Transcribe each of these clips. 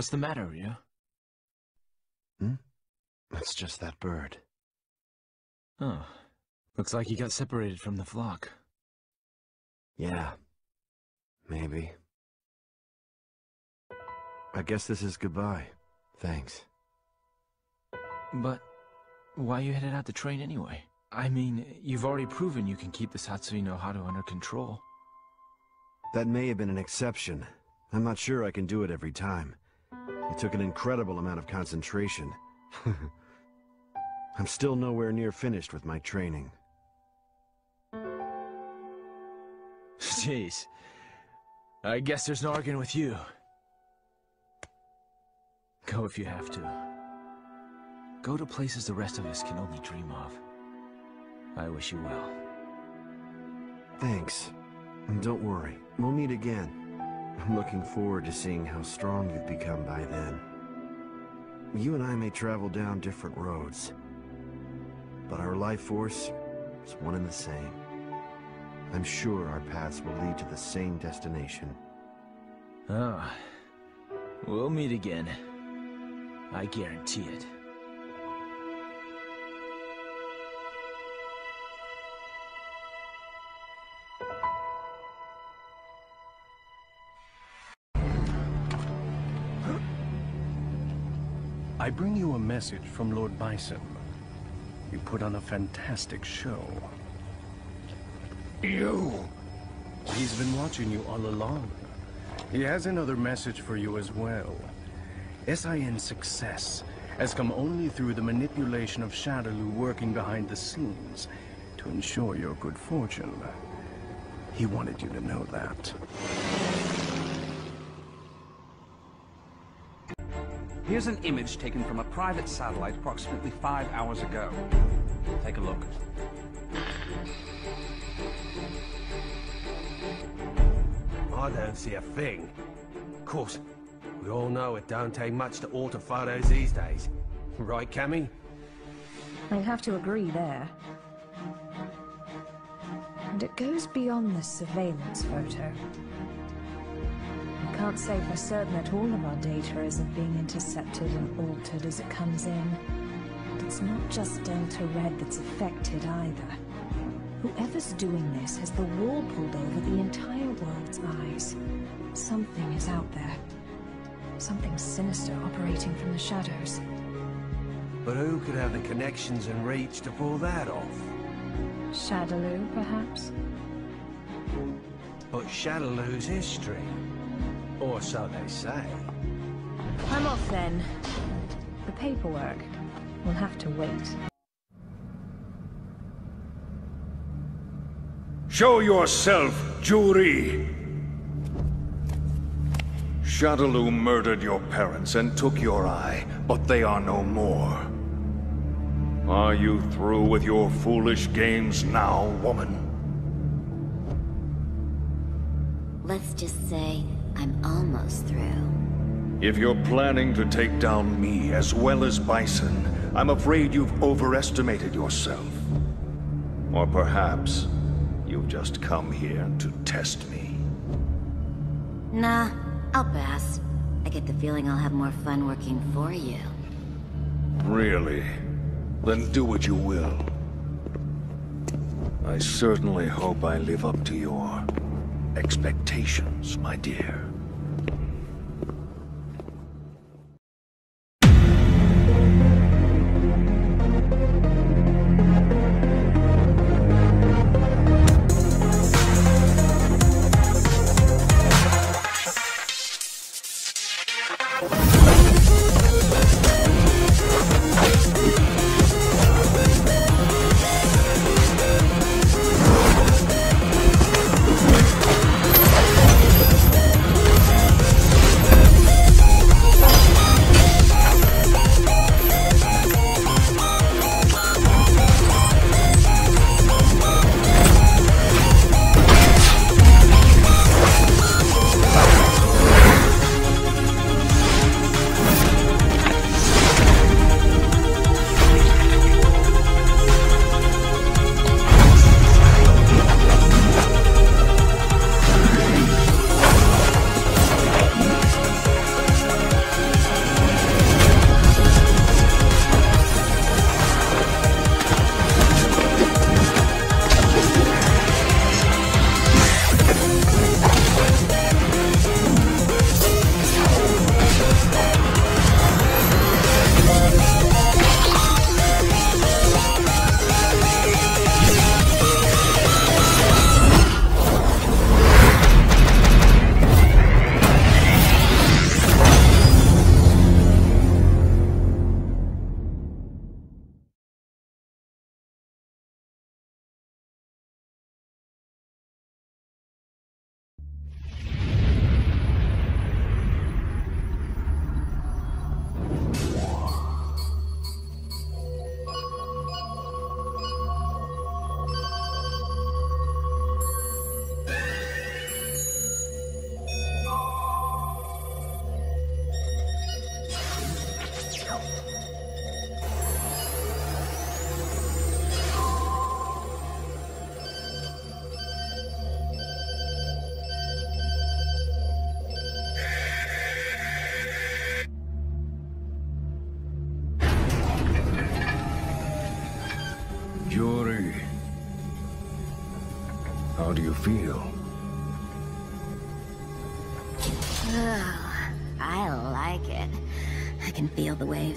What's the matter, Ryu? Hmm? That's just that bird. Oh. Looks like he got separated from the flock. Yeah. Maybe. I guess this is goodbye. Thanks. But why you headed out to train anyway? I mean, you've already proven you can keep this Satsui no Hado under control. That may have been an exception. I'm not sure I can do it every time. It took an incredible amount of concentration. I'm still nowhere near finished with my training. Jeez. I guess there's no arguing with you. Go if you have to. Go to places the rest of us can only dream of. I wish you well. Thanks. And don't worry, we'll meet again. I'm looking forward to seeing how strong you've become by then. You and I may travel down different roads, but our life force is one and the same. I'm sure our paths will lead to the same destination. Ah, we'll meet again. I guarantee it. I bring you a message from Lord Bison. You put on a fantastic show. You! He's been watching you all along. He has another message for you as well. SIN's success has come only through the manipulation of Shadaloo working behind the scenes to ensure your good fortune. He wanted you to know that. Here's an image taken from a private satellite approximately five hours ago. Take a look. I don't see a thing. Of course, we all know it don't take much to alter photos these days. Right, Cammy? I'd have to agree there. And it goes beyond the surveillance photo. I can't say for certain that all of our data isn't being intercepted and altered as it comes in. But it's not just Delta Red that's affected either. Whoever's doing this has the wall pulled over the entire world's eyes. Something is out there. Something sinister operating from the shadows. But who could have the connections and reach to pull that off? Shadaloo, perhaps? But Shadaloo's history. Or so they say. I'm off then. The paperwork will have to wait. Show yourself, Juri! Shadaloo murdered your parents and took your eye, but they are no more. Are you through with your foolish games now, woman? Let's just say I'm almost through. If you're planning to take down me as well as Bison, I'm afraid you've overestimated yourself. Or perhaps you've just come here to test me. Nah, I'll pass. I get the feeling I'll have more fun working for you. Really? Then do what you will. I certainly hope I live up to your expectations, my dear.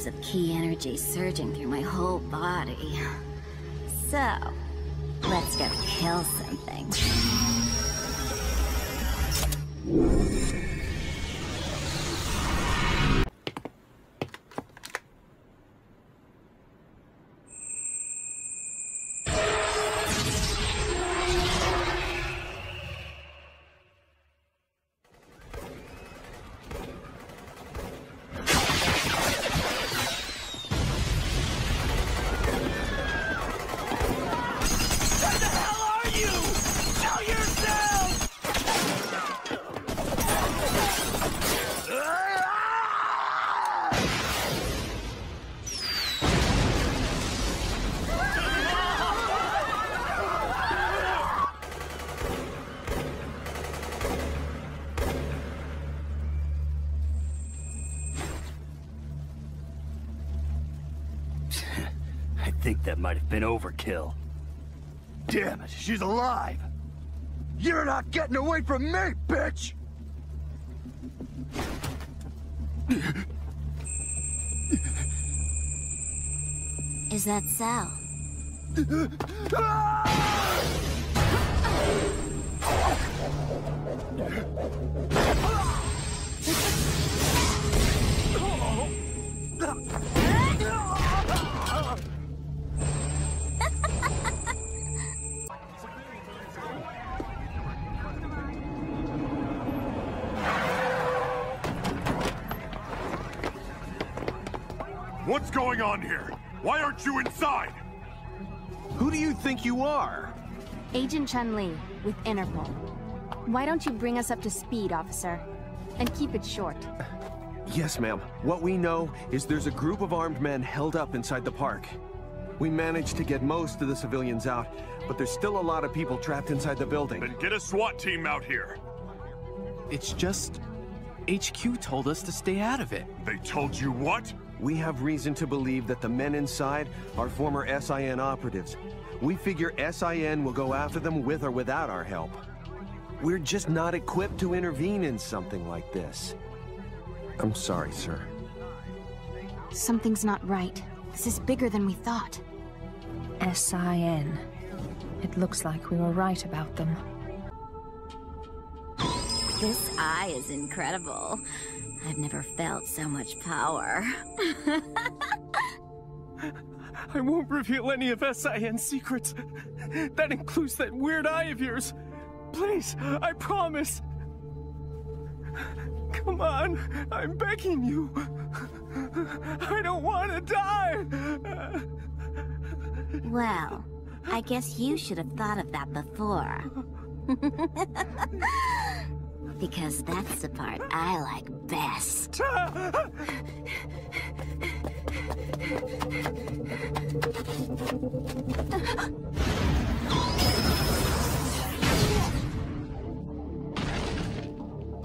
Waves of ki energy surging through my whole body. So, let's go kill might have been overkill. Damn it, she's alive! You're not getting away from me, bitch! Is that Sal? Ah! Agent Chun-Li, with Interpol. Why don't you bring us up to speed, officer? And keep it short. Yes, ma'am. What we know is there's a group of armed men held up inside the park. We managed to get most of the civilians out, but there's still a lot of people trapped inside the building. Then get a SWAT team out here. It's just... HQ told us to stay out of it. They told you what? We have reason to believe that the men inside are former SIN operatives. We figure SIN will go after them with or without our help. We're just not equipped to intervene in something like this. I'm sorry, sir. Something's not right. This is bigger than we thought. SIN. It looks like we were right about them. This eye is incredible. I've never felt so much power. I won't reveal any of SIN's secrets. That includes that weird eye of yours. Please, I promise. Come on, I'm begging you. I don't want to die. Well, I guess you should have thought of that before. because that's the part I like best.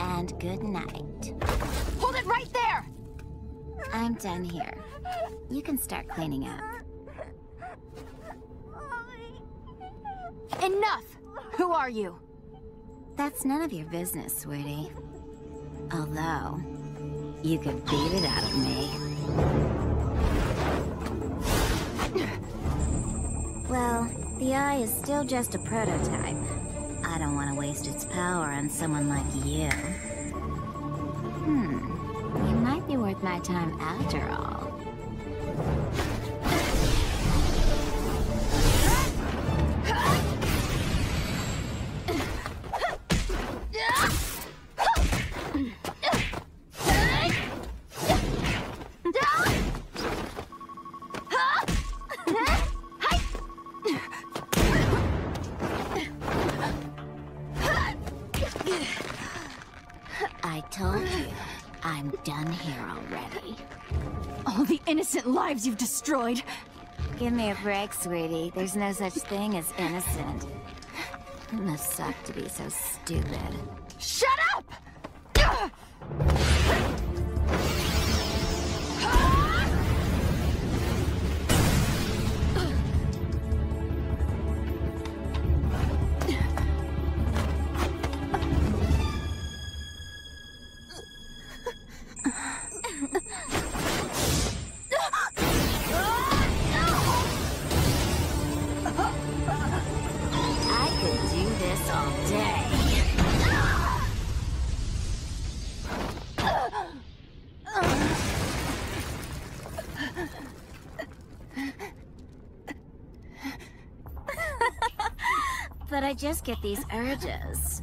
and good night. Hold it right there! I'm done here. You can start cleaning up. Enough! Who are you? That's none of your business, sweetie. Although, you could beat it out of me. Well, the eye is still just a prototype. I don't want to waste its power on someone like you. Hmm, you might be worth my time after all. I'm done here already. All the innocent lives you've destroyed. Give me a break, sweetie. There's no such thing as innocent. It must suck to be so stupid. Shut up! all day. but I just get these urges.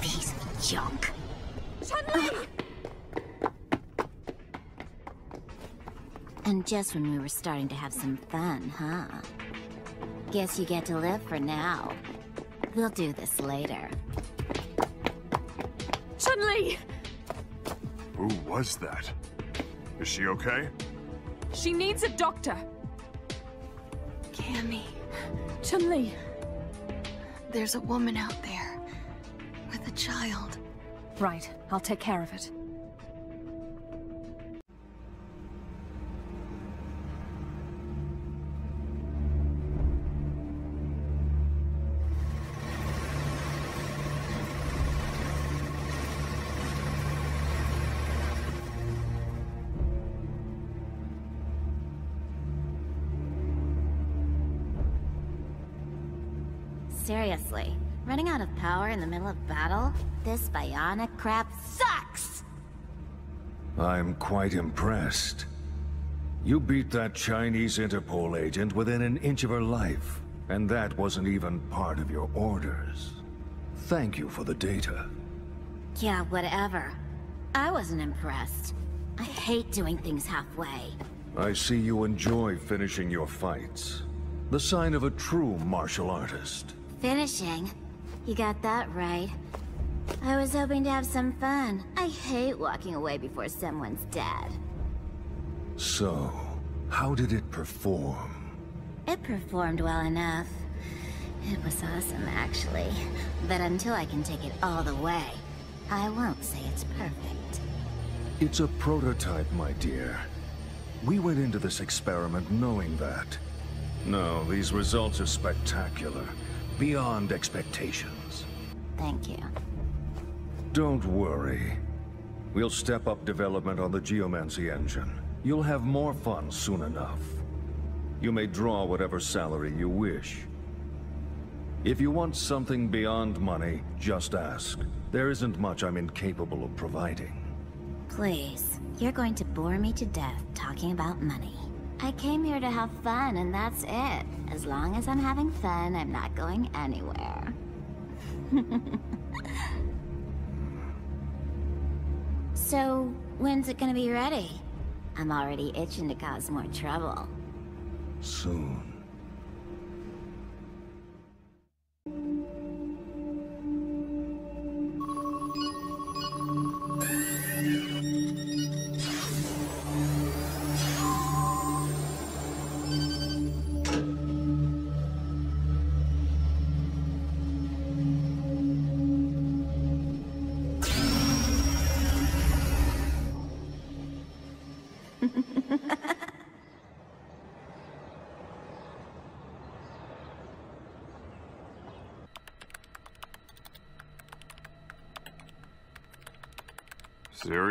Piece of junk. And just when we were starting to have some fun, huh? Guess you get to live for now. We'll do this later. Chun-Li! Who was that? Is she okay? She needs a doctor. Cammy, Chun-Li. there's a woman out there. With a child. Right, I'll take care of it. Power in the middle of battle? This bionic crap sucks! I'm quite impressed. You beat that Chinese Interpol agent within an inch of her life, and that wasn't even part of your orders. Thank you for the data. Yeah, whatever. I wasn't impressed. I hate doing things halfway. I see you enjoy finishing your fights. The sign of a true martial artist. Finishing? You got that right. I was hoping to have some fun. I hate walking away before someone's dead. So, how did it perform? It performed well enough. It was awesome, actually. But until I can take it all the way, I won't say it's perfect. It's a prototype, my dear. We went into this experiment knowing that. No, these results are spectacular. Beyond expectations. Thank you. Don't worry. We'll step up development on the Geomancy engine. You'll have more fun soon enough. You may draw whatever salary you wish. If you want something beyond money, just ask. There isn't much I'm incapable of providing. Please, you're going to bore me to death talking about money. I came here to have fun, and that's it. As long as I'm having fun, I'm not going anywhere. so, when's it gonna be ready? I'm already itching to cause more trouble. Soon.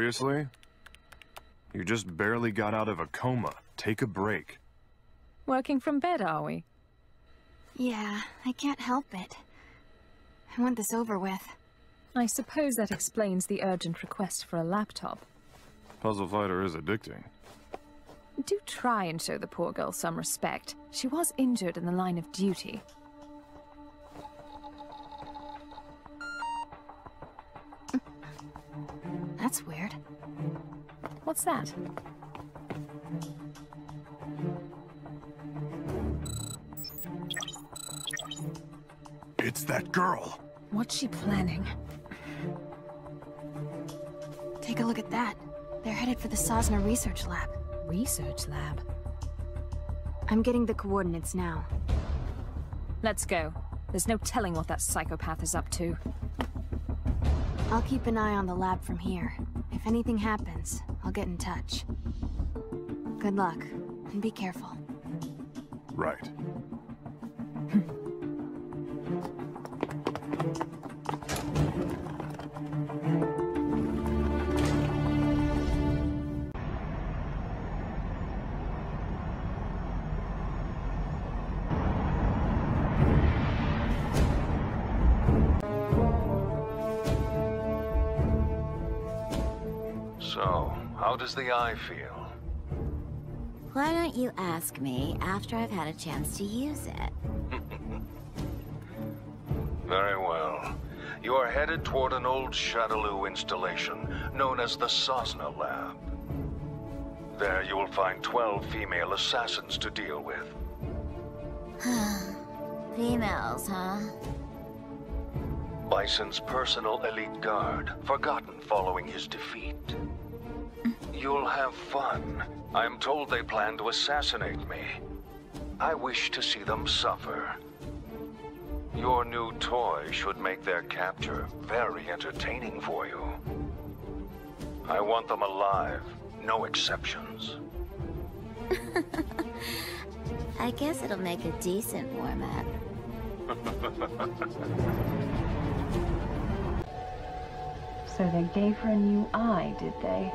Seriously? You just barely got out of a coma. Take a break. Working from bed, are we? Yeah, I can't help it. I want this over with. I suppose that explains the urgent request for a laptop. Puzzle Fighter is addicting. Do try and show the poor girl some respect. She was injured in the line of duty. That's weird. What's that? It's that girl. What's she planning? Take a look at that. They're headed for the Sosna Research Lab. Research lab? I'm getting the coordinates now. Let's go. There's no telling what that psychopath is up to. I'll keep an eye on the lab from here. If anything happens, I'll get in touch. Good luck, and be careful. Right. Does the eye feel? Why don't you ask me after I've had a chance to use it? Very well. You are headed toward an old Shadaloo installation, known as the Sosna Lab. There you will find 12 female assassins to deal with. Females, huh? Bison's personal elite guard, forgotten following his defeat. You'll have fun. I'm told they plan to assassinate me. I wish to see them suffer. Your new toy should make their capture very entertaining for you. I want them alive, no exceptions. I guess it'll make a decent warm-up. So they gave her a new eye, did they?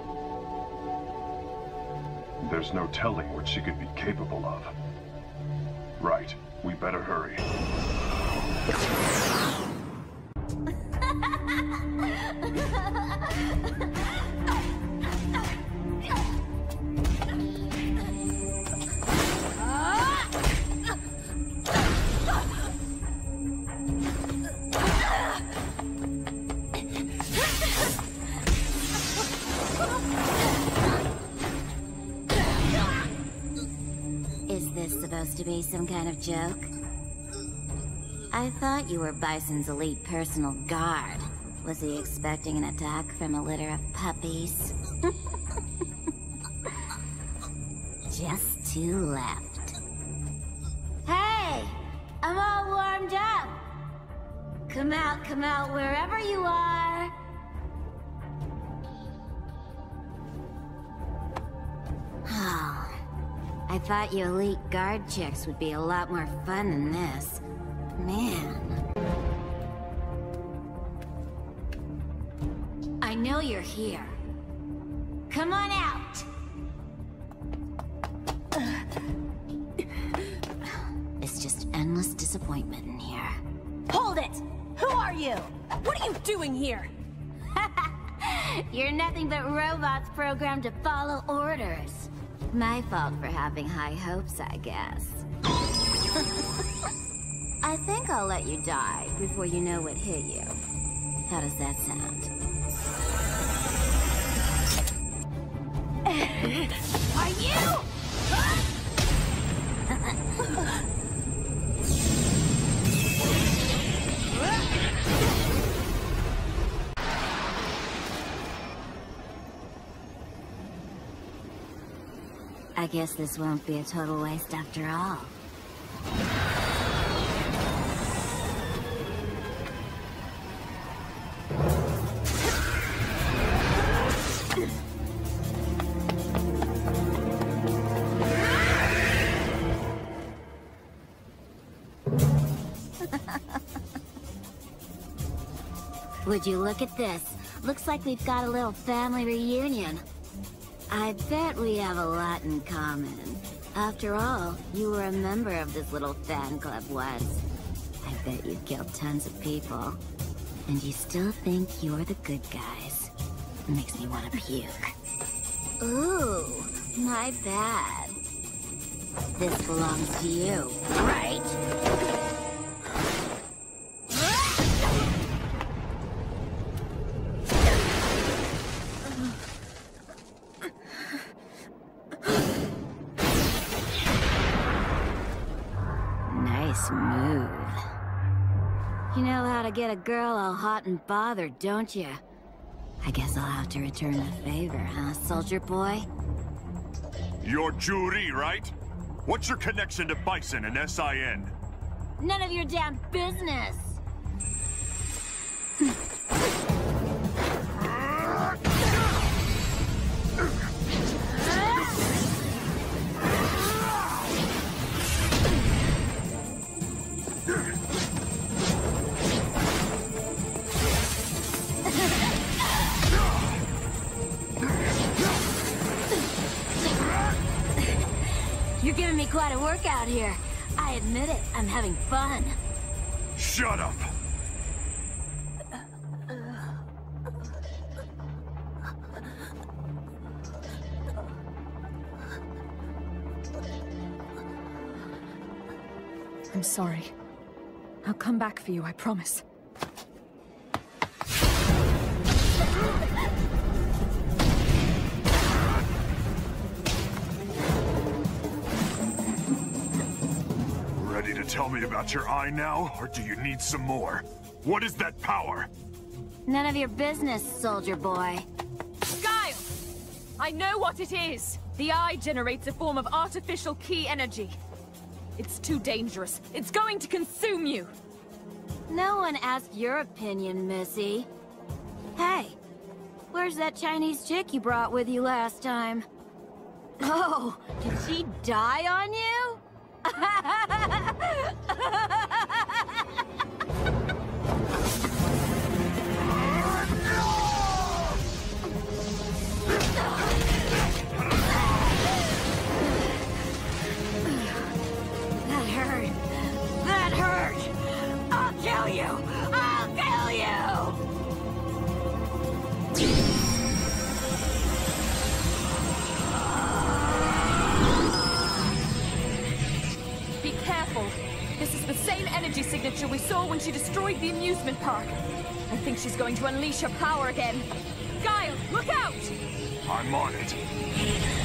There's no telling what she could be capable of. Right, we better hurry. to be some kind of joke? I thought you were Bison's elite personal guard. Was he expecting an attack from a litter of puppies? Just two left. Hey! I'm all warmed up! Come out, come out, wherever you are! Thought you elite guard chicks would be a lot more fun than this. Man. I know you're here. Come on out! It's just endless disappointment in here. Hold it! Who are you? What are you doing here? You're nothing but robots programmed to follow orders. My fault for having high hopes, I guess. I think I'll let you die before you know what hit you. How does that sound? Are you? I guess this won't be a total waste after all. Would you look at this? Looks like we've got a little family reunion. I bet we have a lot in common. After all, you were a member of this little fan club once. I bet you killed tons of people. And you still think you're the good guys. Makes me want to puke. Ooh, my bad. This belongs to you, right? You know how to get a girl all hot and bothered, don't you? I guess I'll have to return the favor, huh, soldier boy? You're Juri, right? What's your connection to Bison and SIN? None of your damn business! given me quite a workout here. I admit it, I'm having fun. Shut up! I'm sorry. I'll come back for you, I promise. Ready to tell me about your eye now, or do you need some more? What is that power? None of your business, soldier boy. Guile! I know what it is! The eye generates a form of artificial ki energy. It's too dangerous. It's going to consume you! No one asked your opinion, Missy. Hey, where's that Chinese chick you brought with you last time? Oh, did she die on you? That hurt. That hurt. I'll kill you. I'll kill you. Energy signature we saw when she destroyed the amusement park. I think she's going to unleash her power again. Guile, look out! I'm on it.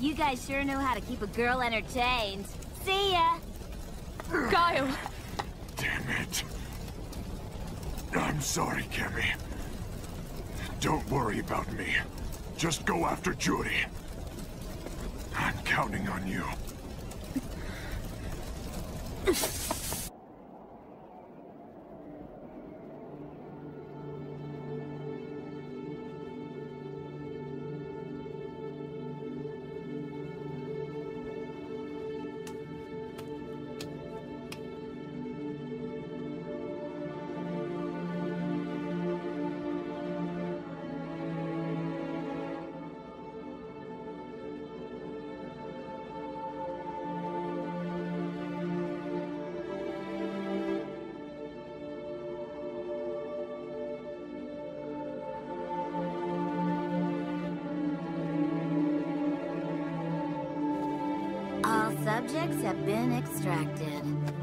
You guys sure know how to keep a girl entertained. See ya! Guile! Damn it. I'm sorry, Cammy. Don't worry about me. Just go after Juri. I'm counting on you. All subjects have been extracted.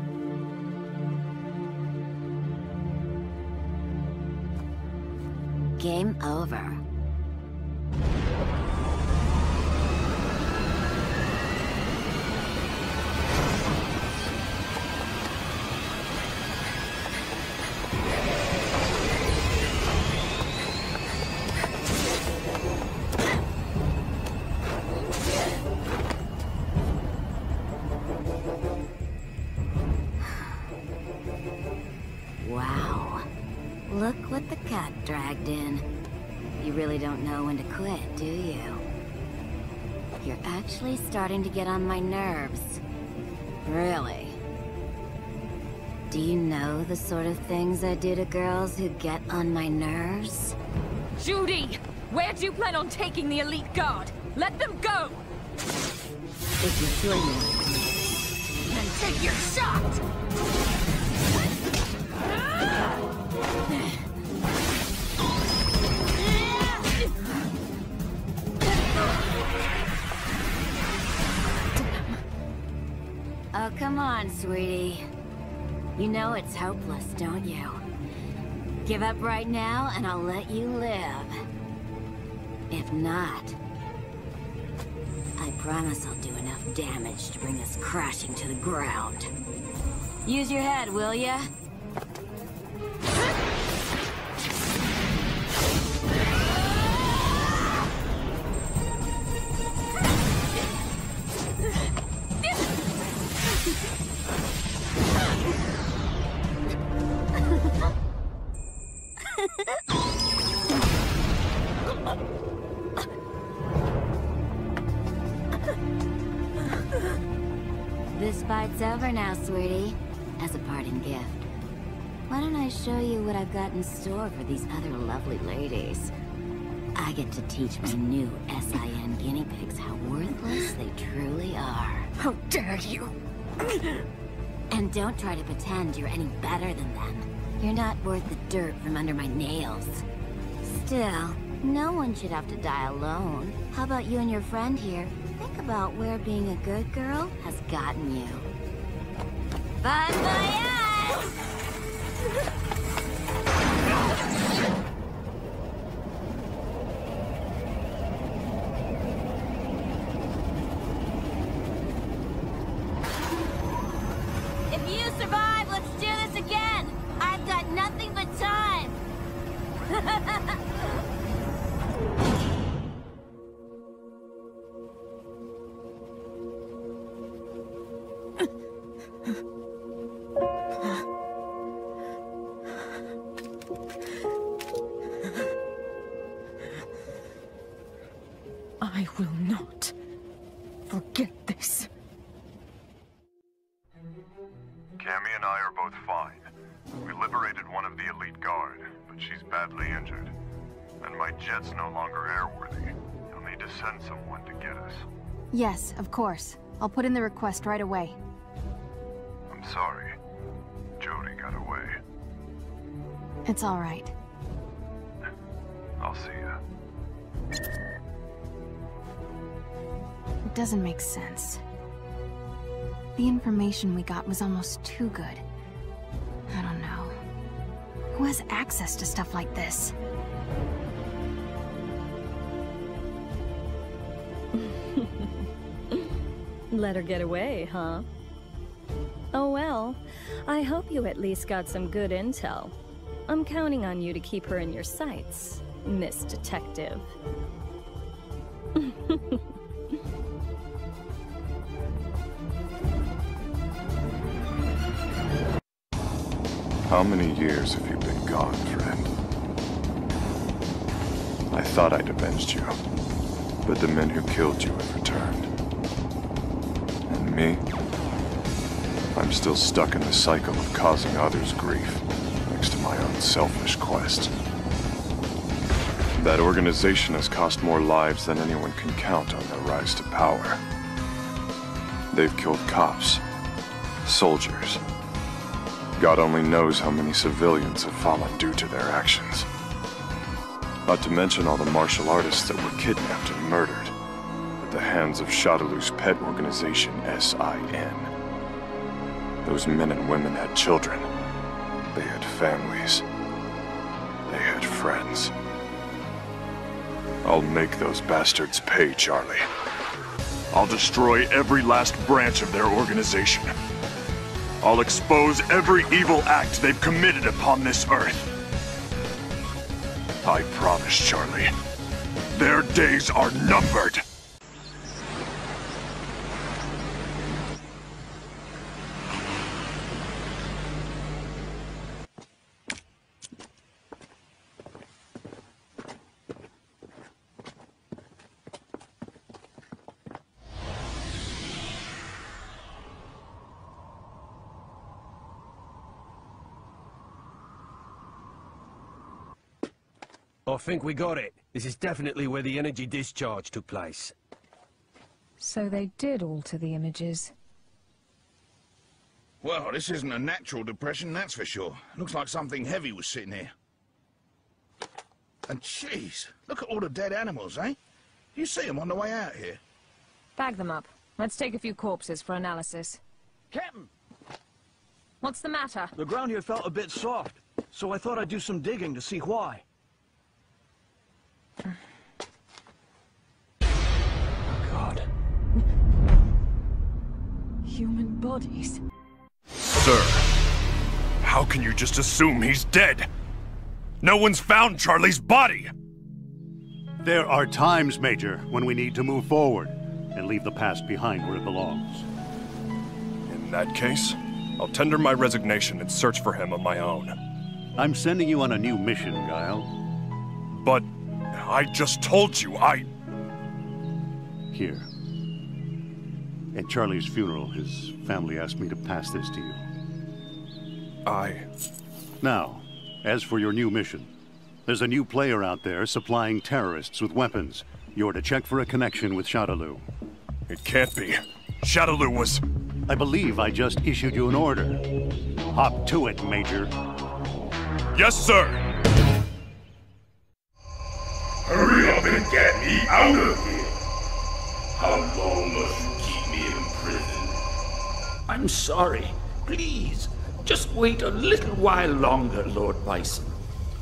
Actually starting to get on my nerves. Really? Do you know the sort of things I do to girls who get on my nerves? Juri! Where do you plan on taking the elite guard? Let them go! If you're sure you Then take your shot! Ah! On, sweetie. You know it's hopeless, don't you? Give up right now, and I'll let you live. If not, I promise I'll do enough damage to bring us crashing to the ground. Use your head, will ya? In store for these other lovely ladies? I get to teach my new SIN guinea pigs how worthless they truly are. How dare you! And don't try to pretend you're any better than them. You're not worth the dirt from under my nails. Still, no one should have to die alone. How about you and your friend here? Think about where being a good girl has gotten you. Bye bye! Yes, of course. I'll put in the request right away. I'm sorry. Juri got away. It's all right. I'll see ya. It doesn't make sense. The information we got was almost too good. I don't know. Who has access to stuff like this? Let her get away, huh? Oh well, I hope you at least got some good intel. I'm counting on you to keep her in your sights, Miss Detective. How many years have you been gone, friend? I thought I'd avenged you, but the men who killed you have returned. Me? I'm still stuck in the cycle of causing others grief, thanks to my own selfish quest. That organization has cost more lives than anyone can count on their rise to power. They've killed cops, soldiers, God only knows how many civilians have fallen due to their actions. Not to mention all the martial artists that were kidnapped and murdered the hands of Shadaloo's pet organization, SIN. Those men and women had children. They had families. They had friends. I'll make those bastards pay, Charlie. I'll destroy every last branch of their organization. I'll expose every evil act they've committed upon this earth. I promise, Charlie. Their days are numbered. I think we got it. This is definitely where the energy discharge took place. So they did alter the images. Well, this isn't a natural depression, that's for sure. Looks like something heavy was sitting here. And jeez, look at all the dead animals, eh? You see them on the way out here. Bag them up. Let's take a few corpses for analysis. Captain, What's the matter? the ground here felt a bit soft, so I thought I'd do some digging to see why. Oh, God. Human bodies. Sir, how can you just assume he's dead? No one's found Charlie's body! There are times, Major, when we need to move forward and leave the past behind where it belongs. In that case, I'll tender my resignation and search for him on my own. I'm sending you on a new mission, Guile. But I just told you I... Here. At Charlie's funeral, his family asked me to pass this to you. I... Now, as for your new mission, there's a new player out there supplying terrorists with weapons. You're to check for a connection with Shadaloo. It can't be. Shadaloo was... I believe I just issued you an order. Hop to it, Major. Yes, sir! Hurry up and get me out of here! How long must you keep me in prison? I'm sorry. Please, just wait a little while longer, Lord Bison.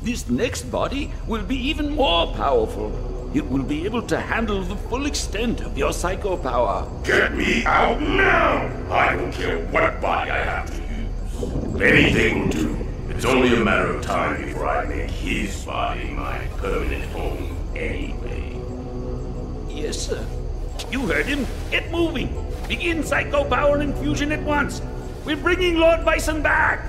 This next body will be even more powerful. It will be able to handle the full extent of your psycho power. Get me out now! I don't care what body I have to use. Anything will do. It's only a matter of time before I make his body my permanent home anyway. Yes, sir. You heard him. Get moving. Begin psycho power infusion at once. We're bringing Lord Bison back.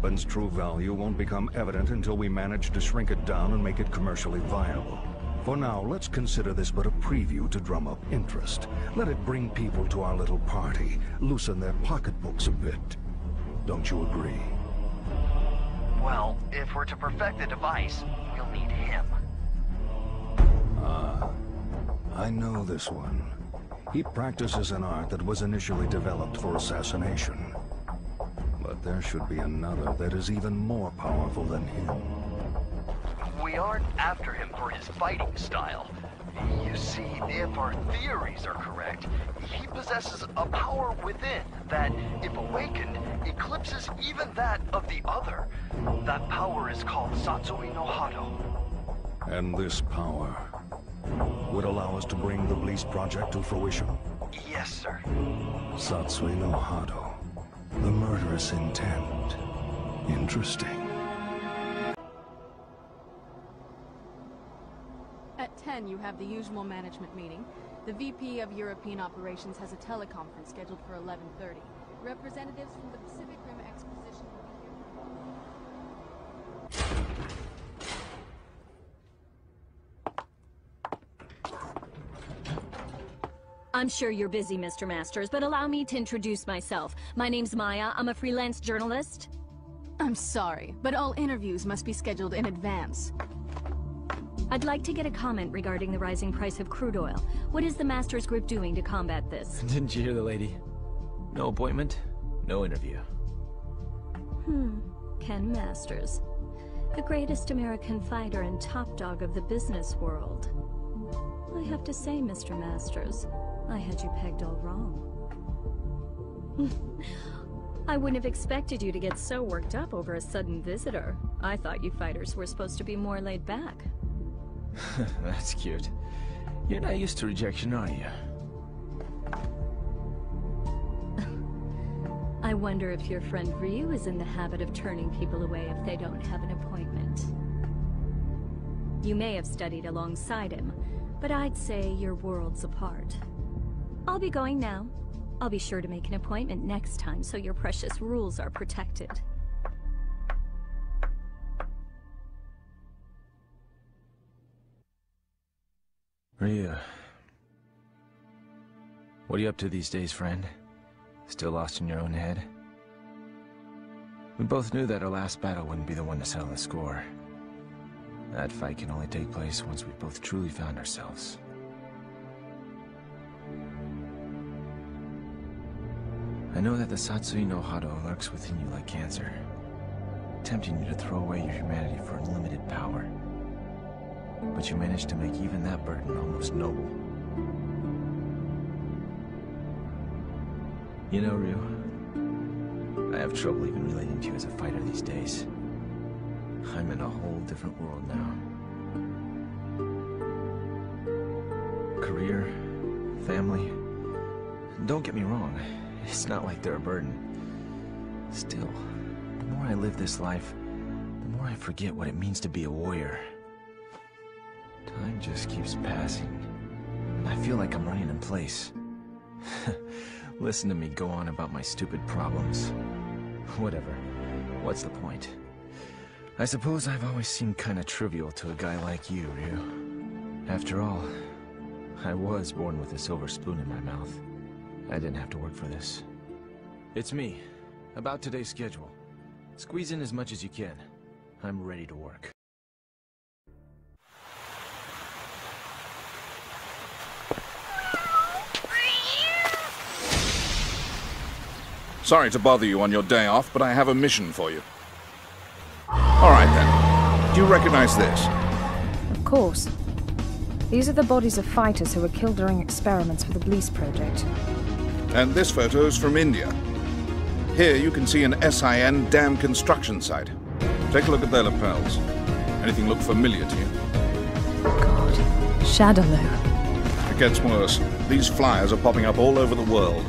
Weapon's true value won't become evident until we manage to shrink it down and make it commercially viable. For now, let's consider this but a preview to drum up interest. Let it bring people to our little party, loosen their pocketbooks a bit. Don't you agree? Well, if we're to perfect the device, we'll need him. Ah, I know this one. He practices an art that was initially developed for assassination. But there should be another that is even more powerful than him. We aren't after him for his fighting style. You see, if our theories are correct, he possesses a power within that, if awakened, eclipses even that of the other. That power is called Satsui no Hado. And this power would allow us to bring the BLECE project to fruition. Yes, sir. Satsui no Hado. The murderous intent. Interesting. At 10, you have the usual management meeting. The VP of European Operations has a teleconference scheduled for 11.30. Representatives from the Pacific Rim Exposition will be here. I'm sure you're busy, Mr. Masters, but allow me to introduce myself. My name's Maya. I'm a freelance journalist. I'm sorry, but all interviews must be scheduled in advance. I'd like to get a comment regarding the rising price of crude oil. What is the Masters Group doing to combat this? Didn't you hear the lady? No appointment, no interview. Hmm. Ken Masters. The greatest American fighter and top dog of the business world. I have to say, Mr. Masters, I had you pegged all wrong. I wouldn't have expected you to get so worked up over a sudden visitor. I thought you fighters were supposed to be more laid back. That's cute. You're not used to rejection, are you? I wonder if your friend Ryu is in the habit of turning people away if they don't have an appointment. You may have studied alongside him, but I'd say you're worlds apart. I'll be going now. I'll be sure to make an appointment next time so your precious rules are protected. Ryu. What are you up to these days, friend? Still lost in your own head? We both knew that our last battle wouldn't be the one to settle the score. That fight can only take place once we've both truly found ourselves. I know that the Satsui no Hado lurks within you like cancer, tempting you to throw away your humanity for unlimited power. But you managed to make even that burden almost noble. You know, Ryu, I have trouble even relating to you as a fighter these days. I'm in a whole different world now. Career, family. Don't get me wrong, it's not like they're a burden. Still, the more I live this life, the more I forget what it means to be a warrior. Time just keeps passing. I feel like I'm running in place. Listen to me go on about my stupid problems. Whatever. What's the point? I suppose I've always seemed kinda trivial to a guy like you, Ryu. After all, I was born with a silver spoon in my mouth. I didn't have to work for this. It's me. About today's schedule. Squeeze in as much as you can. I'm ready to work. Sorry to bother you on your day off, but I have a mission for you. All right then. Do you recognize this? Of course. These are the bodies of fighters who were killed during experiments for the BLECE project. And this photo is from India. Here you can see an SIN dam construction site. Take a look at their lapels. Anything look familiar to you? Shadaloo. It gets worse. These flyers are popping up all over the world.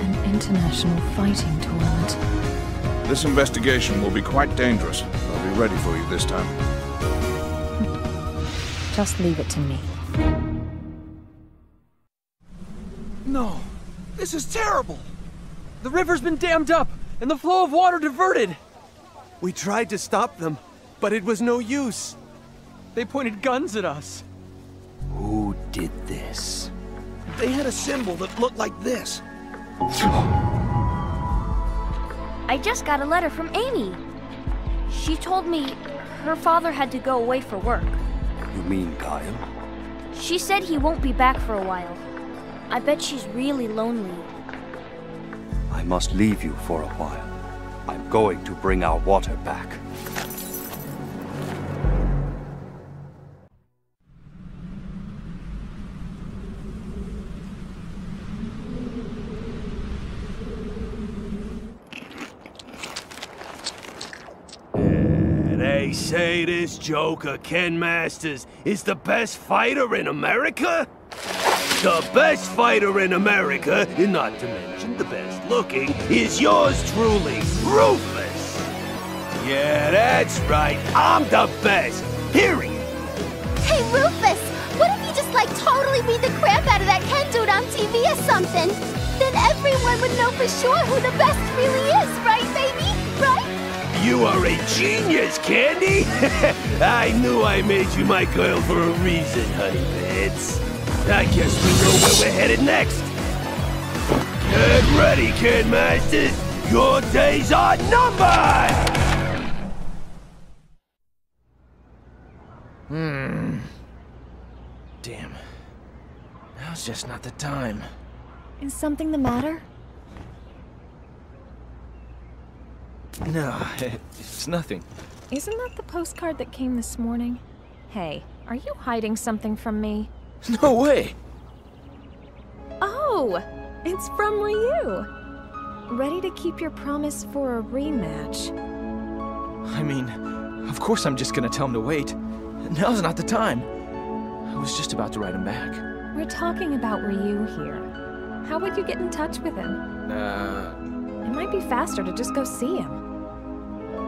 An international fighting tournament. This investigation will be quite dangerous. I'll be ready for you this time. Just leave it to me. No! This is terrible! The river's been dammed up, and the flow of water diverted! We tried to stop them, but it was no use. They pointed guns at us. Who did this? They had a symbol that looked like this. I just got a letter from Amy. She told me her father had to go away for work. You mean Guile? She said he won't be back for a while. I bet she's really lonely. I must leave you for a while. I'm going to bring our water back. Say this Joker, Ken Masters, is the best fighter in America? The best fighter in America, and not to mention the best looking, is yours truly, Rufus! Yeah, that's right, I'm the best, period! Hey, Rufus! What if you just, like, totally beat the crap out of that Ken dude on TV or something? Then everyone would know for sure who the best really is, right, baby? Right? You are a genius, Candy! I knew I made you my girl for a reason, honey bits. I guess we know where we're headed next. Get ready, Kid Masters! Your days are numbered! Hmm. Damn. Now's just not the time. Is something the matter? No, it's nothing. Isn't that the postcard that came this morning? Hey, are you hiding something from me? No way! Oh! It's from Ryu! Ready to keep your promise for a rematch. I mean, of course I'm just gonna tell him to wait. Now's not the time. I was just about to write him back. We're talking about Ryu here. How would you get in touch with him? Uh... It might be faster to just go see him.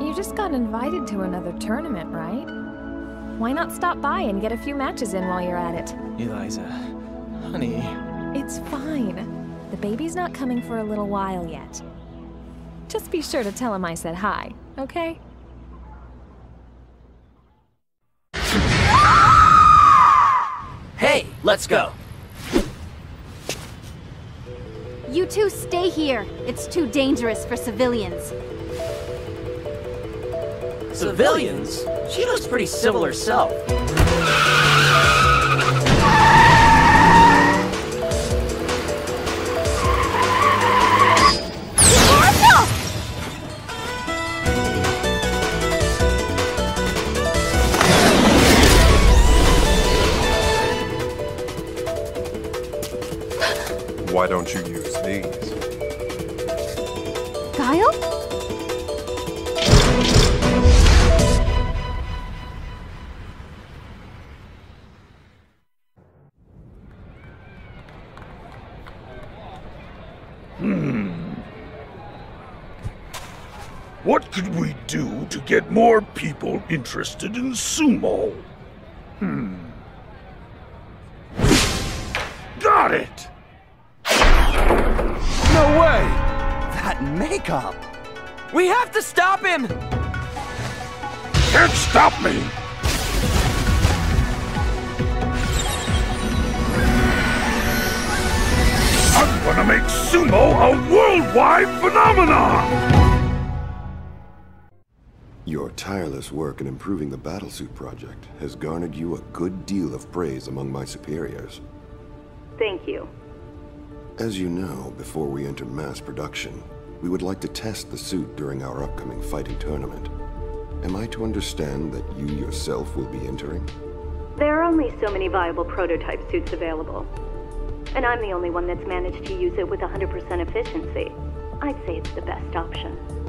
You just got invited to another tournament, right? Why not stop by and get a few matches in while you're at it? Eliza, honey... It's fine. The baby's not coming for a little while yet. Just be sure to tell him I said hi, okay? Hey, let's go. You two stay here. It's too dangerous for civilians. Civilians? She looks pretty civil herself. Why don't you use these? Guile? What could we do to get more people interested in sumo? Hmm. Got it! No way! That makeup! We have to stop him! Can't stop me! I'm gonna make sumo a worldwide phenomenon! Your tireless work in improving the battlesuit project has garnered you a good deal of praise among my superiors. Thank you. As you know, before we enter mass production, we would like to test the suit during our upcoming fighting tournament. Am I to understand that you yourself will be entering? There are only so many viable prototype suits available. And I'm the only one that's managed to use it with 100% efficiency. I'd say it's the best option.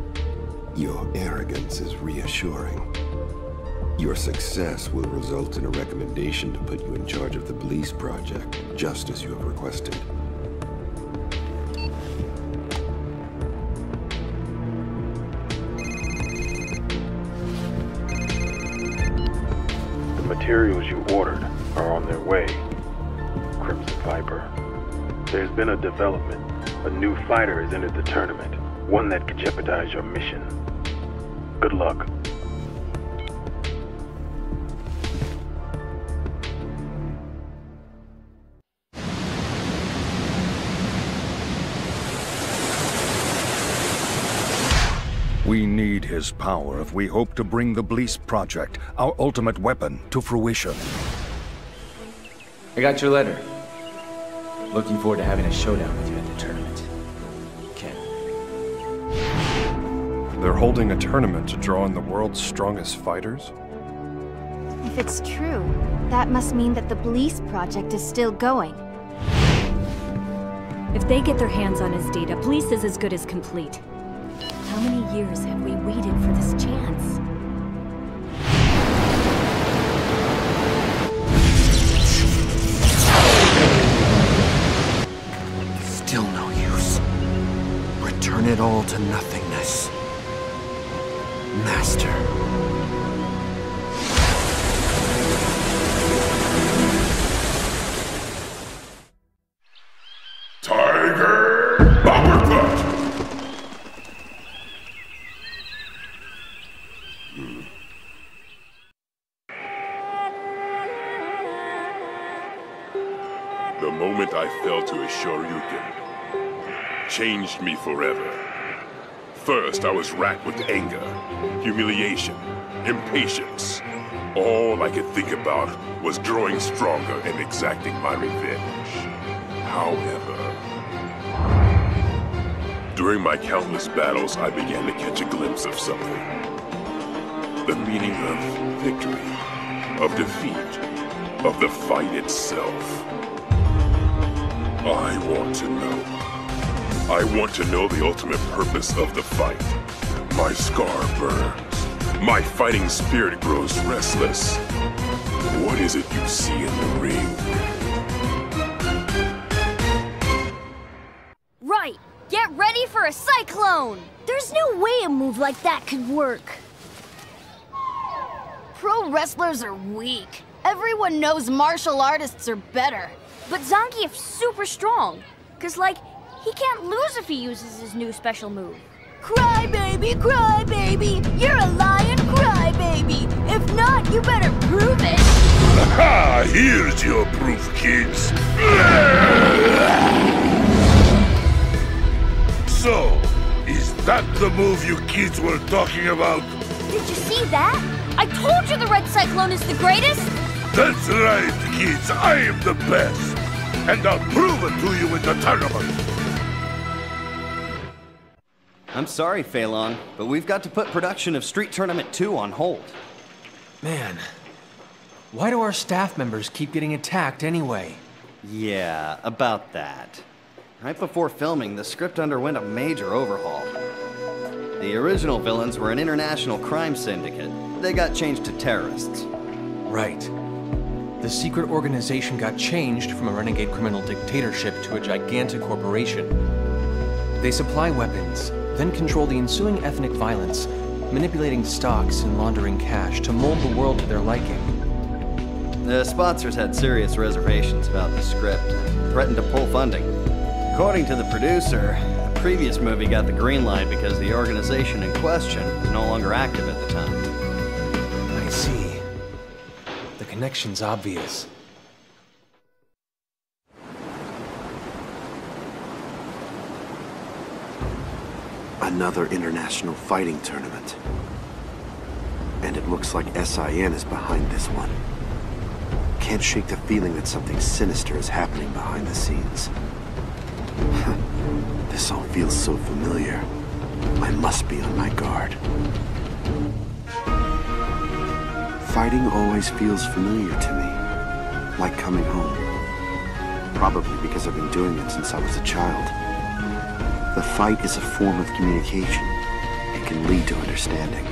Your arrogance is reassuring. Your success will result in a recommendation to put you in charge of the police project, just as you have requested. The materials you ordered are on their way, Crimson Viper. There's been a development. A new fighter has entered the tournament, one that could jeopardize your mission. Good luck. We need his power if we hope to bring the BLECE Project, our ultimate weapon, to fruition. I got your letter. Looking forward to having a showdown with you at the tournament. They're holding a tournament to draw in the world's strongest fighters? If it's true, that must mean that the BLECE project is still going. If they get their hands on his data, BLECE is as good as complete. How many years have we waited for this chance? Still no use. Return it all to nothingness. Master. Tiger Uppercut! Hmm. The moment I fell to a changed me forever. First, I was racked with anger, humiliation, impatience. All I could think about was growing stronger and exacting my revenge. However, during my countless battles, I began to catch a glimpse of something. The meaning of victory, of defeat, of the fight itself. I want to know. I want to know the ultimate purpose of the fight. My scar burns. My fighting spirit grows restless. What is it you see in the ring? Right! Get ready for a cyclone! There's no way a move like that could work. Pro wrestlers are weak. Everyone knows martial artists are better. But Zangief's super strong. Cause, like, he can't lose if he uses his new special move. Cry baby, cry baby, you're a lion, cry baby. If not, you better prove it. Aha! Here's your proof, kids. So, is that the move you kids were talking about? Did you see that? I told you the Red Cyclone is the greatest! That's right, kids. I am the best. And I'll prove it to you in the tournament. I'm sorry, Fei Long, but we've got to put production of Street Tournament 2 on hold. Man, why do our staff members keep getting attacked anyway? Yeah, about that. Right before filming, the script underwent a major overhaul. The original villains were an international crime syndicate. They got changed to terrorists. Right. The secret organization got changed from a renegade criminal dictatorship to a gigantic corporation. They supply weapons, then control the ensuing ethnic violence, manipulating stocks and laundering cash to mold the world to their liking. The sponsors had serious reservations about the script and threatened to pull funding. According to the producer, the previous movie got the green light because the organization in question was no longer active at the time. I see. The connection's obvious. Another international fighting tournament. And it looks like SIN is behind this one. Can't shake the feeling that something sinister is happening behind the scenes. this all feels so familiar. I must be on my guard. Fighting always feels familiar to me. Like coming home. Probably because I've been doing it since I was a child. The fight is a form of communication. It can lead to understanding.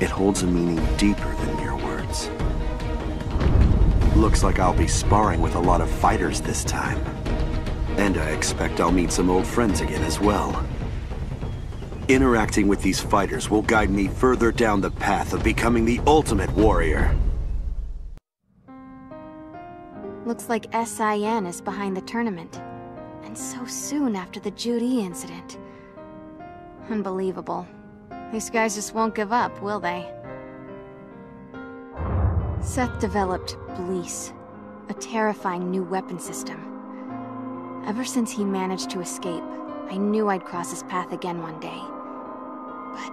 It holds a meaning deeper than mere words. Looks like I'll be sparring with a lot of fighters this time. And I expect I'll meet some old friends again as well. Interacting with these fighters will guide me further down the path of becoming the ultimate warrior. Looks like SIN is behind the tournament. And so soon after the Judy incident. Unbelievable. These guys just won't give up, will they? Seth developed BLECE, a terrifying new weapon system. Ever since he managed to escape, I knew I'd cross his path again one day. But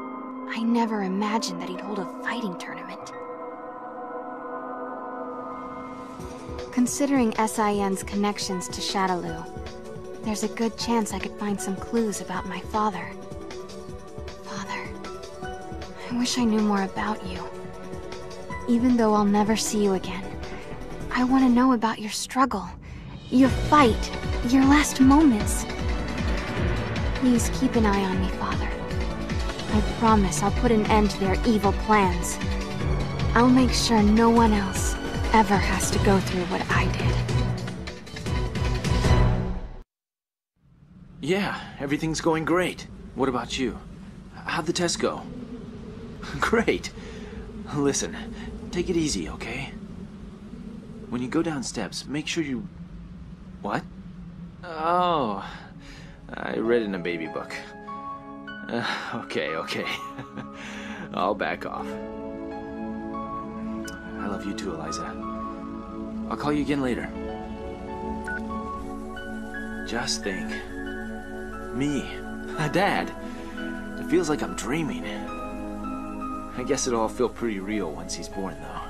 I never imagined that he'd hold a fighting tournament. Considering SIN's connections to Shadaloo, there's a good chance I could find some clues about my father. Father, I wish I knew more about you. Even though I'll never see you again, I want to know about your struggle, your fight, your last moments. Please keep an eye on me, Father. I promise I'll put an end to their evil plans. I'll make sure no one else ever has to go through what I did. Yeah, everything's going great. What about you? How'd the test go? Great. Listen, take it easy, okay? When you go down steps, make sure you... What? Oh, I read in a baby book. Uh, okay, okay. I'll back off. I love you too, Eliza. I'll call you again later. Just think. Me, a dad. It feels like I'm dreaming. I guess it'll all feel pretty real once he's born, though.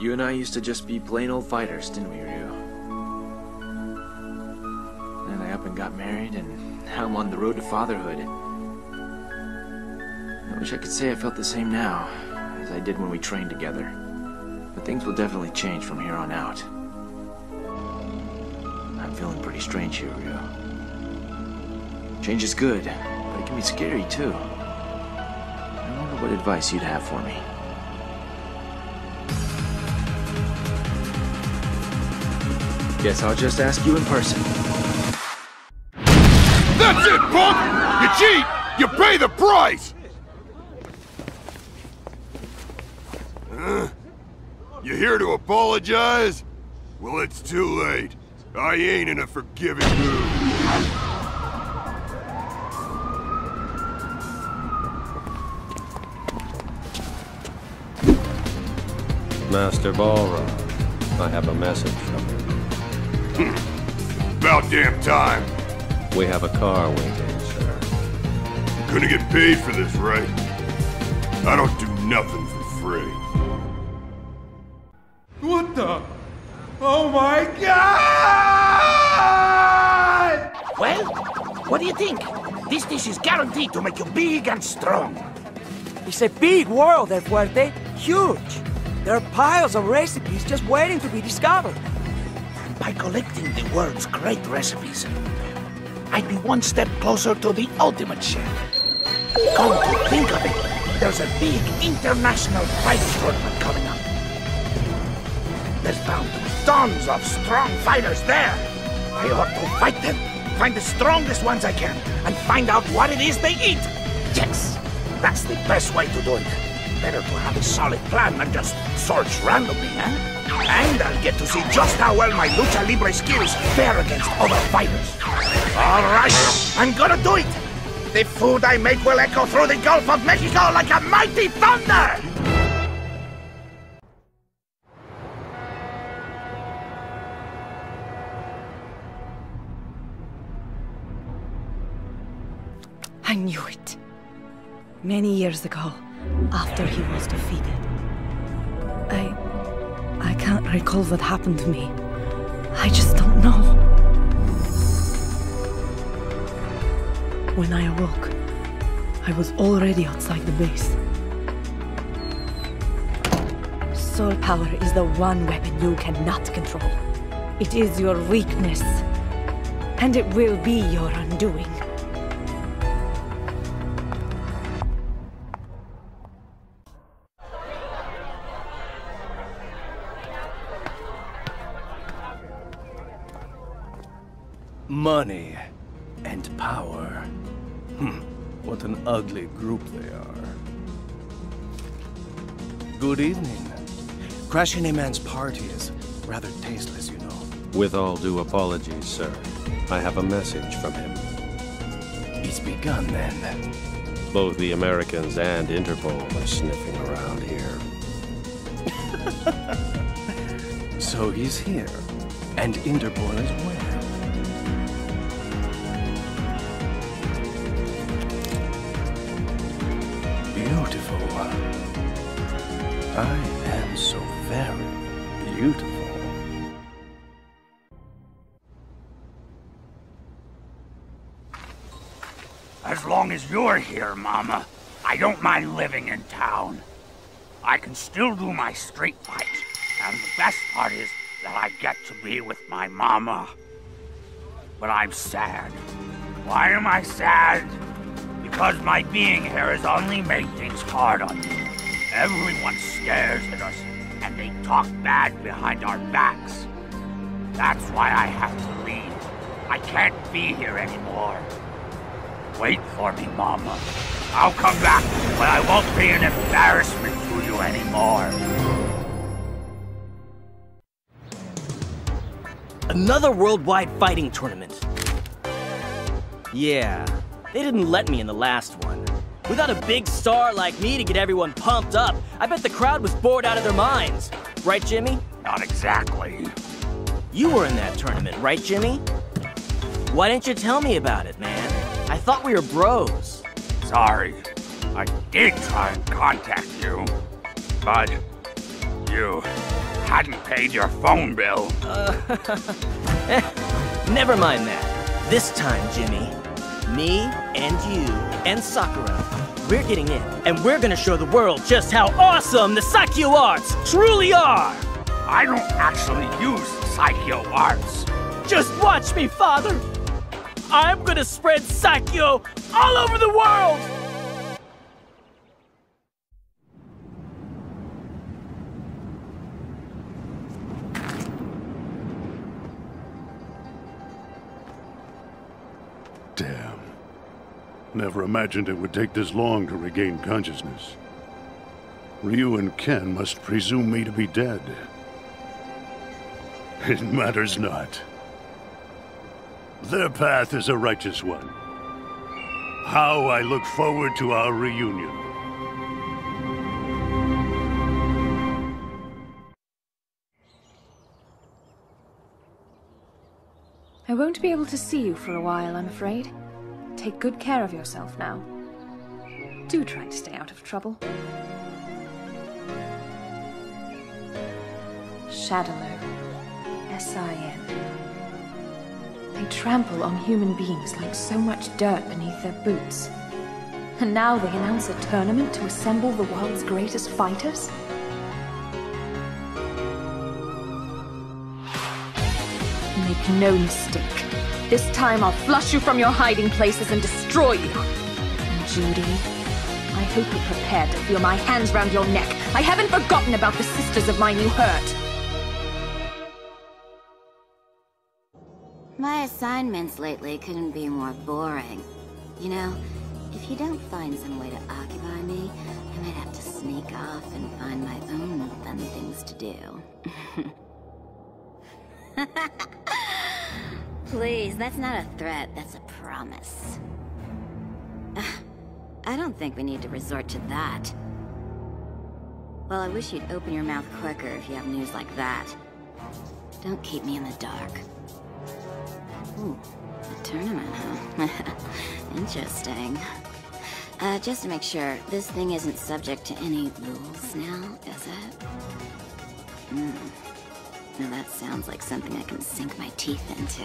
You and I used to just be plain old fighters, didn't we, Ryu? Then I up and got married, and now I'm on the road to fatherhood. I wish I could say I felt the same now, as I did when we trained together. But things will definitely change from here on out. Pretty strange here, Ryu. Change is good, but it can be scary, too. I wonder what advice you'd have for me. Guess I'll just ask you in person. That's it, punk! You cheat! You pay the price! Huh? You here to apologize? Well, it's too late. I ain't in a forgiving mood. Master Balrog, I have a message from you. About damn time. We have a car waiting, sir. Gonna get paid for this, right? I don't do nothing Oh my god! Well, what do you think? This dish is guaranteed to make you big and strong. It's a big world, El Fuerte. Huge. There are piles of recipes just waiting to be discovered. By collecting the world's great recipes, I'd be one step closer to the ultimate chef. Come to think of it, there's a big international fighting tournament coming up. There's bound to be tons of strong fighters there. I ought to fight them find the strongest ones I can and find out what it is they eat. Yes, that's the best way to do it. Better to have a solid plan than just search randomly, eh? And I'll get to see just how well my lucha libre skills fare against other fighters. All right, I'm gonna do it. The food I make will echo through the Gulf of Mexico like a mighty thunder! Many years ago, after he was defeated. I... I can't recall what happened to me. I just don't know. When I awoke, I was already outside the base. Soul power is the one weapon you cannot control. It is your weakness. And it will be your undoing. Money and power. Hmm, what an ugly group they are. Good evening. Crashing a man's party is rather tasteless, you know. With all due apologies, sir, I have a message from him. It's begun then. Both the Americans and Interpol are sniffing around here. So he's here, and Interpol is where? I am so very beautiful. As long as you're here, Mama, I don't mind living in town. I can still do my street fight, and the best part is that I get to be with my Mama. But I'm sad. Why am I sad? Because my being here has only made things hard on me. Everyone stares at us, and they talk bad behind our backs. That's why I have to leave. I can't be here anymore. Wait for me, Mama. I'll come back, but I won't be an embarrassment to you anymore. Another worldwide fighting tournament. Yeah, they didn't let me in the last one. Without a big star like me to get everyone pumped up, I bet the crowd was bored out of their minds. Right, Jimmy? Not exactly. You were in that tournament, right, Jimmy? Why didn't you tell me about it, man? I thought we were bros. Sorry. I did try and contact you, but you hadn't paid your phone bill. Uh, eh, never mind that. This time, Jimmy, me and you and Sakura, we're getting in, and we're gonna show the world just how awesome the Saikyo arts truly are! I don't actually use Saikyo arts. Just watch me, father! I'm gonna spread Saikyo all over the world! Never imagined it would take this long to regain consciousness. Ryu and Ken must presume me to be dead. It matters not. Their path is a righteous one. How I look forward to our reunion. I won't be able to see you for a while, I'm afraid. Take good care of yourself now. Do try to stay out of trouble. Shadaloo. S-I-N. They trample on human beings like so much dirt beneath their boots. And now they announce a tournament to assemble the world's greatest fighters? Make no mistake. This time I'll flush you from your hiding places and destroy you. And Judy, I hope you're prepared to feel my hands round your neck. I haven't forgotten about the sisters of my new hurt. My assignments lately couldn't be more boring. You know, if you don't find some way to occupy me, I might have to sneak off and find my own fun things to do. Please, that's not a threat, that's a promise. I don't think we need to resort to that. Well, I wish you'd open your mouth quicker if you have news like that. Don't keep me in the dark. Ooh, tournament, huh? Interesting. Uh, just to make sure, this thing isn't subject to any rules now, is it? Hmm. Now that sounds like something I can sink my teeth into.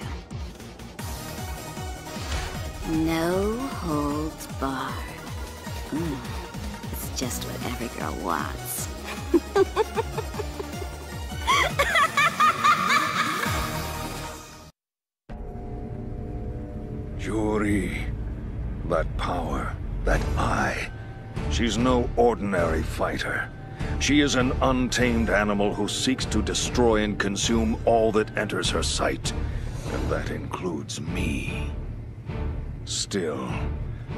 No holds barred. Mm, it's just what every girl wants. Juri, that power, that eye, she's no ordinary fighter. She is an untamed animal who seeks to destroy and consume all that enters her sight, and that includes me. Still,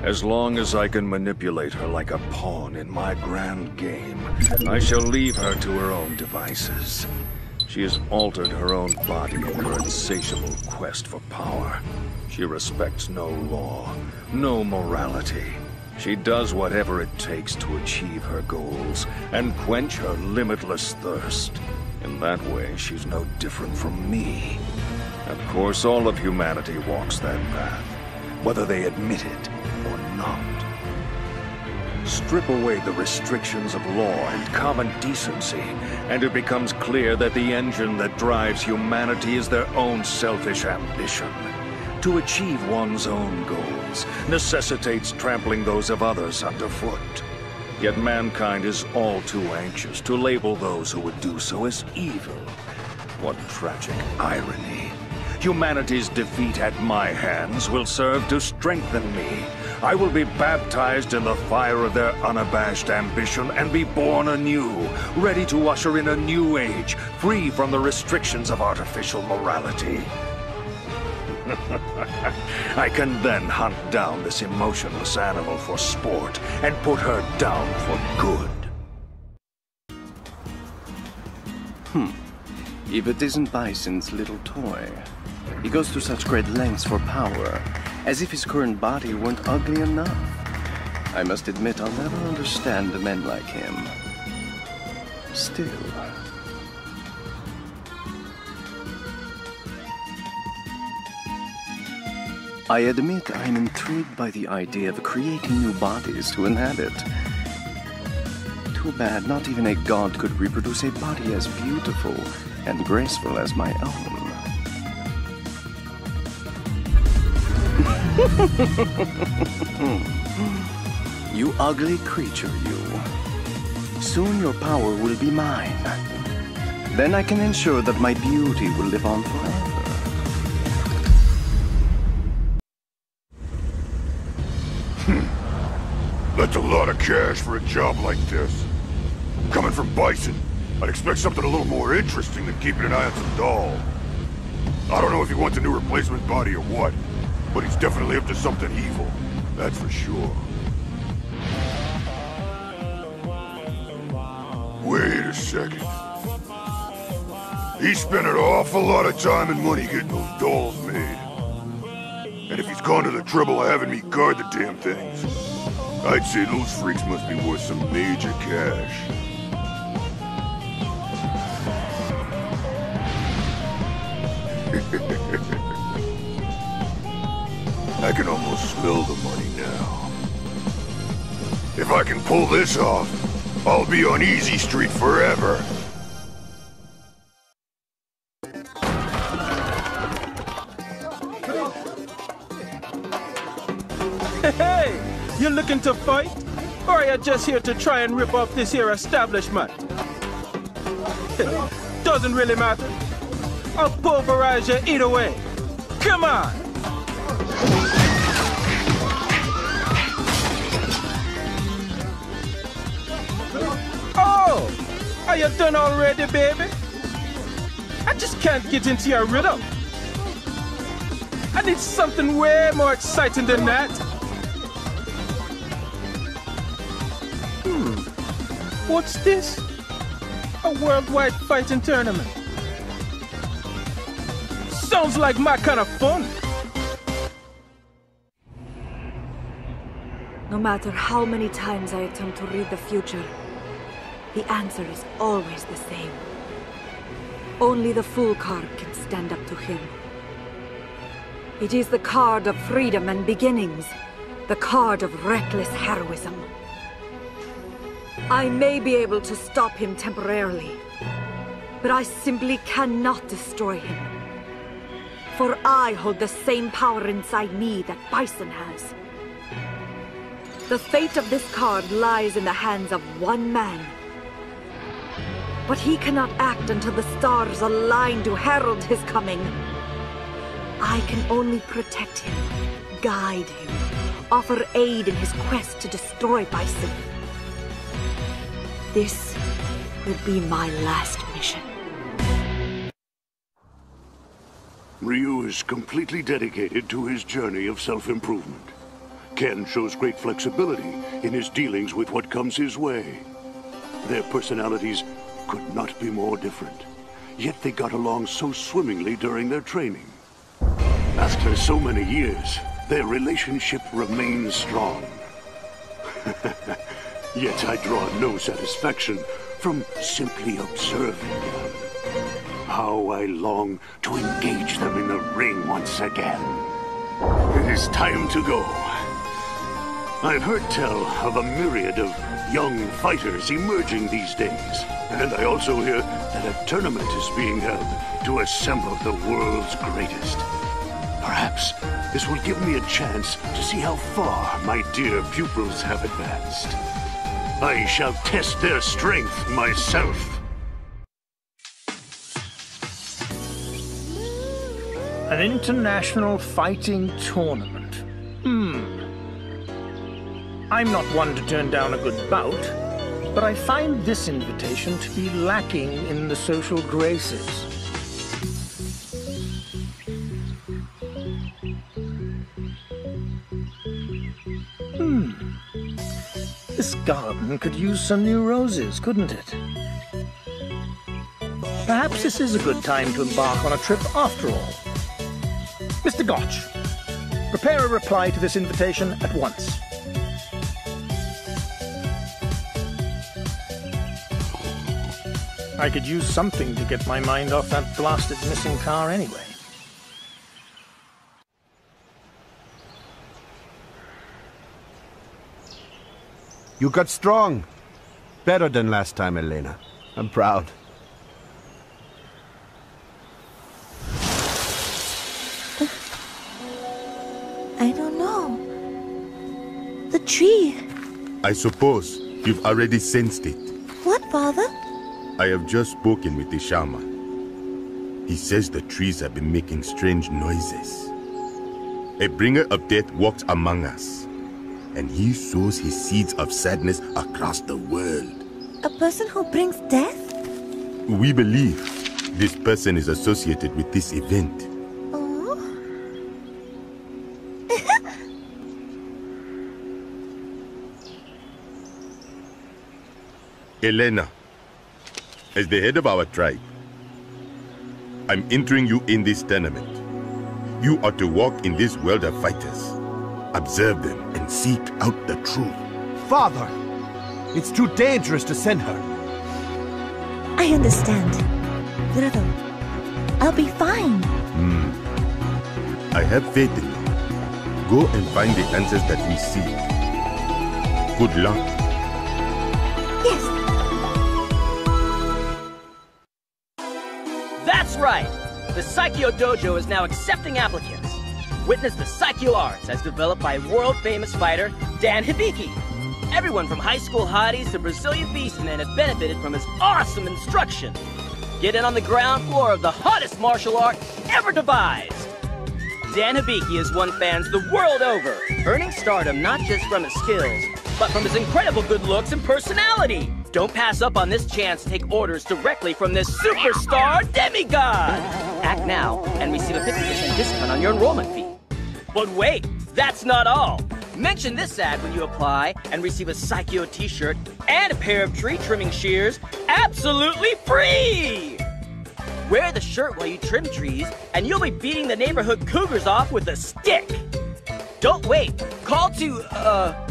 as long as I can manipulate her like a pawn in my grand game, I shall leave her to her own devices. She has altered her own body in her insatiable quest for power. She respects no law, no morality. She does whatever it takes to achieve her goals and quench her limitless thirst. In that way, she's no different from me. Of course, all of humanity walks that path, whether they admit it or not. Strip away the restrictions of law and common decency, and it becomes clear that the engine that drives humanity is their own selfish ambition. To achieve one's own goals necessitates trampling those of others underfoot. Yet mankind is all too anxious to label those who would do so as evil. What tragic irony. Humanity's defeat at my hands will serve to strengthen me. I will be baptized in the fire of their unabashed ambition and be born anew, ready to usher in a new age, free from the restrictions of artificial morality. I can then hunt down this emotionless animal for sport and put her down for good. Hmm. If it isn't Bison's little toy. He goes to such great lengths for power, as if his current body weren't ugly enough. I must admit I'll never understand men like him. Still, I admit I'm intrigued by the idea of creating new bodies to inhabit. Too bad not even a god could reproduce a body as beautiful and graceful as my own. Hmm. you ugly creature, you. Soon your power will be mine. Then I can ensure that my beauty will live on forever. That's a lot of cash for a job like this. Coming from Bison, I'd expect something a little more interesting than keeping an eye on some doll. I don't know if he wants a new replacement body or what, but he's definitely up to something evil. That's for sure. Wait a second. He spent an awful lot of time and money getting those dolls made. And if he's gone to the trouble of having me guard the damn things, I'd say those freaks must be worth some major cash. I can almost smell the money now. If I can pull this off, I'll be on Easy Street forever. You looking to fight? Or are you just here to try and rip off this here establishment? Doesn't really matter. I'll pulverize you either way. Come on! Oh! Are you done already, baby? I just can't get into your rhythm. I need something way more exciting than that. What's this? A worldwide fighting tournament. Sounds like my kind of fun. No matter how many times I attempt to read the future, the answer is always the same. Only the Fool card can stand up to him. It is the card of freedom and beginnings, the card of reckless heroism. I may be able to stop him temporarily, but I simply cannot destroy him. For I hold the same power inside me that Bison has. The fate of this card lies in the hands of one man. But he cannot act until the stars align to herald his coming. I can only protect him, guide him, offer aid in his quest to destroy Bison. This will be my last mission. Ryu is completely dedicated to his journey of self-improvement. Ken shows great flexibility in his dealings with what comes his way. Their personalities could not be more different, yet they got along so swimmingly during their training. After so many years, their relationship remains strong. yet I draw no satisfaction from simply observing them. How I long to engage them in the ring once again. It is time to go. I've heard tell of a myriad of young fighters emerging these days. And I also hear that a tournament is being held to assemble the world's greatest. Perhaps this will give me a chance to see how far my dear pupils have advanced. I shall test their strength myself. An international fighting tournament. Hmm. I'm not one to turn down a good bout, but I find this invitation to be lacking in the social graces. Garden could use some new roses, couldn't it? Perhaps this is a good time to embark on a trip after all. Mr. Gotch, prepare a reply to this invitation at once. I could use something to get my mind off that blasted missing car anyway. You got strong. Better than last time, Elena. I'm proud. I don't know. The tree. I suppose you've already sensed it. What, Father? I have just spoken with the shaman. He says the trees have been making strange noises. A bringer of death walks among us, and he sows his seeds of sadness across the world. A person who brings death? We believe this person is associated with this event. Oh. Elena, as the head of our tribe, I'm entering you in this tournament. You are to walk in this world of fighters, observe them, and seek out the truth. Father! It's too dangerous to send her. I understand. Brother, I'll be fine. Hmm. I have faith in you. Go and find the answers that we seek. Good luck. Yes. That's right! The Psycho Dojo is now accepting applicants. Witness the Psycho Arts as developed by world-famous fighter Dan Hibiki. Everyone from high school hotties to Brazilian beastmen have benefited from his awesome instruction. Get in on the ground floor of the hottest martial art ever devised. Dan Hibiki has won fans the world over, earning stardom not just from his skills, but from his incredible good looks and personality. Don't pass up on this chance to take orders directly from this superstar demigod! Act now and receive a 50% discount on your enrollment fee. But wait, that's not all. Mention this ad when you apply and receive a Psycho t-shirt and a pair of tree trimming shears absolutely free! Wear the shirt while you trim trees, and you'll be beating the neighborhood cougars off with a stick. Don't wait. Call to, uh...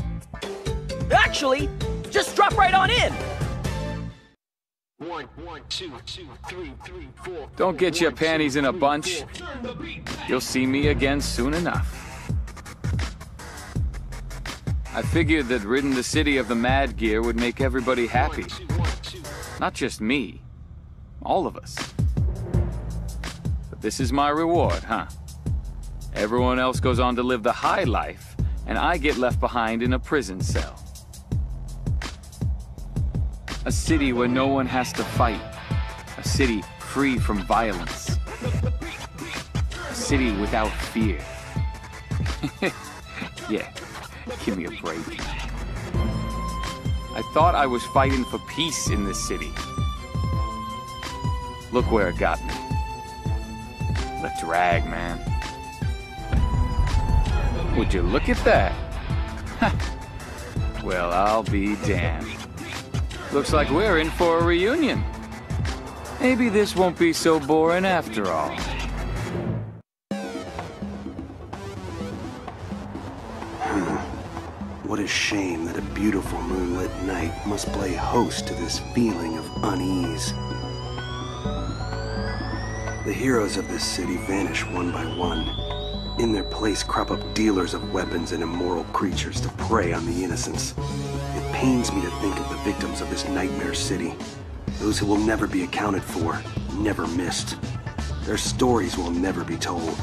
Actually, just drop right on in. Don't get your panties in a bunch. You'll see me again soon enough. I figured that ridding the city of the Mad Gear would make everybody happy. Not just me. All of us. But this is my reward, huh? Everyone else goes on to live the high life, and I get left behind in a prison cell. A city where no one has to fight. A city free from violence. A city without fear. yeah, give me a break. I thought I was fighting for peace in this city. Look where it got me. The drag, man. Would you look at that? well, I'll be damned. Looks like we're in for a reunion. Maybe this won't be so boring after all. What a shame that a beautiful moonlit night must play host to this feeling of unease. The heroes of this city vanish one by one. In their place crop up dealers of weapons and immoral creatures to prey on the innocents. It pains me to think of the victims of this nightmare city. Those who will never be accounted for, never missed. Their stories will never be told.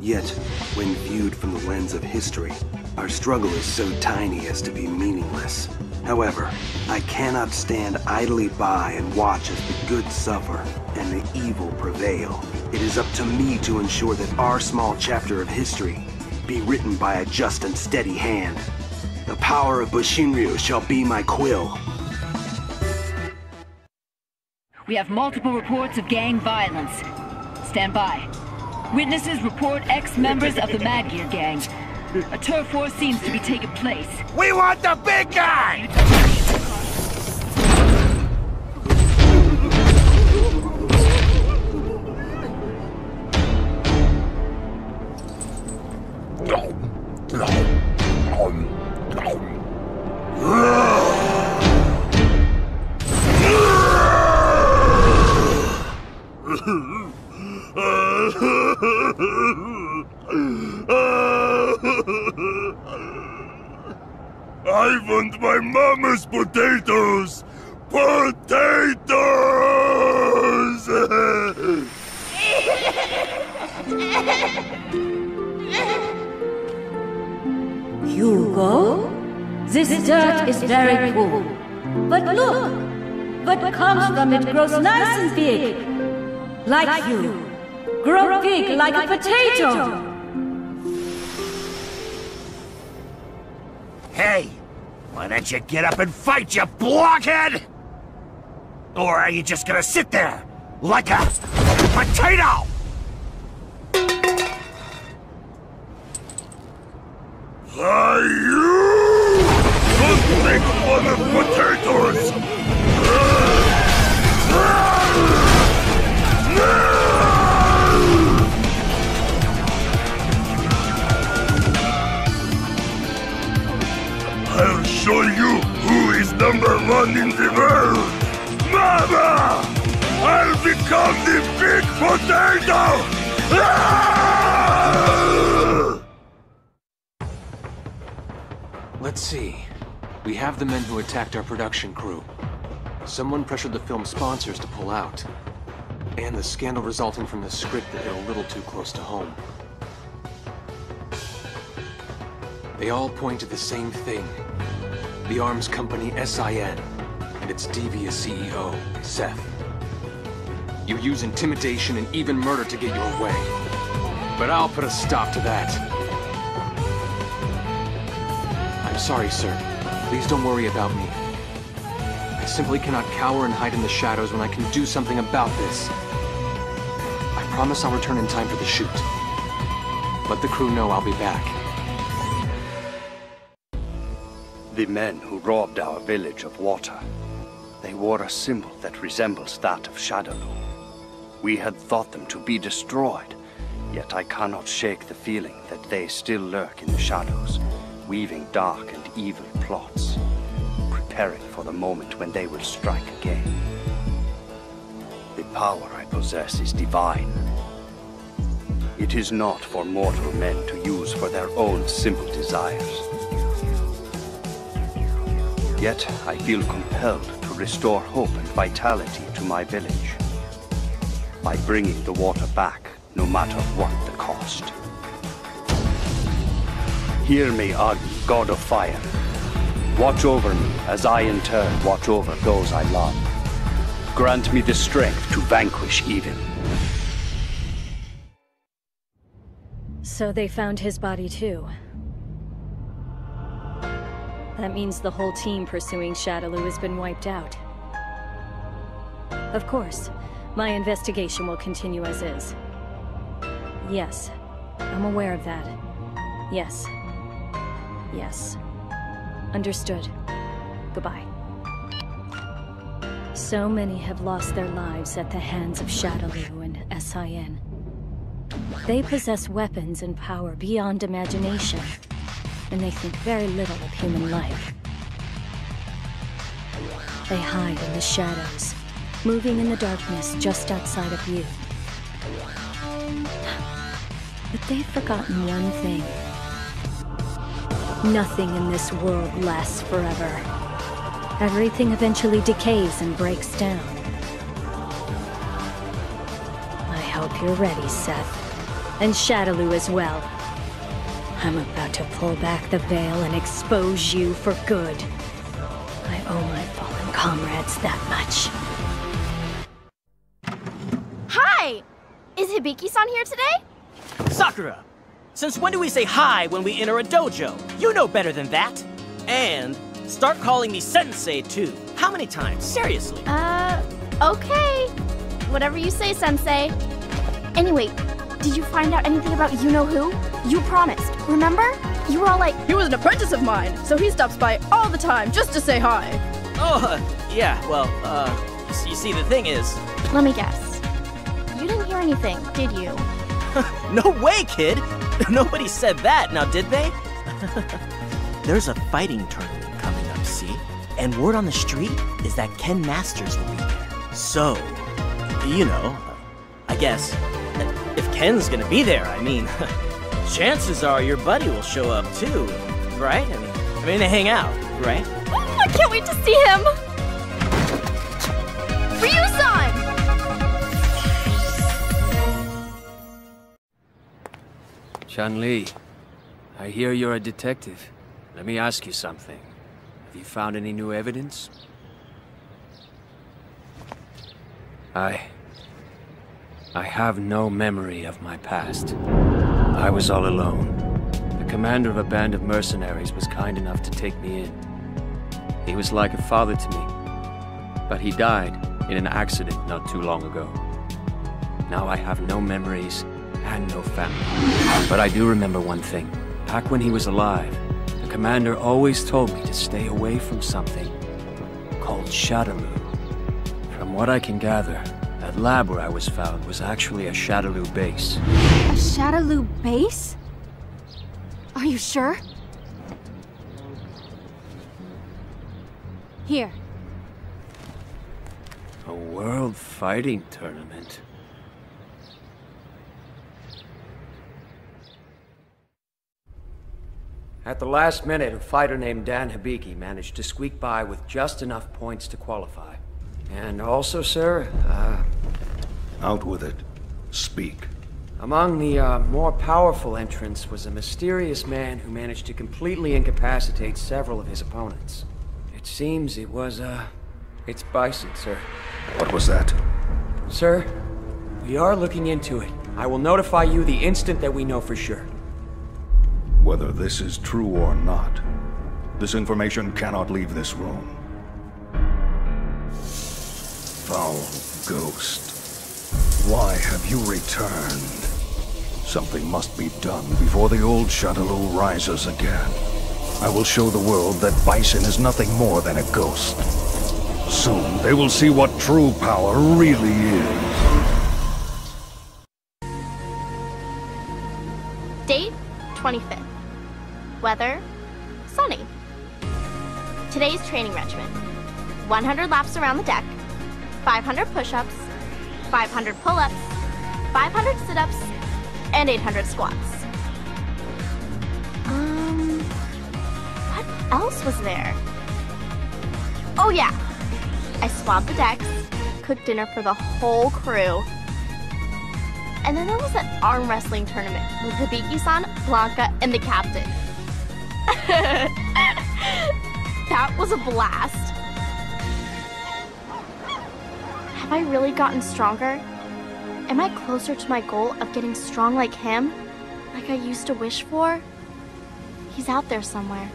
Yet, when viewed from the lens of history, our struggle is so tiny as to be meaningless. However, I cannot stand idly by and watch as the good suffer and the evil prevail. It is up to me to ensure that our small chapter of history be written by a just and steady hand. The power of Bushinryu shall be my quill. We have multiple reports of gang violence. Stand by. Witnesses report ex-members of the Mad Gear gang. A turf war seems to be taking place. We want the big guy! From grows nice and big. Like you. Grow big like a potato. Hey, why don't you get up and fight, you blockhead? Or are you just gonna sit there like a potato? I'll become the big potato! Ah! Let's see. We have the men who attacked our production crew. Someone pressured the film sponsors to pull out. And the scandal resulting from the script that hit a little too close to home. They all point to the same thing. The arms company SIN and its devious CEO, Seth. You use intimidation and even murder to get your way. But I'll put a stop to that. I'm sorry, sir. Please don't worry about me. I simply cannot cower and hide in the shadows when I can do something about this. I promise I'll return in time for the shoot. Let the crew know I'll be back. The men who robbed our village of water. Wore a symbol that resembles that of Shadaloo. We had thought them to be destroyed, yet I cannot shake the feeling that they still lurk in the shadows, weaving dark and evil plots, preparing for the moment when they will strike again. The power I possess is divine. It is not for mortal men to use for their own simple desires. Yet I feel compelled restore hope and vitality to my village. By bringing the water back, no matter what the cost. Hear me, Agni, God of Fire. Watch over me as I in turn watch over those I love. Grant me the strength to vanquish evil. So they found his body too. That means the whole team pursuing Shadaloo has been wiped out. Of course, my investigation will continue as is. Yes, I'm aware of that. Yes. Yes. Understood. Goodbye. So many have lost their lives at the hands of Shadaloo and SIN. They possess weapons and power beyond imagination, and they think very little of human life. They hide in the shadows, moving in the darkness just outside of you. But they've forgotten one thing. Nothing in this world lasts forever. Everything eventually decays and breaks down. I hope you're ready, Seth. And Shadaloo as well. I'm about to pull back the veil and expose you for good. I owe my fallen comrades that much. Hi! Is Hibiki-san here today? Sakura! Since when do we say hi when we enter a dojo? You know better than that! And start calling me Sensei, too. How many times? Seriously. Uh, okay. Whatever you say, Sensei. Anyway, did you find out anything about you-know-who? You promised, remember? You were all like... He was an apprentice of mine, so he stops by all the time just to say hi. Oh, uh, yeah, well, uh, you see, the thing is... Let me guess. You didn't hear anything, did you? no way, kid! Nobody said that, now did they? There's a fighting tournament coming up, see? And word on the street is that Ken Masters will be there. So, you know, I guess, if Ken's gonna be there, I mean, chances are your buddy will show up too, right? I mean, I mean they hang out, right? I can't wait to see him! Ryu-san! Chun-Li, I hear you're a detective. Let me ask you something. Have you found any new evidence? I... I have no memory of my past. I was all alone. The commander of a band of mercenaries was kind enough to take me in. He was like a father to me. But he died in an accident not too long ago. Now I have no memories and no family. But I do remember one thing. Back when he was alive, the commander always told me to stay away from something called Shadaloo. From what I can gather, lab where I was found was actually a Shadaloo base. A Shadaloo base? Are you sure? Here. A world fighting tournament. At the last minute, a fighter named Dan Hibiki managed to squeak by with just enough points to qualify. And also, sir, uh... Out with it. Speak. Among the uh, more powerful entrants was a mysterious man who managed to completely incapacitate several of his opponents. It seems it was, uh... It's Bison, sir. What was that? Sir, we are looking into it. I will notify you the instant that we know for sure. Whether this is true or not, This information cannot leave this room. Foul ghost. Why have you returned? Something must be done before the old Shadaloo rises again. I will show the world that Bison is nothing more than a ghost. Soon they will see what true power really is. Date 25th. Weather sunny. Today's training regimen 100 laps around the deck, 500 push ups, 500 pull ups, 500 sit ups, and 800 squats. Um, what else was there? Oh, yeah. I swabbed the decks, cooked dinner for the whole crew, and then there was an arm wrestling tournament with Hibiki-san, Blanka, and the captain. that was a blast. Have I really gotten stronger? Am I closer to my goal of getting strong like him? Like I used to wish for? He's out there somewhere,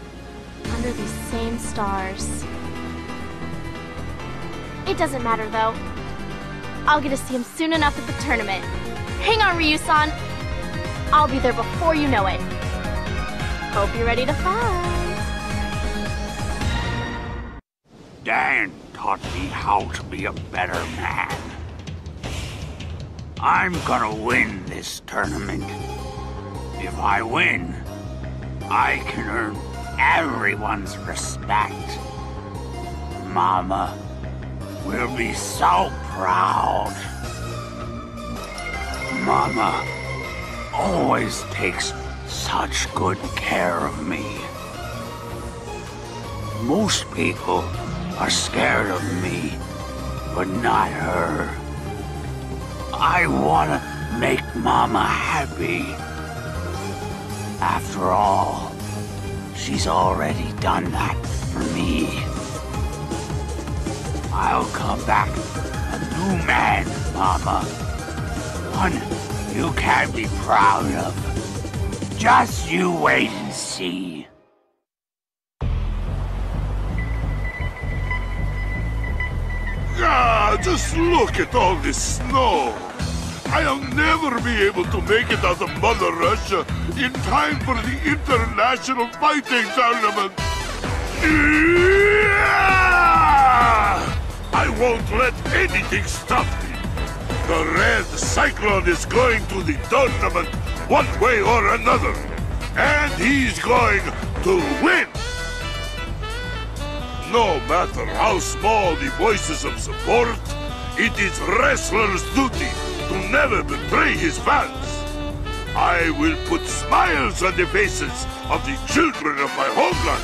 under these same stars. It doesn't matter though. I'll get to see him soon enough at the tournament. Hang on, Ryu-san. I'll be there before you know it. Hope you're ready to fight. Dan taught me how to be a better man. I'm gonna win this tournament. If I win, I can earn everyone's respect. Mama will be so proud. Mama always takes such good care of me. Most people are scared of me, but not her. I wanna make Mama happy. After all, she's already done that for me. I'll come back a new man, Mama. One you can be proud of. Just you wait and see. Ah, just look at all this snow. I'll never be able to make it out of Mother Russia in time for the International Fighting Tournament. Yeah! I won't let anything stop me. The Red Cyclone is going to the tournament one way or another. And he's going to win. No matter how small the voices of support, it is wrestler's duty to never betray his fans. I will put smiles on the faces of the children of my homeland.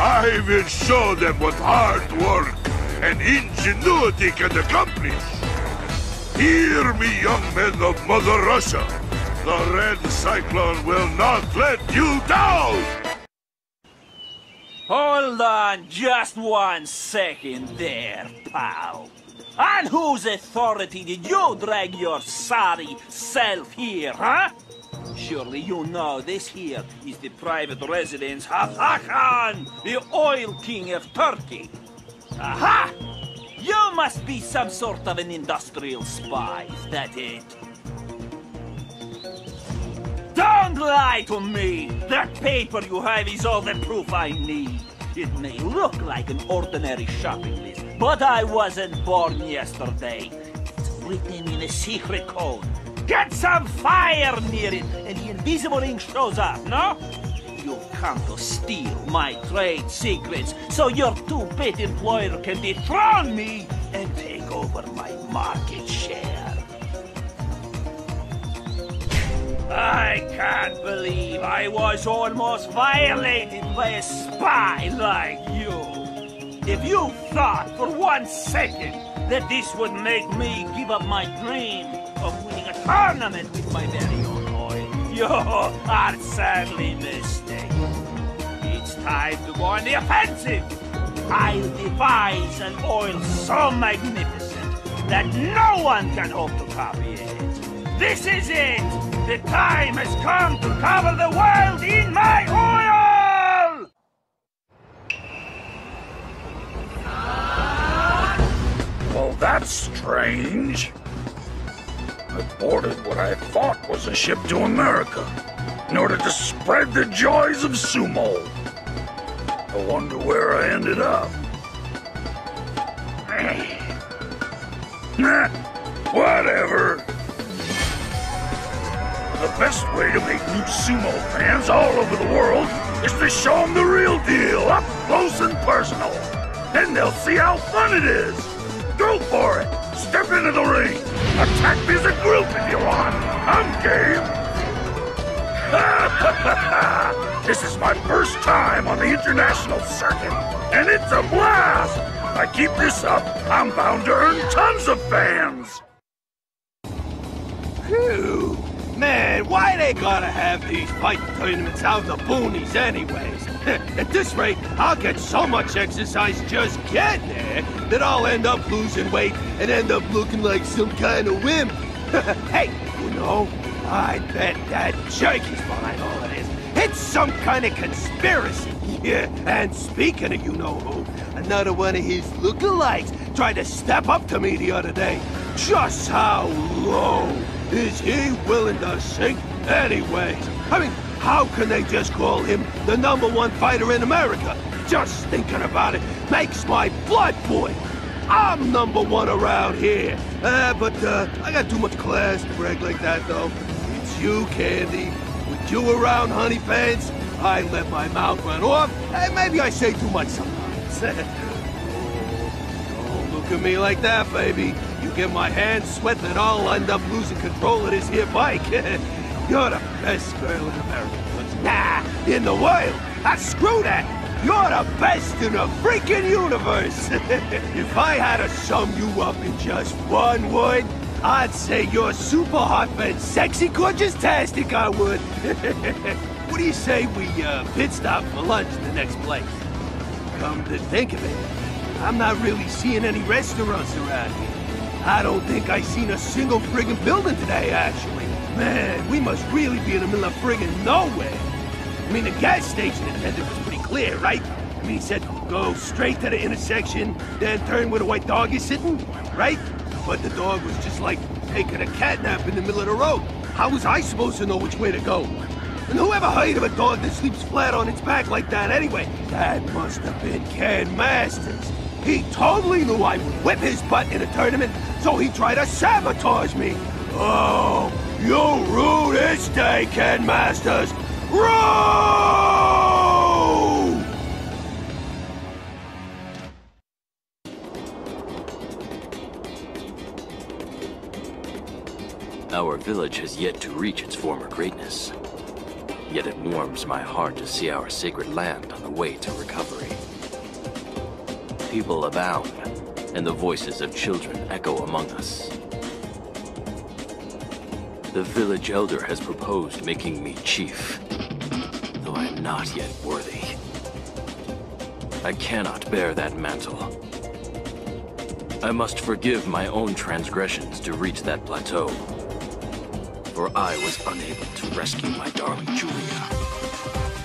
I will show them what hard work and ingenuity can accomplish. Hear me, young men of Mother Russia. The Red Cyclone will not let you down! Hold on just one second there, pal. On whose authority did you drag your sorry self here, huh? Surely you know this here is the private residence of Hakan, the oil king of Turkey. Aha! You must be some sort of an industrial spy, is that it? Don't lie to me! That paper you have is all the proof I need. It may look like an ordinary shopping list, but I wasn't born yesterday. It's written in a secret code. Get some fire near it, and the invisible ink shows up, no? You've come to steal my trade secrets, so your two-bit employer can dethrone me and take over my market share. I can't believe I was almost violated by a spy like you. If you thought for one second that this would make me give up my dream of winning a tournament with my very own oil, you are sadly mistaken. It's time to go on the offensive. I'll devise an oil so magnificent that no one can hope to copy it. This is it! The time has come to cover the world in my oil! Well, that's strange. I boarded what I thought was a ship to America in order to spread the joys of sumo. I wonder where I ended up. Whatever. The best way to make new sumo fans all over the world is to show them the real deal, up close and personal. Then they'll see how fun it is. Go for it. Step into the ring. Attack me as a group if you want. I'm game. this is my first time on the international circuit, and it's a blast. If I keep this up, I'm bound to earn tons of fans. Phew. Man, why they gotta have these fight tournaments out the boonies anyways? At this rate, I'll get so much exercise just getting there that I'll end up losing weight and end up looking like some kind of wimp. hey, you know, I bet that jerk is behind all of this. It's some kind of conspiracy. Yeah, and speaking of you know who, another one of his lookalikes tried to step up to me the other day. Just how low is he willing to sink anyways? I mean, how can they just call him the number one fighter in America? Just thinking about it makes my blood boil. I'm number one around here. Uh, but uh, I got too much class to brag like that, though. It's you, Candy. With you around, honey pants, I let my mouth run off, and maybe I say too much sometimes. oh, don't look at me like that, baby. Get my hands sweating and I'll end up losing control of this here bike. You're the best girl in America. Nah, in the world. I screw that. You're the best in the freaking universe. if I had to sum you up in just one word, I'd say you're super hot and sexy gorgeous-tastic, I would. what do you say we uh, pit stop for lunch the next place? Come to think of it, I'm not really seeing any restaurants around here. I don't think I seen a single friggin' building today, actually. Man, we must really be in the middle of friggin' nowhere. I mean, the gas station attendant was pretty clear, right? I mean, he said, go straight to the intersection, then turn where the white dog is sitting, right? But the dog was just like taking a cat nap in the middle of the road. How was I supposed to know which way to go? And whoever heard of a dog that sleeps flat on its back like that anyway? That must have been Ken Masters. He totally knew I would whip his butt in a tournament, so he tried to sabotage me. Oh, you rue this day, Ken Masters. Rue! Our village has yet to reach its former greatness. Yet it warms my heart to see our sacred land on the way to recovery. People abound, and the voices of children echo among us. The village elder has proposed making me chief, though I am not yet worthy. I cannot bear that mantle. I must forgive my own transgressions to reach that plateau for I was unable to rescue my darling Julia.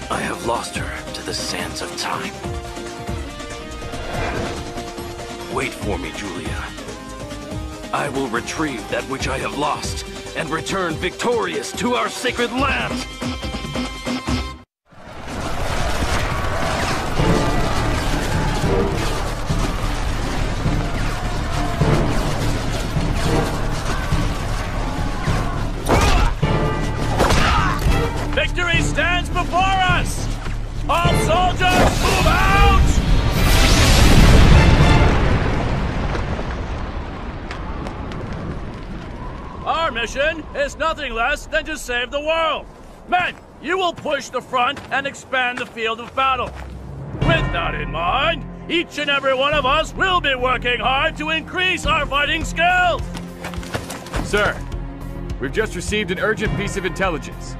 I have lost her to the sands of time. Wait for me, Julia. I will retrieve that which I have lost and return victorious to our sacred land! Nothing less than to save the world. Men, you will push the front and expand the field of battle. With that in mind, each and every one of us will be working hard to increase our fighting skills. Sir, we've just received an urgent piece of intelligence.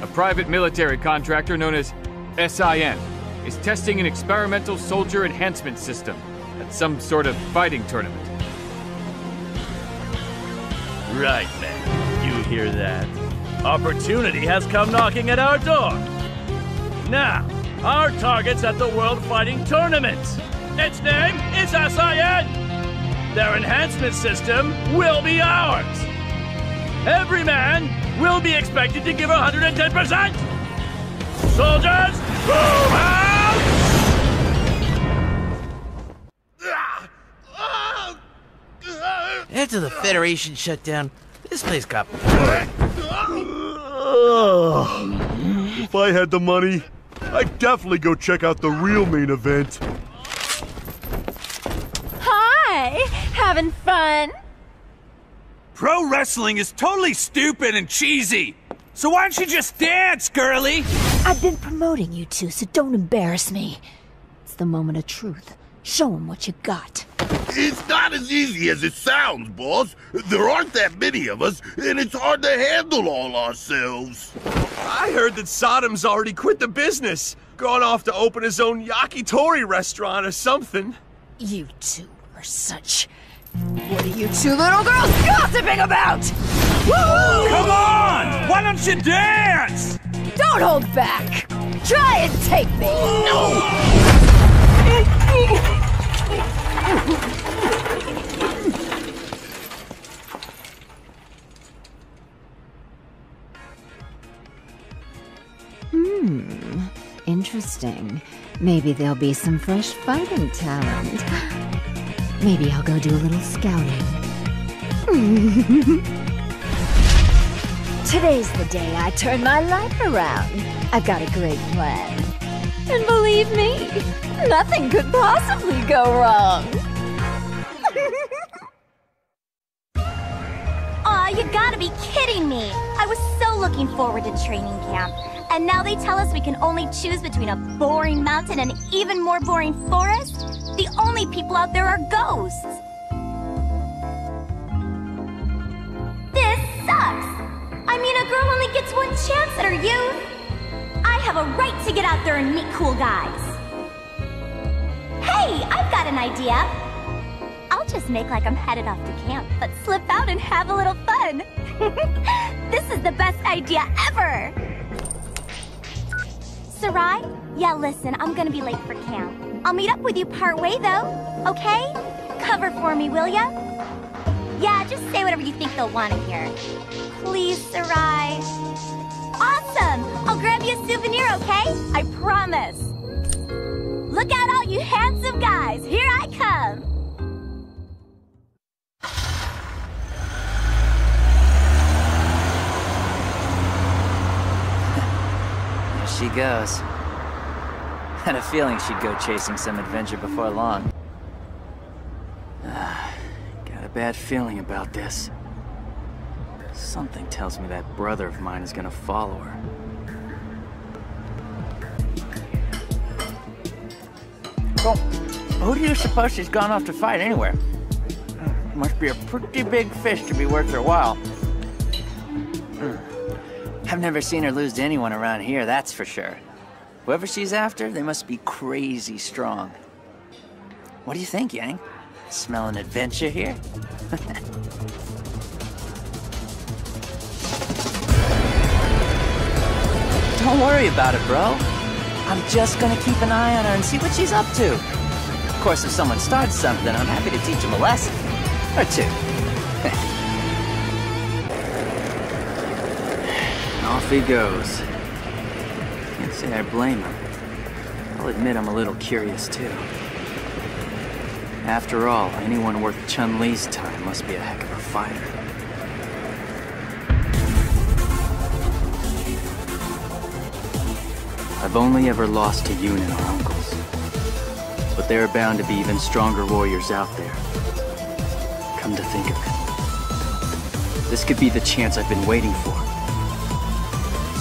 A private military contractor known as SIN is testing an experimental soldier enhancement system at some sort of fighting tournament. Right, man. Hear that? Opportunity has come knocking at our door. Now, our target's at the World Fighting Tournament. Its name is SIN. their enhancement system will be ours. Every man will be expected to give 110%. Soldiers, move out! After the Federation shut down, this place got If I had the money, I'd definitely go check out the real main event. Hi! Having fun? Pro wrestling is totally stupid and cheesy. So why don't you just dance, girly? I've been promoting you two, so don't embarrass me. It's the moment of truth. Show 'em what you got. It's not as easy as it sounds, boss. There aren't that many of us, and it's hard to handle all ourselves. I heard that Sodom's already quit the business. Gone off to open his own yakitori restaurant or something. You two are such. What are you two little girls gossiping about? Come on! Why don't you dance? Don't hold back! Try and take me! No! Hmm. Interesting. Maybe there'll be some fresh fighting talent. Maybe I'll go do a little scouting. Today's the day I turn my life around. I've got a great plan. And believe me, nothing could possibly go wrong. Aw, you gotta be kidding me! I was so looking forward to training camp. And now they tell us we can only choose between a boring mountain and an even more boring forest? The only people out there are ghosts! This sucks! I mean, a girl only gets one chance at her youth! Have a right to get out there and meet cool guys! Hey, I've got an idea! I'll just make like I'm headed off to camp, but slip out and have a little fun! this is the best idea ever! Sarai? Yeah, listen, I'm gonna be late for camp. I'll meet up with you part way, though, okay? Cover for me, will ya? Yeah, just say whatever you think they'll want to hear. Please, Sarai. Awesome! I'll grab you a souvenir, okay? I promise. Look out, all you handsome guys! Here I come! There she goes. Had a feeling she'd go chasing some adventure before long. Ah, got a bad feeling about this. Something tells me that brother of mine is gonna follow her. Well, who do you suppose she's gone off to fight anywhere? Must be a pretty big fish to be worth her while. Hmm. I've never seen her lose to anyone around here, that's for sure. Whoever she's after, they must be crazy strong. What do you think, Yang? Smell an adventure here? Don't worry about it, bro. I'm just gonna keep an eye on her and see what she's up to. Of course, if someone starts something, I'm happy to teach them a lesson. Or two. Off he goes. Can't say I blame him. I'll admit I'm a little curious too. After all, anyone worth Chun-Li's time must be a heck of a fighter. I've only ever lost to Yun and our uncles. But there are bound to be even stronger warriors out there. Come to think of it. This could be the chance I've been waiting for.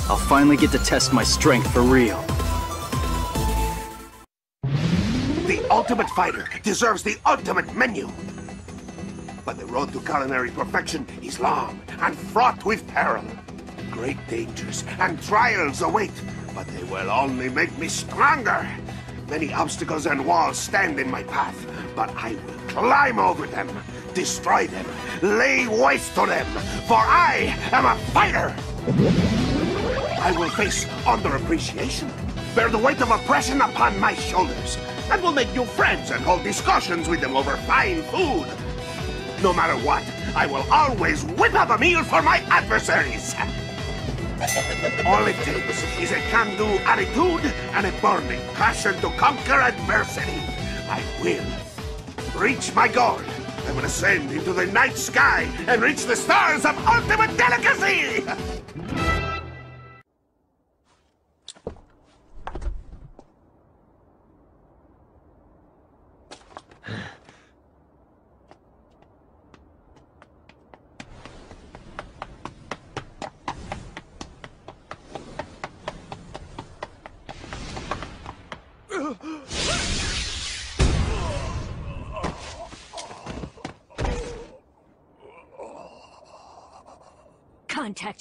I'll finally get to test my strength for real. The ultimate fighter deserves the ultimate menu. But the road to culinary perfection is long and fraught with peril. Great dangers and trials await, but they will only make me stronger. Many obstacles and walls stand in my path, but I will climb over them, destroy them, lay waste to them, for I am a fighter! I will face underappreciation, bear the weight of oppression upon my shoulders, and will make new friends and hold discussions with them over fine food. No matter what, I will always whip up a meal for my adversaries. All it takes is a can-do attitude and a burning passion to conquer adversity. I will reach my goal. I will ascend into the night sky and reach the stars of ultimate delicacy!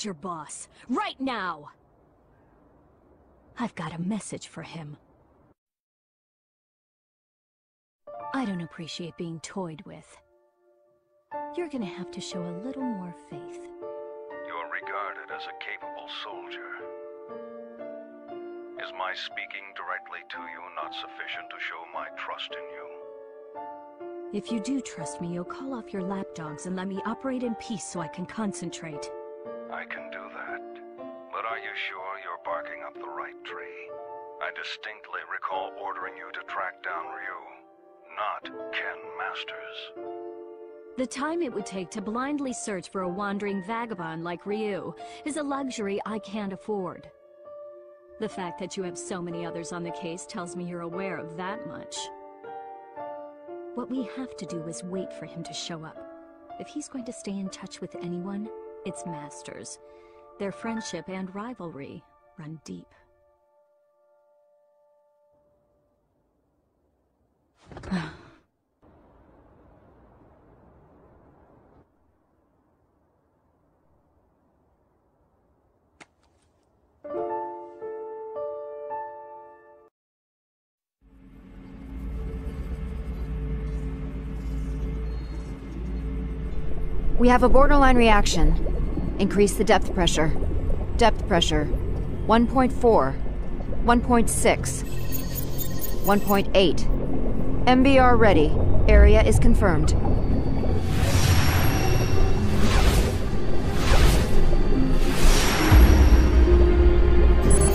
Your boss, right now! I've got a message for him. I don't appreciate being toyed with. You're gonna have to show a little more faith. You're regarded as a capable soldier. Is my speaking directly to you not sufficient to show my trust in you? If you do trust me, you'll call off your lapdogs and let me operate in peace so I can concentrate. I can do that. But are you sure you're barking up the right tree? I distinctly recall ordering you to track down Ryu, not Ken Masters. The time it would take to blindly search for a wandering vagabond like Ryu is a luxury I can't afford. The fact that you have so many others on the case tells me you're aware of that much. What we have to do is wait for him to show up. If he's going to stay in touch with anyone, it's Masters. Their friendship and rivalry run deep. have a borderline reaction. Increase the depth pressure. Depth pressure 1.4, 1.6, 1.8. MBR ready. Area is confirmed.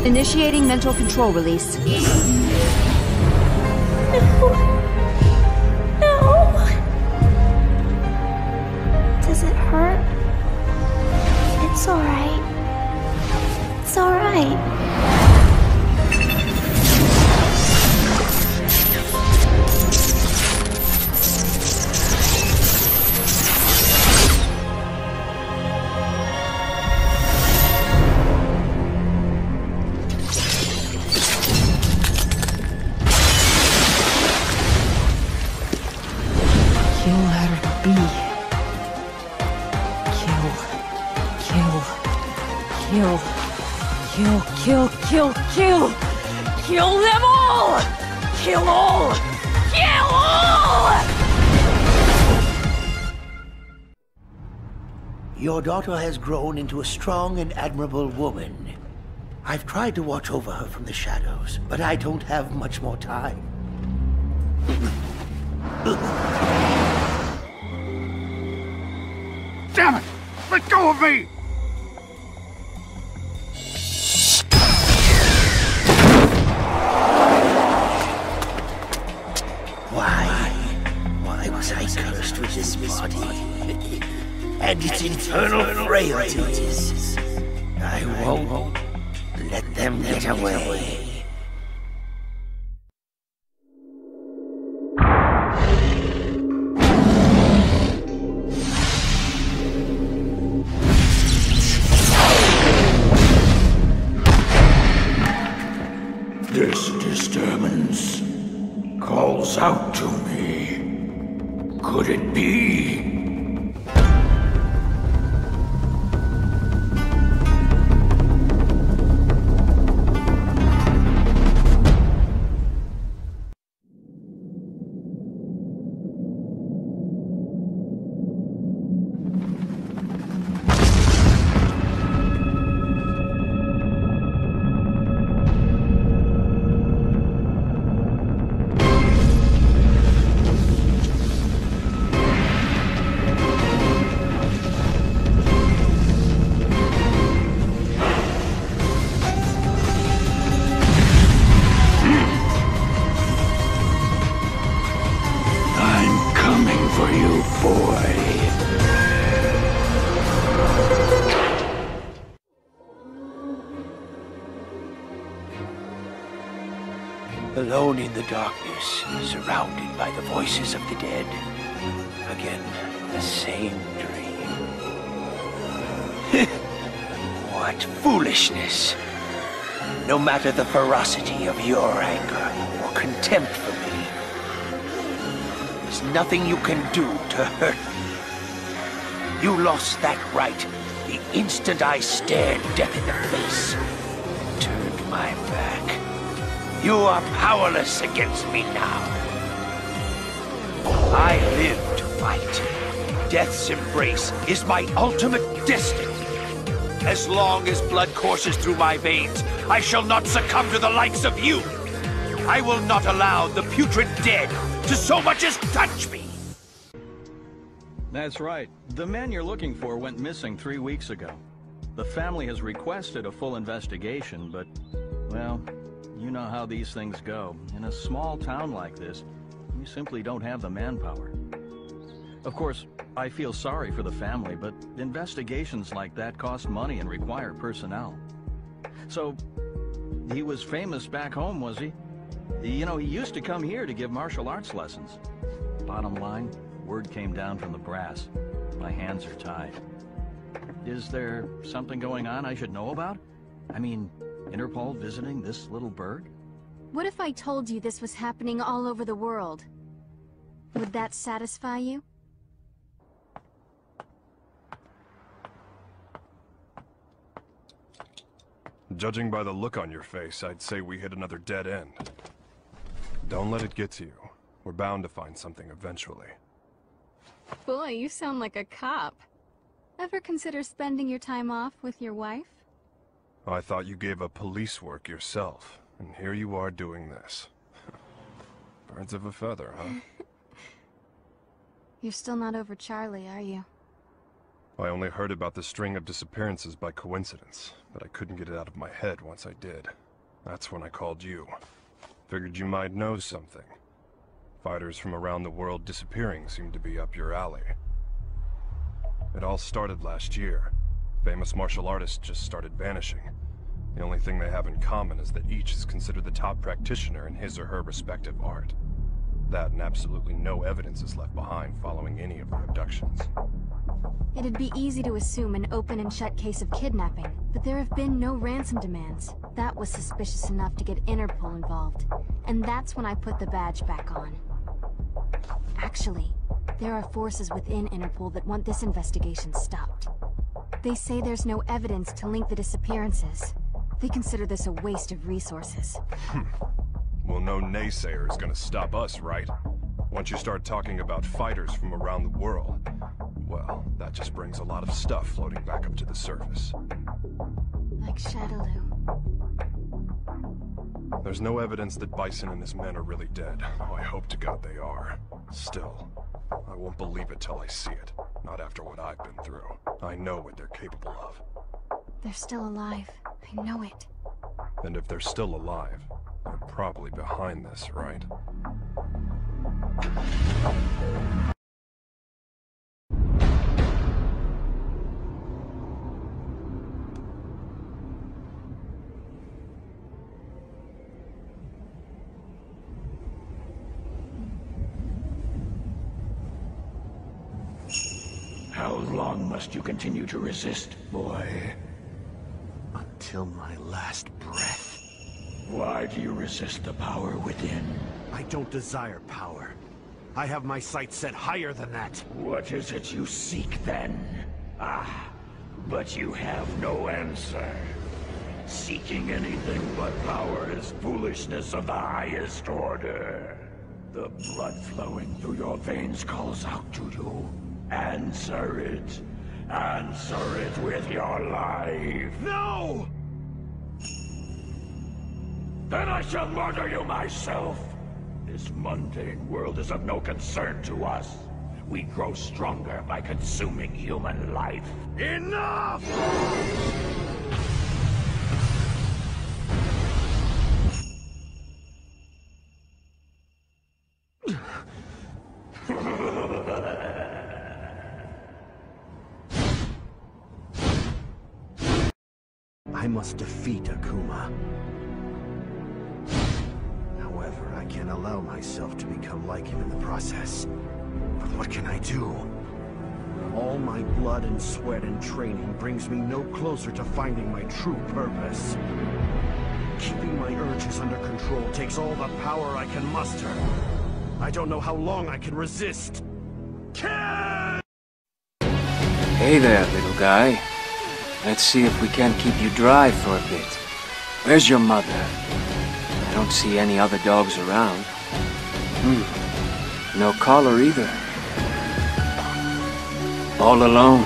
Initiating mental control release. hurt? It's alright. It's alright. Kill. Kill. Kill. Kill, kill, kill, kill! Kill them all! Kill all! Kill all! Your daughter has grown into a strong and admirable woman. I've tried to watch over her from the shadows, but I don't have much more time. Damn it! Let go of me! Why? Why was I cursed with this body? and its infernal frailties? I won't let them get away. The darkness, surrounded by the voices of the dead. Again, the same dream. what foolishness! No matter the ferocity of your anger or contempt for me, there's nothing you can do to hurt me. You lost that right the instant I stared death in the face. You are powerless against me now. I live to fight. Death's embrace is my ultimate destiny. As long as blood courses through my veins, I shall not succumb to the likes of you. I will not allow the putrid dead to so much as touch me. That's right. The man you're looking for went missing three weeks ago. The family has requested a full investigation, but, well, you know how these things go. In a small town like this, we simply don't have the manpower. Of course, I feel sorry for the family, but investigations like that cost money and require personnel. So, he was famous back home, was he? You know, he used to come here to give martial arts lessons. Bottom line, word came down from the brass. My hands are tied. Is there something going on I should know about? I mean, Interpol visiting this little bird? What if I told you this was happening all over the world? Would that satisfy you? Judging by the look on your face, I'd say we hit another dead end. Don't let it get to you. We're bound to find something eventually. Boy, you sound like a cop. Ever consider spending your time off with your wife? I thought you gave up police work yourself, and here you are doing this. Birds of a feather, huh? You're still not over Charlie, are you? I only heard about the string of disappearances by coincidence, but I couldn't get it out of my head once I did. That's when I called you. Figured you might know something. Fighters from around the world disappearing seemed to be up your alley. It all started last year. Famous martial artists just started vanishing. The only thing they have in common is that each is considered the top practitioner in his or her respective art. That and absolutely no evidence is left behind following any of their abductions. It'd be easy to assume an open and shut case of kidnapping, but there have been no ransom demands. That was suspicious enough to get Interpol involved, and that's when I put the badge back on. Actually, there are forces within Interpol that want this investigation stopped. They say there's no evidence to link the disappearances. They consider this a waste of resources. Hmm. Well, no naysayer is gonna stop us, right? Once you start talking about fighters from around the world, well, that just brings a lot of stuff floating back up to the surface. Like Shadaloo. There's no evidence that Bison and his men are really dead. Oh, I hope to God they are. Still, I won't believe it till I see it. Not after what I've been through. I know what they're capable of. They're still alive. I know it. And if they're still alive, they're probably behind this, right? How long must you continue to resist, boy? Until my last breath. Why do you resist the power within? I don't desire power. I have my sights set higher than that. What is it you seek, then? Ah, but you have no answer. Seeking anything but power is foolishness of the highest order. The blood flowing through your veins calls out to you. Answer it. Answer it with your life. No! Then I shall murder you myself. This mundane world is of no concern to us. We grow stronger by consuming human life. Enough! Must defeat Akuma. However, I can't allow myself to become like him in the process. But what can I do? All my blood and sweat and training brings me no closer to finding my true purpose. Keeping my urges under control takes all the power I can muster. I don't know how long I can resist. Kill! Hey there, little guy. Let's see if we can't keep you dry for a bit. Where's your mother? I don't see any other dogs around. Hmm. No collar either. All alone,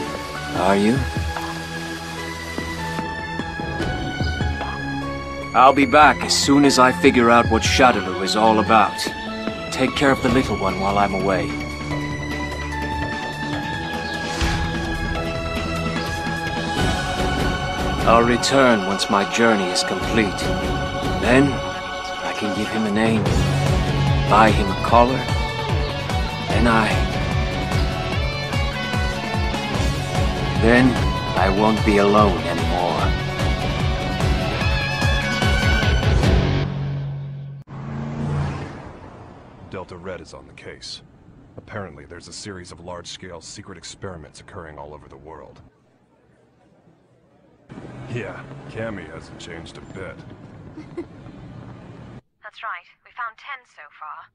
are you? I'll be back as soon as I figure out what Shadaloo is all about. Take care of the little one while I'm away. I'll return once my journey is complete. Then, I can give him a name, buy him a collar, and I... Then, I won't be alone anymore. Delta Red is on the case. Apparently, there's a series of large-scale secret experiments occurring all over the world. Yeah, Cammy hasn't changed a bit. That's right. We found ten so far.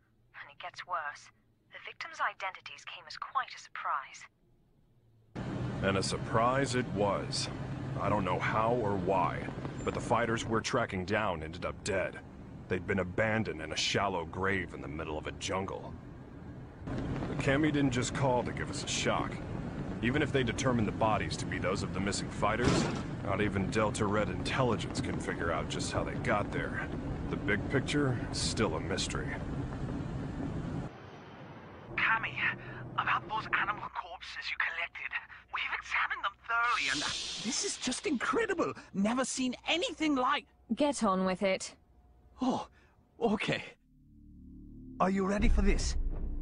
And it gets worse. The victims' identities came as quite a surprise. And a surprise it was. I don't know how or why, but the fighters we're tracking down ended up dead. They'd been abandoned in a shallow grave in the middle of a jungle. But Cammy didn't just call to give us a shock. Even if they determine the bodies to be those of the missing fighters, not even Delta Red intelligence can figure out just how they got there. The big picture is still a mystery. Cammy, about those animal corpses you collected. We've examined them thoroughly and this is just incredible. Never seen anything like... Get on with it. Oh, okay. Are you ready for this?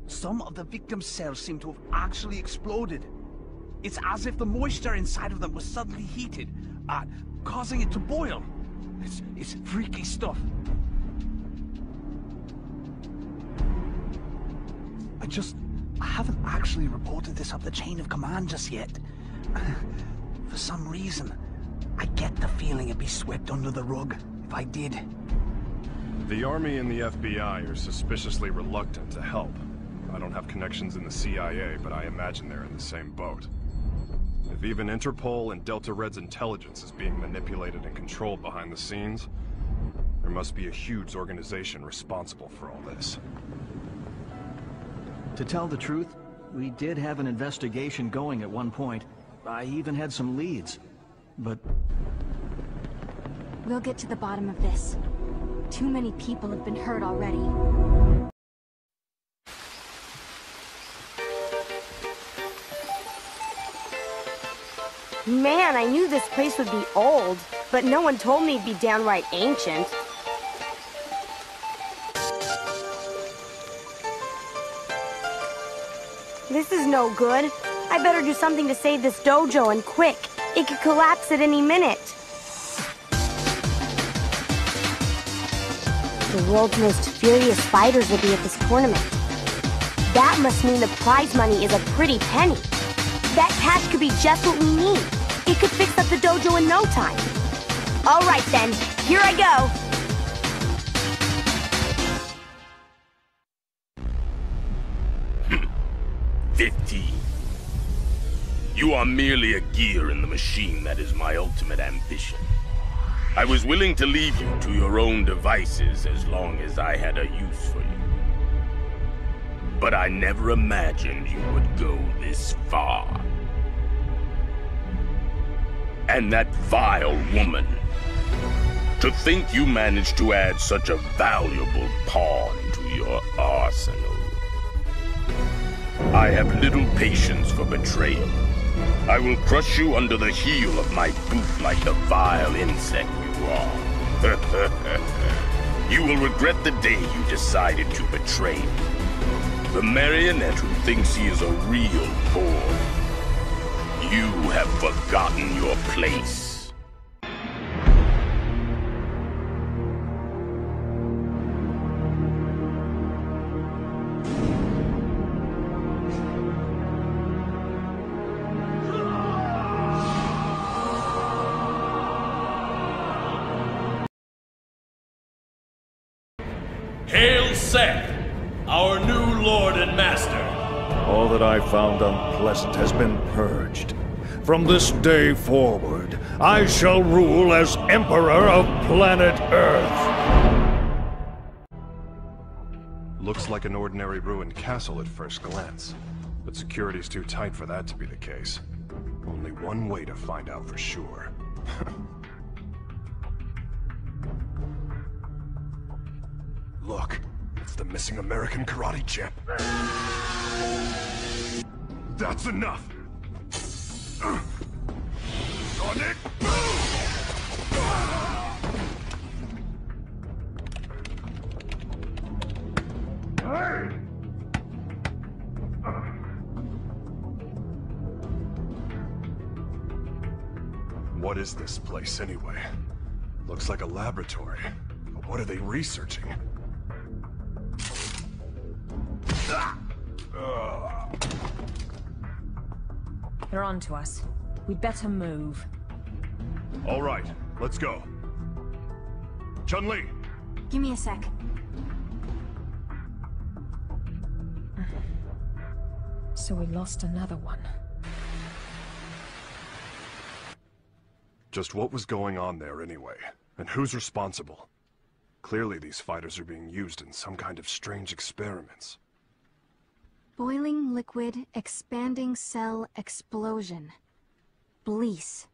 Some of the victims' cells seem to have actually exploded. It's as if the moisture inside of them was suddenly heated, uh, causing it to boil. It's, it's freaky stuff. I just... I haven't actually reported this up the chain of command just yet. For some reason, I get the feeling it'd be swept under the rug if I did. The Army and the FBI are suspiciously reluctant to help. I don't have connections in the CIA, but I imagine they're in the same boat. If even Interpol and Delta Red's intelligence is being manipulated and controlled behind the scenes, there must be a huge organization responsible for all this. To tell the truth, we did have an investigation going at one point. I even had some leads. But We'll get to the bottom of this. Too many people have been hurt already. Man, I knew this place would be old, but no one told me it'd be downright ancient. This is no good. I better do something to save this dojo and quick. It could collapse at any minute. The world's most furious fighters will be at this tournament. That must mean the prize money is a pretty penny. That cash could be just what we need. It could fix up the dojo in no time. All right then, here I go. You are merely a gear in the machine that is my ultimate ambition. I was willing to leave you to your own devices as long as I had a use for you. But I never imagined you would go this far. And that vile woman. To think you managed to add such a valuable pawn to your arsenal. I have little patience for betrayal. I will crush you under the heel of my boot like the vile insect you are. you will regret the day you decided to betray me. The marionette who thinks he is a real boy. You have forgotten your place. Has been purged. From this day forward, I shall rule as Emperor of planet Earth. Looks like an ordinary ruined castle at first glance. But security's too tight for that to be the case. Only one way to find out for sure. Look, it's the missing American karate champ. That's enough! Sonic Hey! What is this place, anyway? Looks like a laboratory. But what are they researching? They're on to us. We'd better move. All right, let's go. Chun-Li! Give me a sec. So we lost another one. Just what was going on there anyway? And who's responsible? Clearly these fighters are being used in some kind of strange experiments. Boiling liquid, expanding cell explosion. BLECE.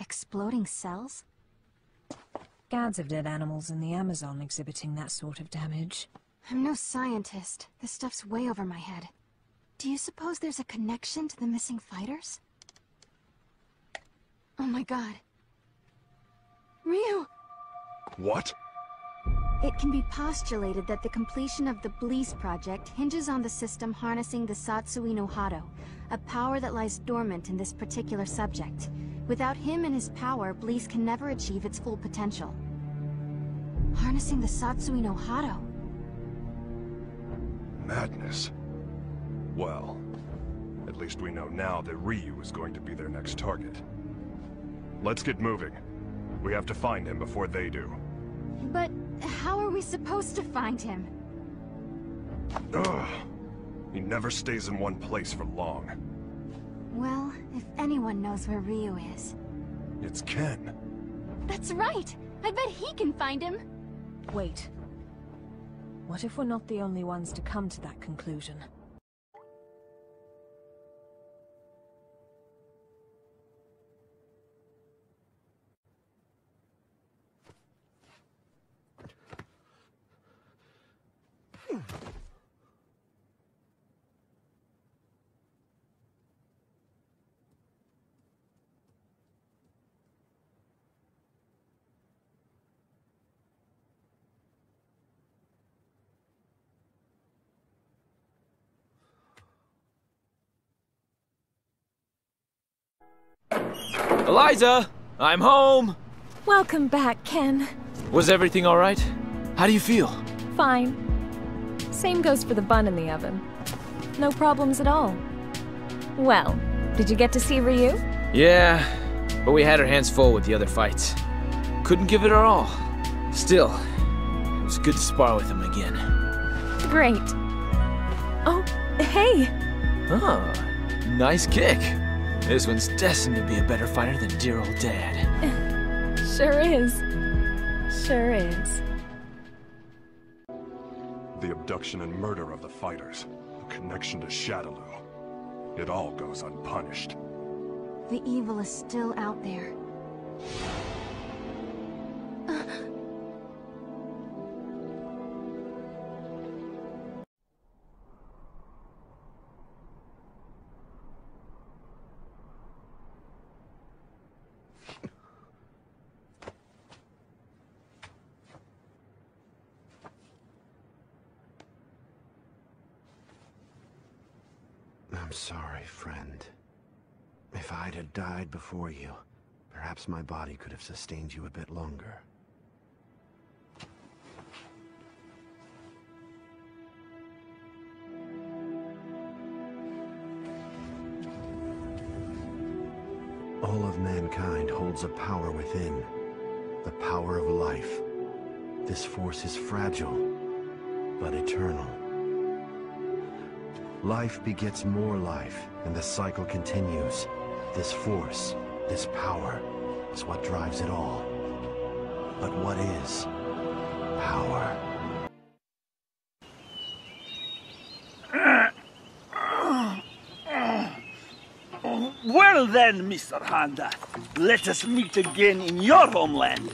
Exploding cells? Gads of dead animals in the Amazon exhibiting that sort of damage. I'm no scientist. This stuff's way over my head. Do you suppose there's a connection to the missing fighters? Oh my god. Ryu! What? It can be postulated that the completion of the BLECE project hinges on the system harnessing the Satsui no Hado, a power that lies dormant in this particular subject. Without him and his power, BLECE can never achieve its full potential. Harnessing the Satsui no Hado. Madness. Well, at least we know now that Ryu is going to be their next target. Let's get moving. We have to find him before they do. But how are we supposed to find him? Ugh. He never stays in one place for long. Well, if anyone knows where Ryu is. It's Ken. That's right! I bet he can find him! Wait. What if we're not the only ones to come to that conclusion? Eliza! I'm home! Welcome back, Ken. Was everything alright? How do you feel? Fine. Same goes for the bun in the oven. No problems at all. Well, did you get to see Ryu? Yeah, but we had our hands full with the other fights. Couldn't give it our all. Still, it was good to spar with him again. Great. Oh, hey! Oh, nice kick. This one's destined to be a better fighter than dear old Dad. Sure is. Sure is. The abduction and murder of the fighters. The connection to Shadaloo. It all goes unpunished. The evil is still out there. I'm died before you, perhaps my body could have sustained you a bit longer. All of mankind holds a power within. The power of life. This force is fragile, but eternal. Life begets more life, and the cycle continues. This force, this power, is what drives it all. But what is power? Well then, Mr. Honda, let us meet again in your homeland.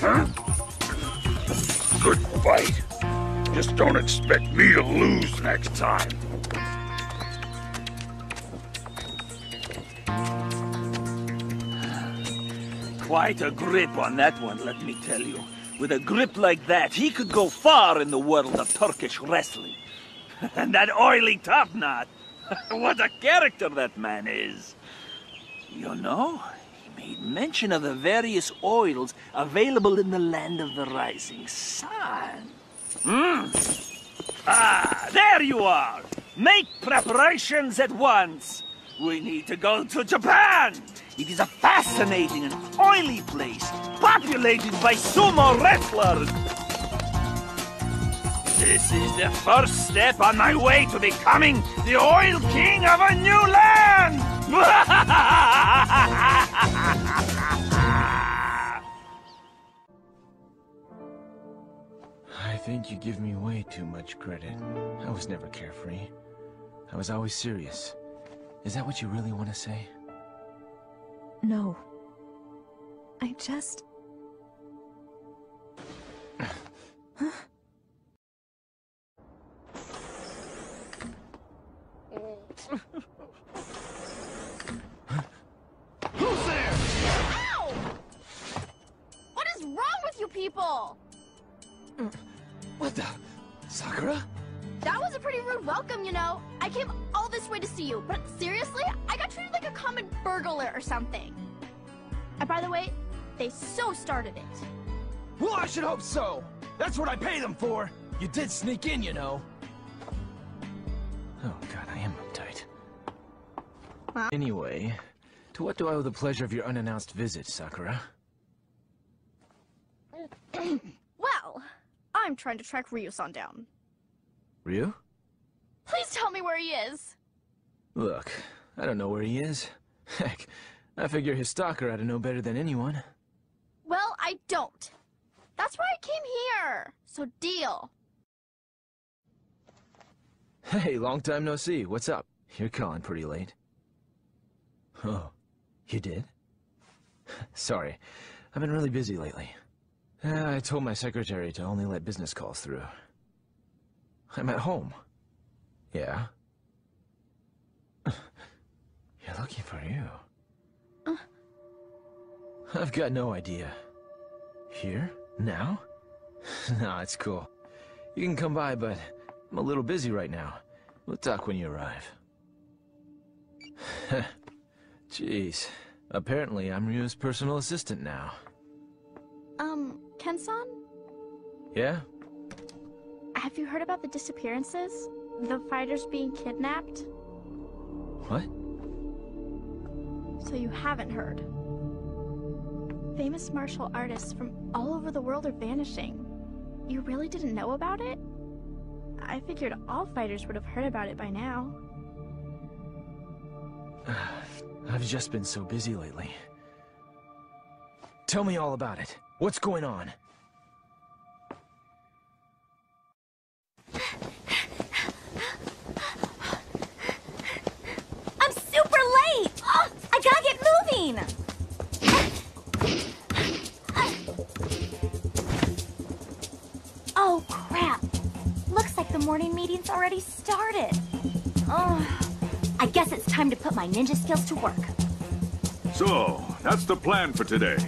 Huh? Just don't expect me to lose next time. Quite a grip on that one, let me tell you. With a grip like that, he could go far in the world of Turkish wrestling. and that oily top knot. what a character that man is. You know, he made mention of the various oils available in the land of the rising sun. Hmm. Ah, there you are. Make preparations at once. We need to go to Japan. It is a fascinating and oily place, populated by sumo wrestlers. This is the first step on my way to becoming the oil king of a new land! think you give me way too much credit. I was never carefree. I was always serious. Is that what you really want to say? No. I just... Who's What the? Sakura? That was a pretty rude welcome, you know. I came all this way to see you, but seriously, I got treated like a common burglar or something. And by the way, they so started it. Well, I should hope so. That's what I pay them for. You did sneak in, you know. Oh god, I am uptight. Anyway, to what do I owe the pleasure of your unannounced visit, Sakura? I'm trying to track Ryu-san down. Ryu? Please tell me where he is. Look, I don't know where he is. Heck, I figure his stalker ought to know better than anyone. Well, I don't. That's why I came here. So deal. Hey, long time no see. What's up? You're calling pretty late. Oh, you did? Sorry, I've been really busy lately. Uh, I told my secretary to only let business calls through. I'm at home. Yeah? You're looking for you. I've got no idea. Here? Now? no, it's cool. You can come by, but I'm a little busy right now. We'll talk when you arrive. Jeez. Apparently, I'm Ryu's personal assistant now. Um, Ken-san? Yeah? Have you heard about the disappearances? The fighters being kidnapped? What? So you haven't heard. Famous martial artists from all over the world are vanishing. You really didn't know about it? I figured all fighters would have heard about it by now. I've just been so busy lately. Tell me all about it. What's going on? I'm super late! I gotta get moving! Oh, crap. Looks like the morning meeting's already started. Oh, I guess it's time to put my ninja skills to work. So, that's the plan for today.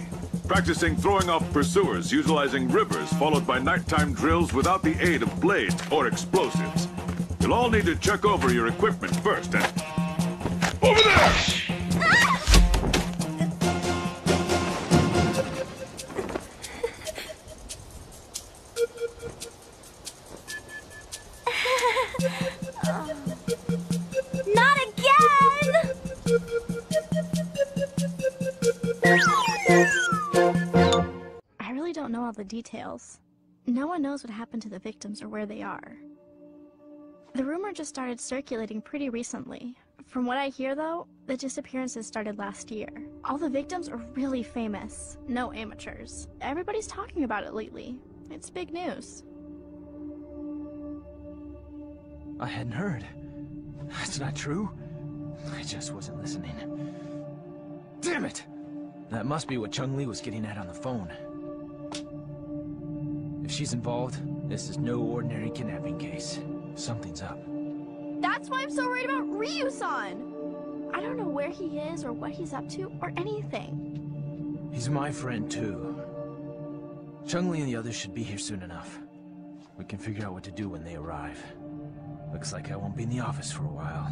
Practicing throwing off pursuers utilizing rivers followed by nighttime drills without the aid of blades or explosives. You'll all need to check over your equipment first and... Over there! No one knows what happened to the victims or where they are. The rumor just started circulating pretty recently. From what I hear, though, the disappearances started last year. All the victims are really famous, no amateurs. Everybody's talking about it lately. It's big news. I hadn't heard. That's not true. I just wasn't listening. Damn it! That must be what Chun-Li was getting at on the phone. If she's involved, this is no ordinary kidnapping case. Something's up. That's why I'm so worried about Ryu-san! I don't know where he is or what he's up to or anything. He's my friend, too. Chun-Li and the others should be here soon enough. We can figure out what to do when they arrive. Looks like I won't be in the office for a while.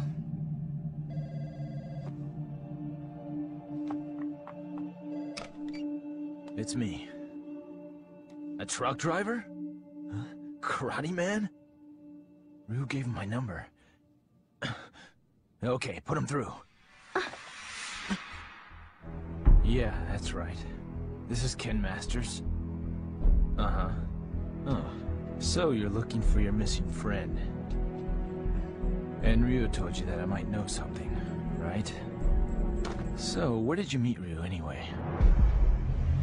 It's me. A truck driver? Huh? Karate man? Ryu gave him my number. okay, put him through. yeah, that's right. This is Ken Masters. Uh-huh. Oh, so you're looking for your missing friend. And Ryu told you that I might know something, right? So, where did you meet Ryu anyway?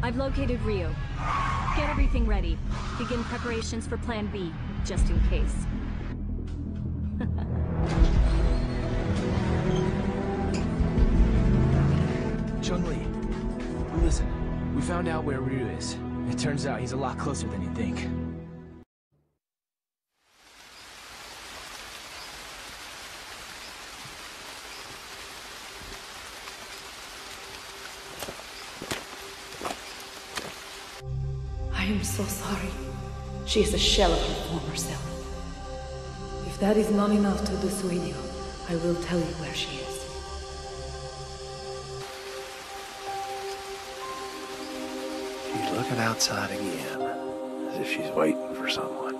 I've located Ryu. Get everything ready. Begin preparations for Plan B, just in case. Chun-Li, listen. We found out where Ryu is. It turns out he's a lot closer than you think. She is a shell of her former self. If that is not enough to dissuade you, I will tell you where she is. She's looking outside again, as if she's waiting for someone.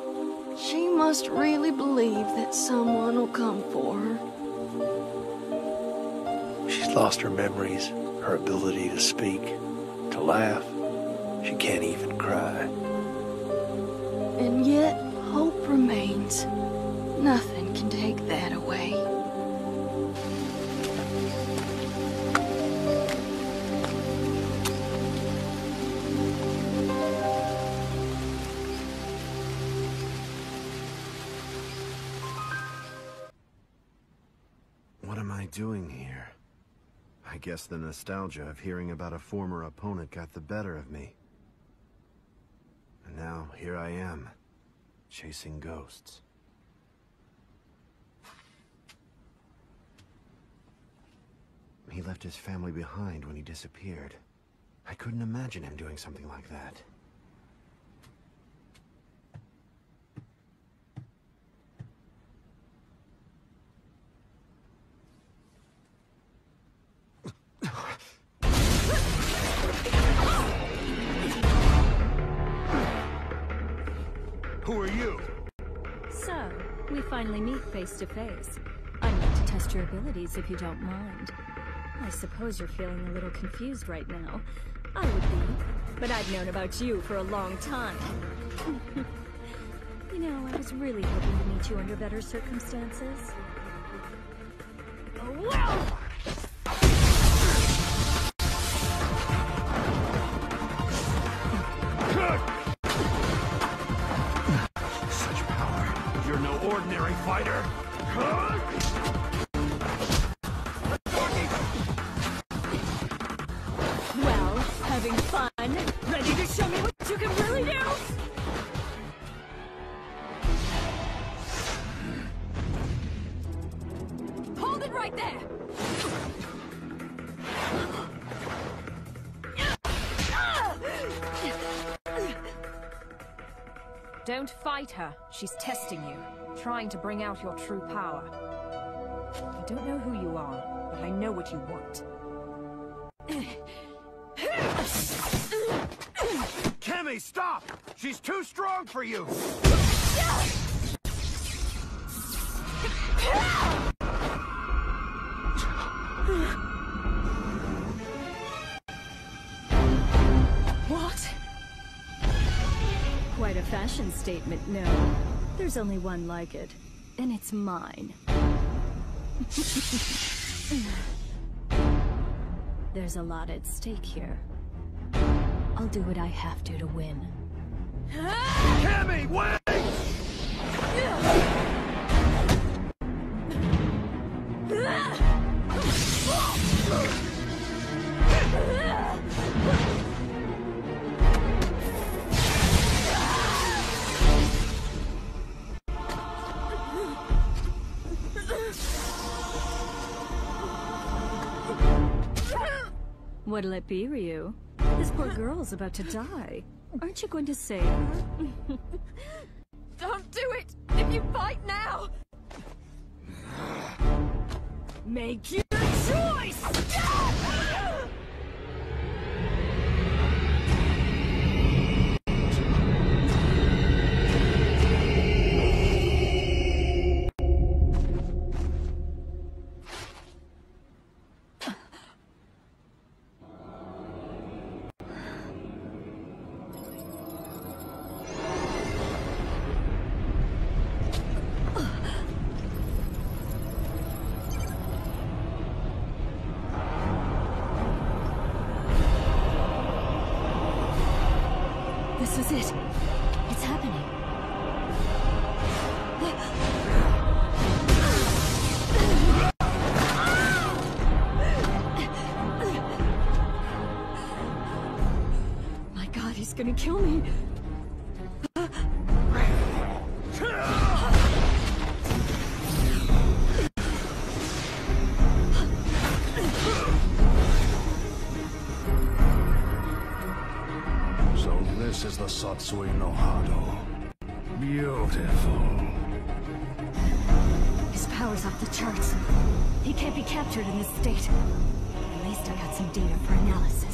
She must really believe that someone will come for her. She's lost her memories, her ability to speak, to laugh. She can't even cry. And yet, hope remains. Nothing can take that away. What am I doing here? I guess the nostalgia of hearing about a former opponent got the better of me. Now, here I am, chasing ghosts. He left his family behind when he disappeared. I couldn't imagine him doing something like that. Who are you? So, we finally meet face to face. I'd like to test your abilities if you don't mind. I suppose you're feeling a little confused right now. I would be, but I've known about you for a long time. you know, I was really hoping to meet you under better circumstances. Oh, her. She's testing you, trying to bring out your true power. I don't know who you are, but I know what you want. Cammy, stop! She's too strong for you! Statement, no. There's only one like it, and it's mine. There's a lot at stake here. I'll do what I have to to win. Cammy, wait! What'll it be, Ryu? This poor girl's about to die. Aren't you going to save her? Don't do it! If you fight now! Make your choice! No Hado. Beautiful. His power's off the charts. He can't be captured in this state. At least I got some data for analysis.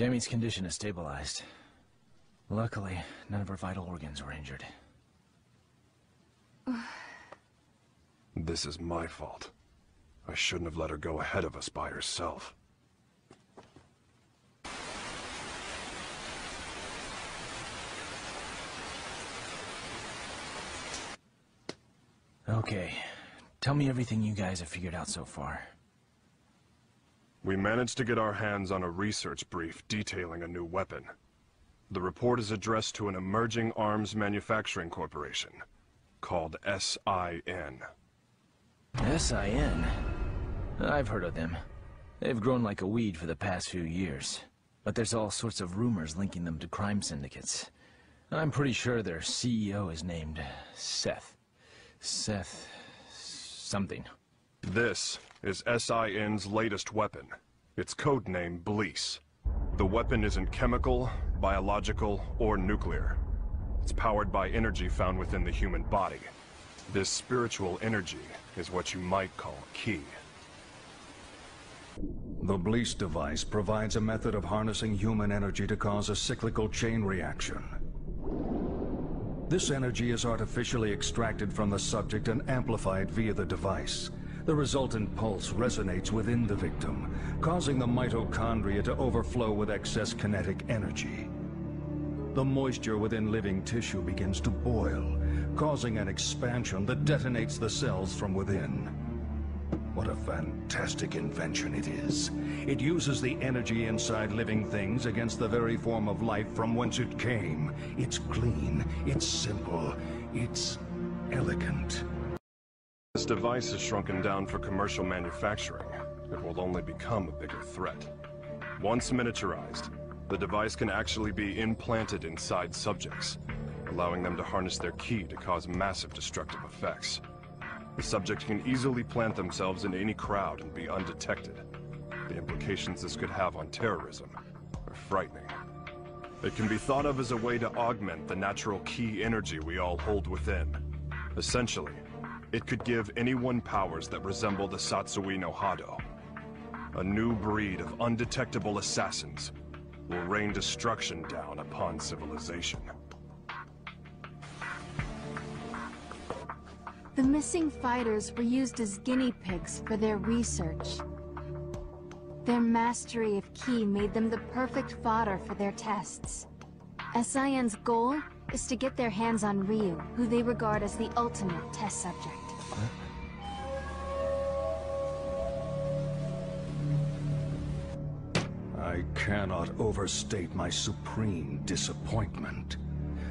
Cammy's condition is stabilized. Luckily, none of her vital organs were injured. This is my fault. I shouldn't have let her go ahead of us by herself. Okay, tell me everything you guys have figured out so far. We managed to get our hands on a research brief detailing a new weapon. The report is addressed to an emerging arms manufacturing corporation called SIN. S.I.N.? I've heard of them. They've grown like a weed for the past few years. But there's all sorts of rumors linking them to crime syndicates. I'm pretty sure their CEO is named Seth. Seth... something. This is SIN's latest weapon. Its codename BLECE. The weapon isn't chemical, biological, or nuclear. It's powered by energy found within the human body. This spiritual energy is what you might call ki. The BLECE device provides a method of harnessing human energy to cause a cyclical chain reaction. This energy is artificially extracted from the subject and amplified via the device. The resultant pulse resonates within the victim, causing the mitochondria to overflow with excess kinetic energy. The moisture within living tissue begins to boil, causing an expansion that detonates the cells from within. What a fantastic invention it is. It uses the energy inside living things against the very form of life from whence it came. It's clean, it's simple, it's elegant. This device is shrunken down for commercial manufacturing. It will only become a bigger threat. Once miniaturized, the device can actually be implanted inside subjects, allowing them to harness their ki to cause massive destructive effects. The subject can easily plant themselves in any crowd and be undetected. The implications this could have on terrorism are frightening. It can be thought of as a way to augment the natural ki energy we all hold within. Essentially, it could give anyone powers that resemble the Satsui no Hado. A new breed of undetectable assassins will rain destruction down upon civilization. The missing fighters were used as guinea pigs for their research. Their mastery of Ki made them the perfect fodder for their tests. SIN's goal is to get their hands on Ryu, who they regard as the ultimate test subject. I cannot overstate my supreme disappointment.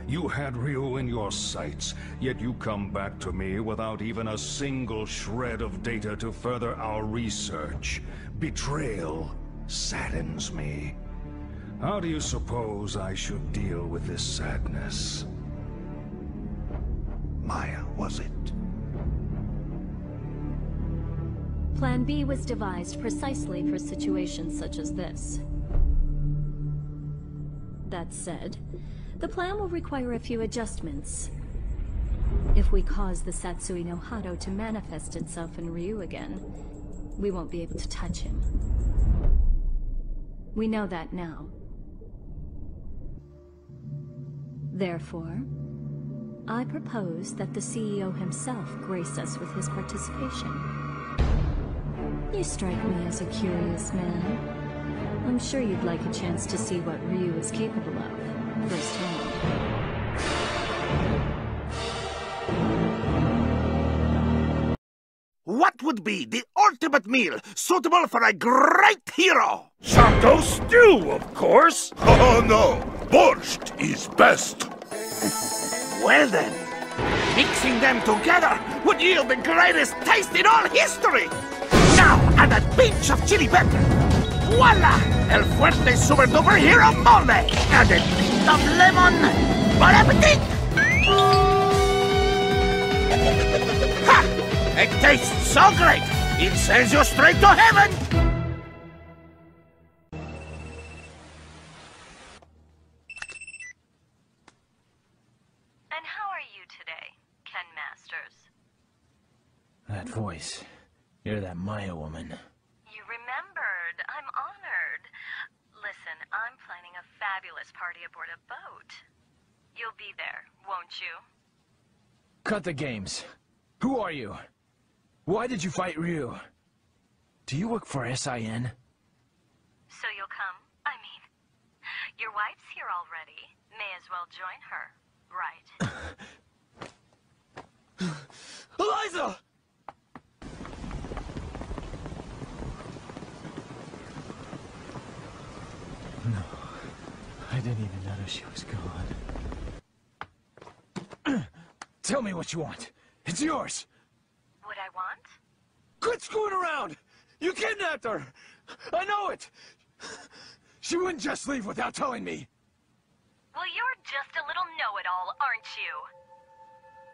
You had Ryu in your sights, yet you come back to me without even a single shred of data to further our research. Betrayal saddens me. How do you suppose I should deal with this sadness? Maya, was it? Plan B was devised precisely for situations such as this. That said, the plan will require a few adjustments. If we cause the Satsui no Hado to manifest itself in Ryu again, we won't be able to touch him. We know that now. Therefore, I propose that the CEO himself grace us with his participation. You strike me as a curious man. I'm sure you'd like a chance to see what Ryu is capable of, firsthand. What would be the ultimate meal suitable for a great hero? Sato stew, of course. Oh no, borscht is best. Well then, mixing them together would yield the greatest taste in all history. Now add a pinch of chili pepper. Voila! El fuerte super duper hero mole! And a bit of lemon. Bon appetit! ha! It tastes so great, it sends you straight to heaven! And how are you today, Ken Masters? That voice. You're that Maya woman. You remembered. I'm honored. Listen, I'm planning a fabulous party aboard a boat. You'll be there, won't you? Cut the games. Who are you? Why did you fight Ryu? Do you work for SIN? So you'll come? I mean, your wife's here already. May as well join her, right? Eliza! No. I didn't even notice she was gone. Tell me what you want. It's yours. I want? Quit screwing around! You kidnapped her! I know it! She wouldn't just leave without telling me. Well, you're just a little know-it-all, aren't you?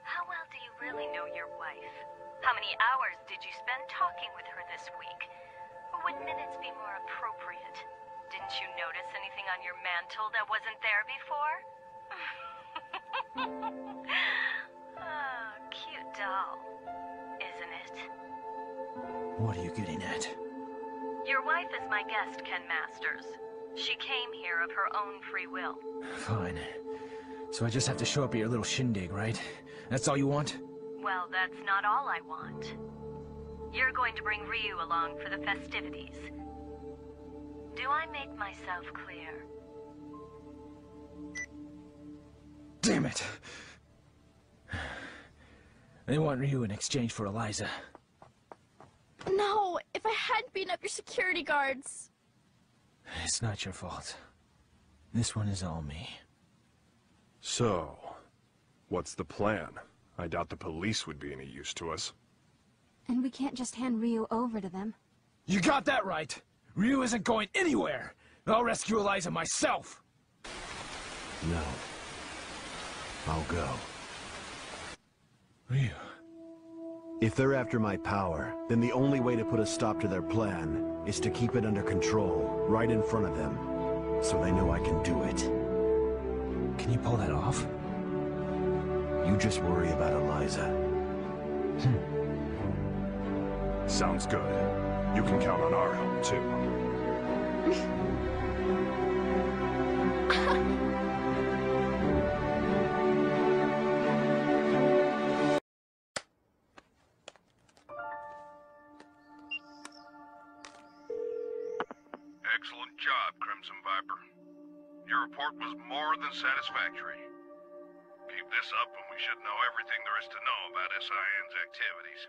How well do you really know your wife? How many hours did you spend talking with her this week? Or would minutes be more appropriate? Didn't you notice anything on your mantle that wasn't there before? oh, cute doll, it? What are you getting at? Your wife is my guest, Ken Masters. She came here of her own free will. Fine. So I just have to show up at your little shindig, right? That's all you want? Well, that's not all I want. You're going to bring Ryu along for the festivities. Do I make myself clear? Damn it! They want Ryu in exchange for Eliza. No, if I hadn't beaten up your security guards. It's not your fault. This one is all me. So, what's the plan? I doubt the police would be any use to us. And we can't just hand Ryu over to them. You got that right! Ryu isn't going anywhere! I'll rescue Eliza myself! No. I'll go. Ryu. If they're after my power, then the only way to put a stop to their plan is to keep it under control, right in front of them, so they know I can do it. Can you pull that off? You just worry about Eliza. Hmm. Sounds good. You can count on our help, too. satisfactory. Keep this up and we should know everything there is to know about SIN's activities.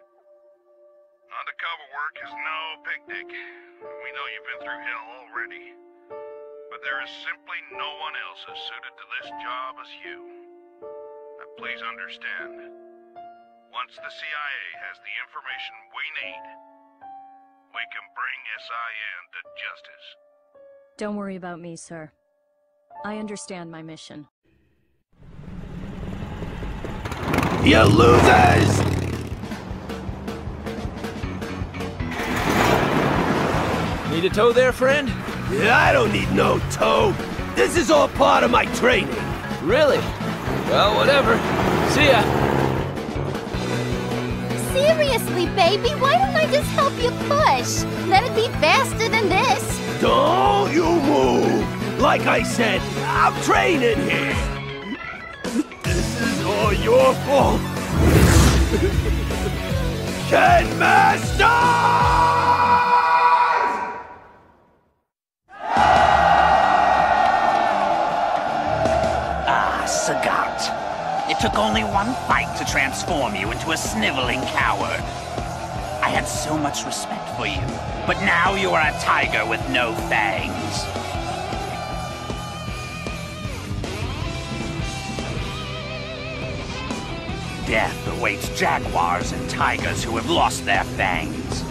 Undercover work is no picnic. We know you've been through hell already. But there is simply no one else as suited to this job as you. Now please understand. Once the CIA has the information we need, we can bring SIN to justice. Don't worry about me, sir. I understand my mission. You losers! Need a tow there, friend? Yeah, I don't need no tow. This is all part of my training. Really? Well, whatever. See ya. Seriously, baby, why don't I just help you push? Let it be faster than this. Don't you move! Like I said, I'm training here. This is all your fault. Ken Master! Ah, Sagat. It took only one fight to transform you into a sniveling coward. I had so much respect for you, but now you are a tiger with no fangs. Death awaits jaguars and tigers who have lost their fangs.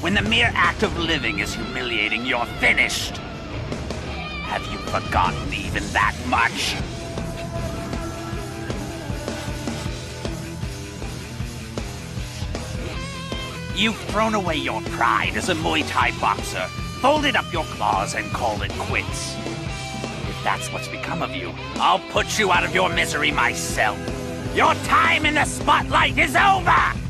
When the mere act of living is humiliating, you're finished. Have you forgotten even that much? You've thrown away your pride as a Muay Thai boxer, folded up your claws, and called it quits. If that's what's become of you, I'll put you out of your misery myself. Your time in the spotlight is over!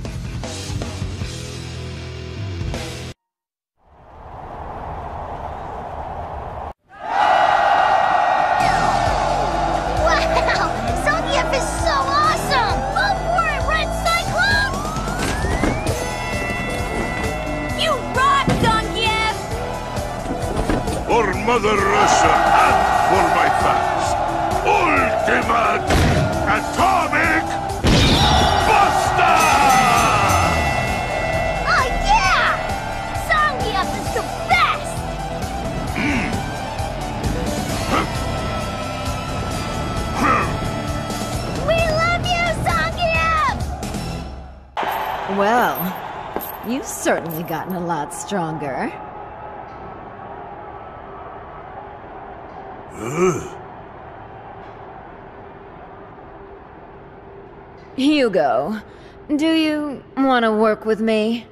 Do you want to work with me?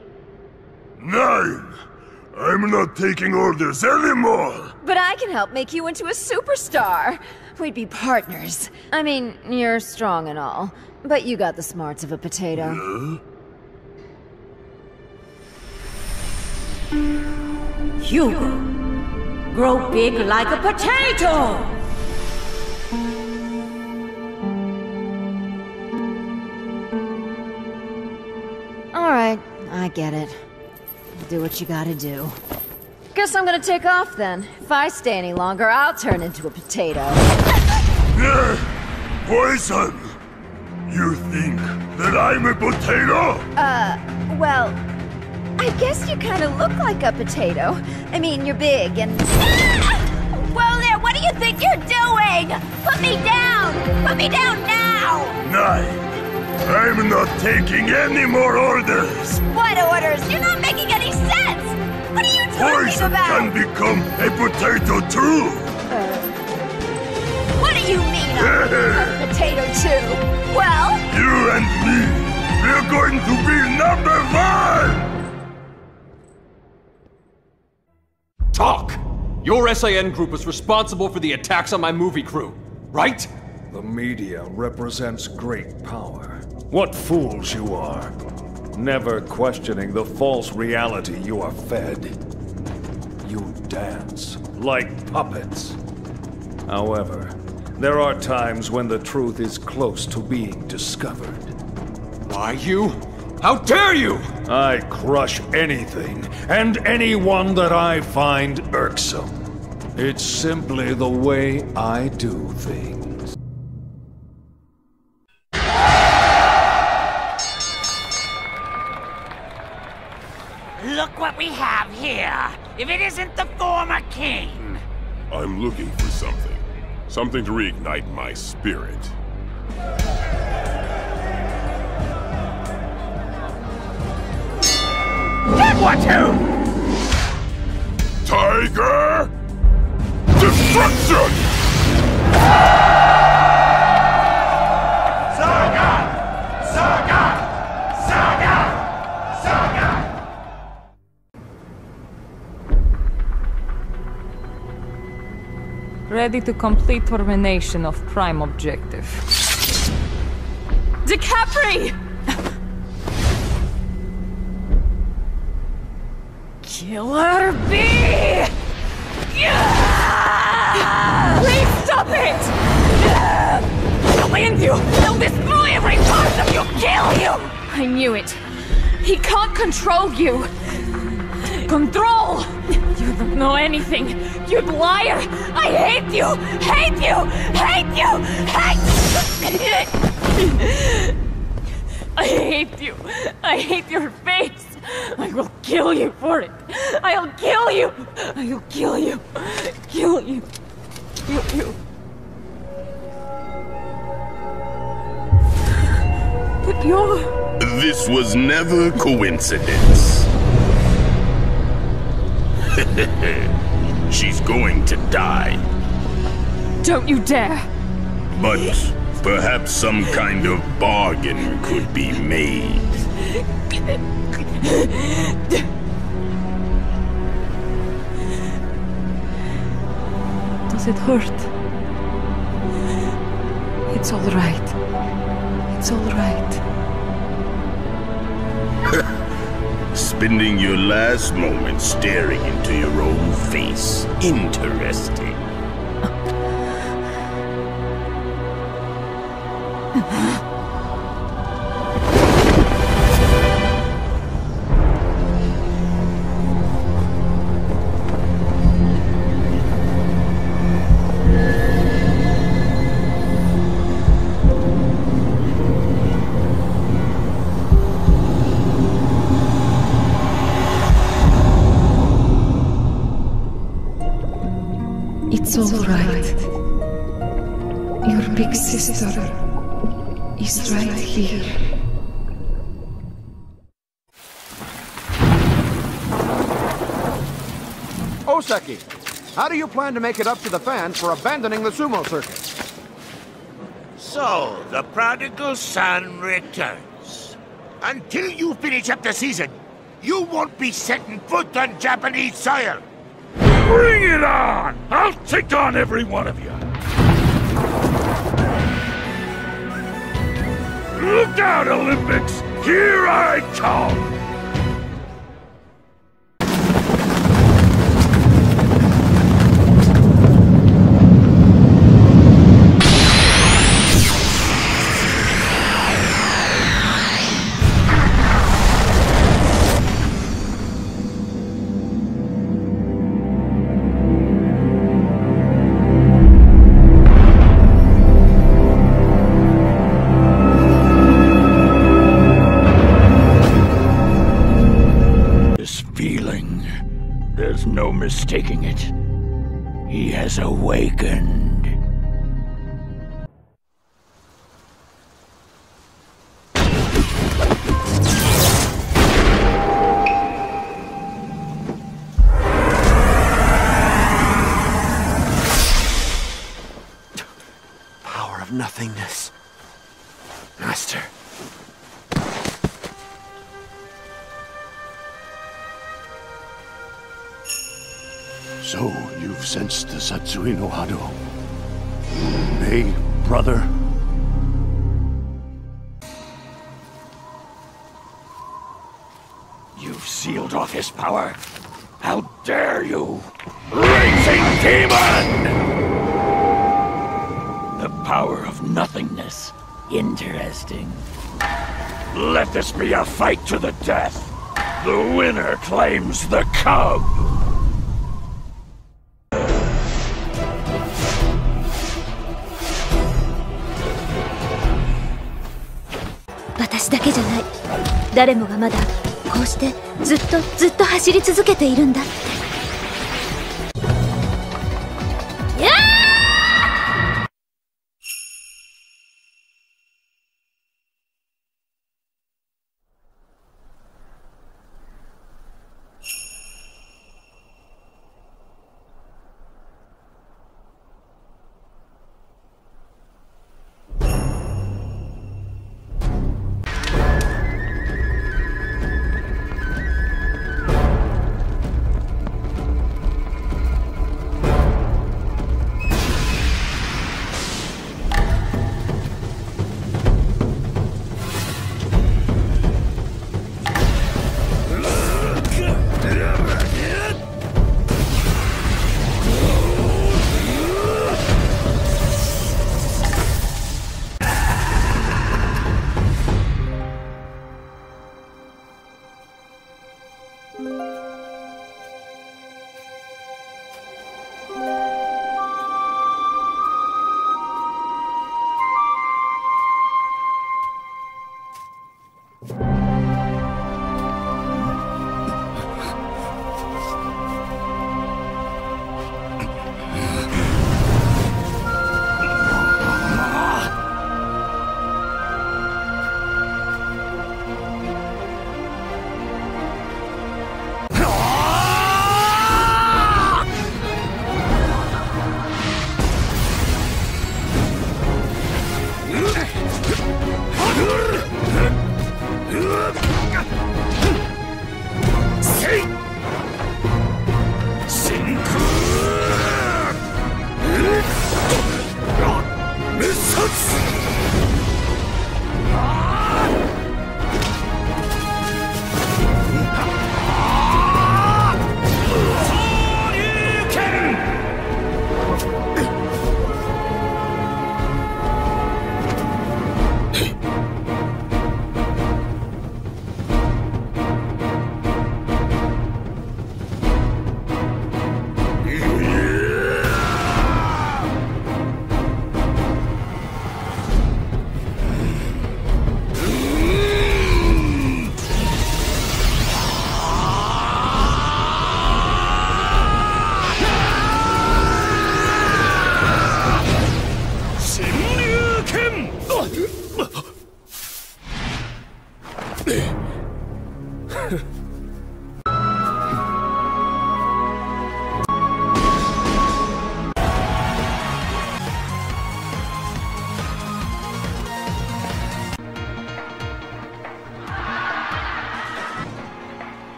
Nine! I'm not taking orders anymore! But I can help make you into a superstar. We'd be partners. I mean, you're strong and all, but you got the smarts of a potato. Hugo, grow big like a potato! Alright, I get it. Do what you gotta do. Guess I'm gonna take off then. If I stay any longer, I'll turn into a potato. Yeah! Poison! You think that I'm a potato? Uh, well, I guess you kind of look like a potato. I mean, you're big and. Whoa there, what do you think you're doing? Put me down! Put me down now! Nine! I'm not taking any more orders! What orders? You're not making any sense! What are you talking Poison about? can become a potato too! Uh, What do you mean I'm a potato too? Well, You and me, we're going to be number one! Talk! Your SIN group is responsible for the attacks on my movie crew, right? The media represents great power. What fools you are. Never questioning the false reality you are fed. You dance like puppets. However, there are times when the truth is close to being discovered. Why you? How dare you! I crush anything and anyone that I find irksome. It's simply the way I do things. If it isn't the former king. Hmm. I'm looking for something. Something to reignite my spirit. That one too! Tiger! Destruction! Ready to complete termination of prime objective. Decapre! Killer bee! Please stop it! I'll land you! I'll destroy every part of you! Kill you! I knew it. He can't control you. Control! You don't know anything. You liar! I hate you! Hate you! Hate you! Hate I hate you! I hate your face! I will kill you for it! I'll kill you! I'll kill you! Kill you! Kill you! But you're... This was never coincidence. She's going to die. Don't you dare! But perhaps some kind of bargain could be made. Does it hurt? It's all right. It's all right. Spending your last moments staring into your own face. Interesting. Ozeki, how do you plan to make it up to the fans for abandoning the sumo circuit? So, the prodigal son returns. Until you finish up the season, you won't be setting foot on Japanese soil. Bring it on! I'll take on every one of you. Look out, Olympics! Here I come! This be a fight to the death. The winner claims the cub. 私だけじゃない誰もがまだこうしてずっとずっと走り続けているんだって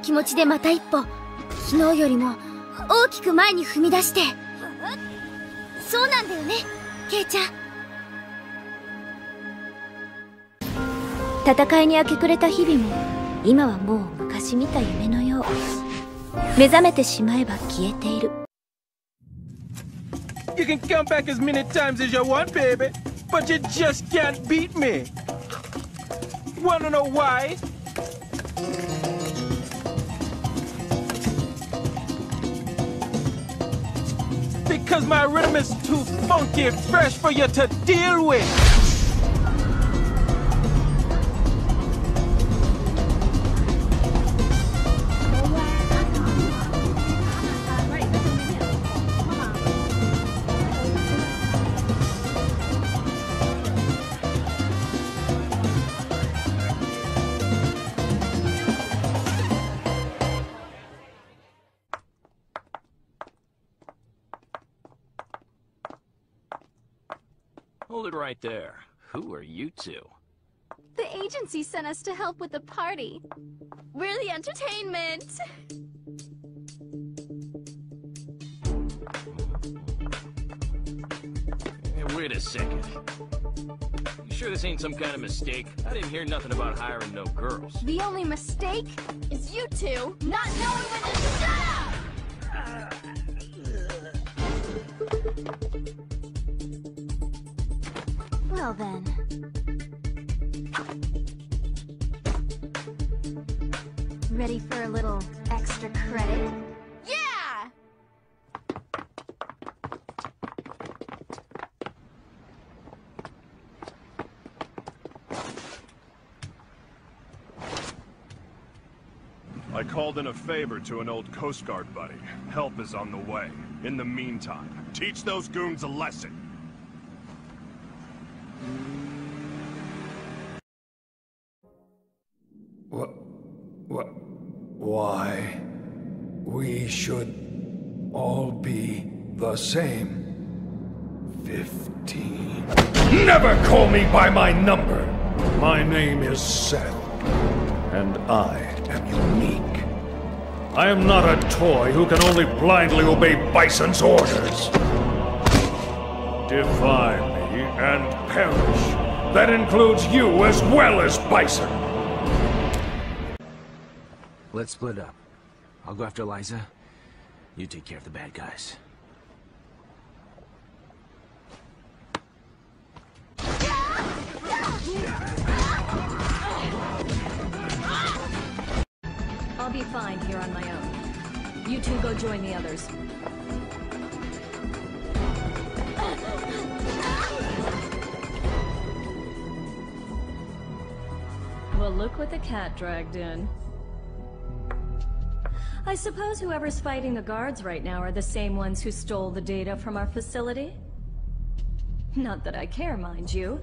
気持ちでまた一歩昨日よりも大きく前に踏み出してそうなんだよねケイちゃん戦いに明け暮れた日々も今はもう昔見た夢のよう目覚めてしまえば消えている You can come back as many times as you want, baby, but you just can't beat me. Wanna know why? Because my rhythm is too funky fresh for you to deal with. Right there. Who are you two? The agency sent us to help with the party. We're the entertainment. Hey, wait a second. You sure this ain't some kind of mistake? I didn't hear nothing about hiring no girls. The only mistake is you two not knowing when to shut up! Well then. Ready for a little extra credit? Yeah! I called in a favor to an old Coast Guard buddy. Help is on the way. In the meantime, teach those goons a lesson. What? What? Why? We should all be the same. Fifteen. Never call me by my number! My name is Seth, and I am unique. I am not a toy who can only blindly obey Bison's orders. Defy and perish. That includes you as well as Bison. Let's split up. I'll go after Liza. You take care of the bad guys. I'll be fine here on my own. You two go join the others. Well, look what the cat dragged in. I suppose whoever's fighting the guards right now are the same ones who stole the data from our facility? Not that I care, mind you.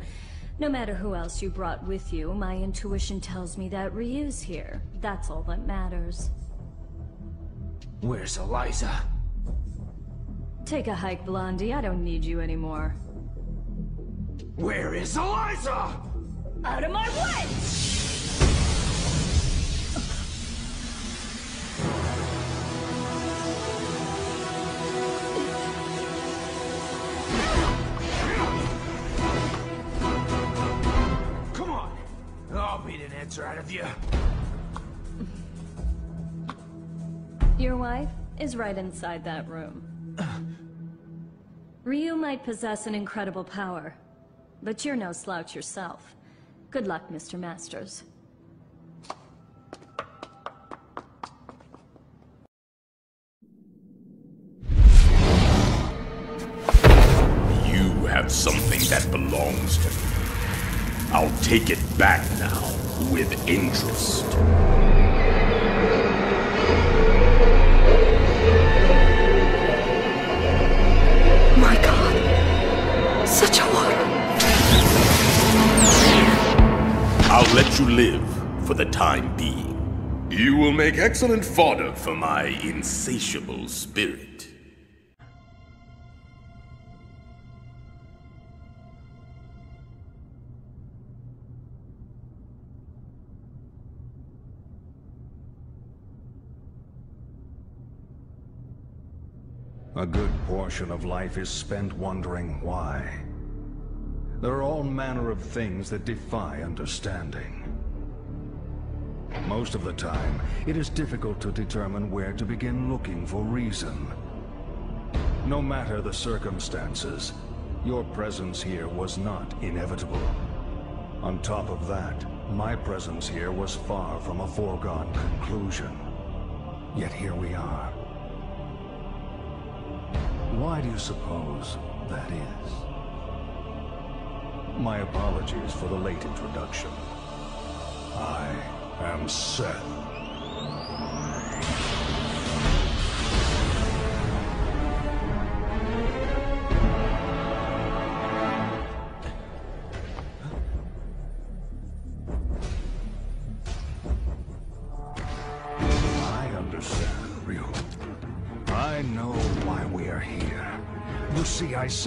No matter who else you brought with you, my intuition tells me that Ryu's here. That's all that matters. Where's Eliza? Take a hike, Blondie. I don't need you anymore. Where is Eliza? Out of my way! Come on! I'll beat an answer out of you. Your wife is right inside that room. Ryu might possess an incredible power, but you're no slouch yourself. Good luck, Mr. Masters. You have something that belongs to me. I'll take it back now, with interest. I'll let you live for the time being. You will make excellent fodder for my insatiable spirit. A good portion of life is spent wondering why. There are all manner of things that defy understanding. Most of the time, it is difficult to determine where to begin looking for reason. No matter the circumstances, your presence here was not inevitable. On top of that, my presence here was far from a foregone conclusion. Yet here we are. Why do you suppose that is? My apologies for the late introduction. I am Seth.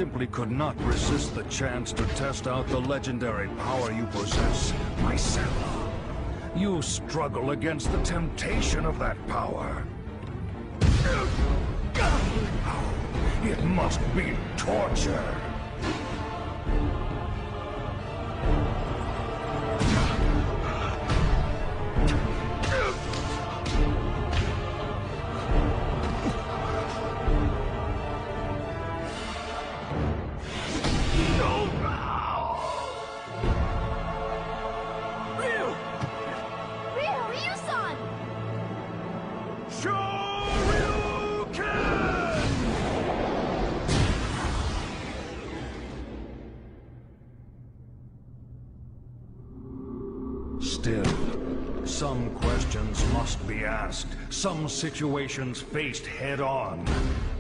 Simply could not resist the chance to test out the legendary power you possess myself. You struggle against the temptation of that power. It must be torture. Situations faced head-on.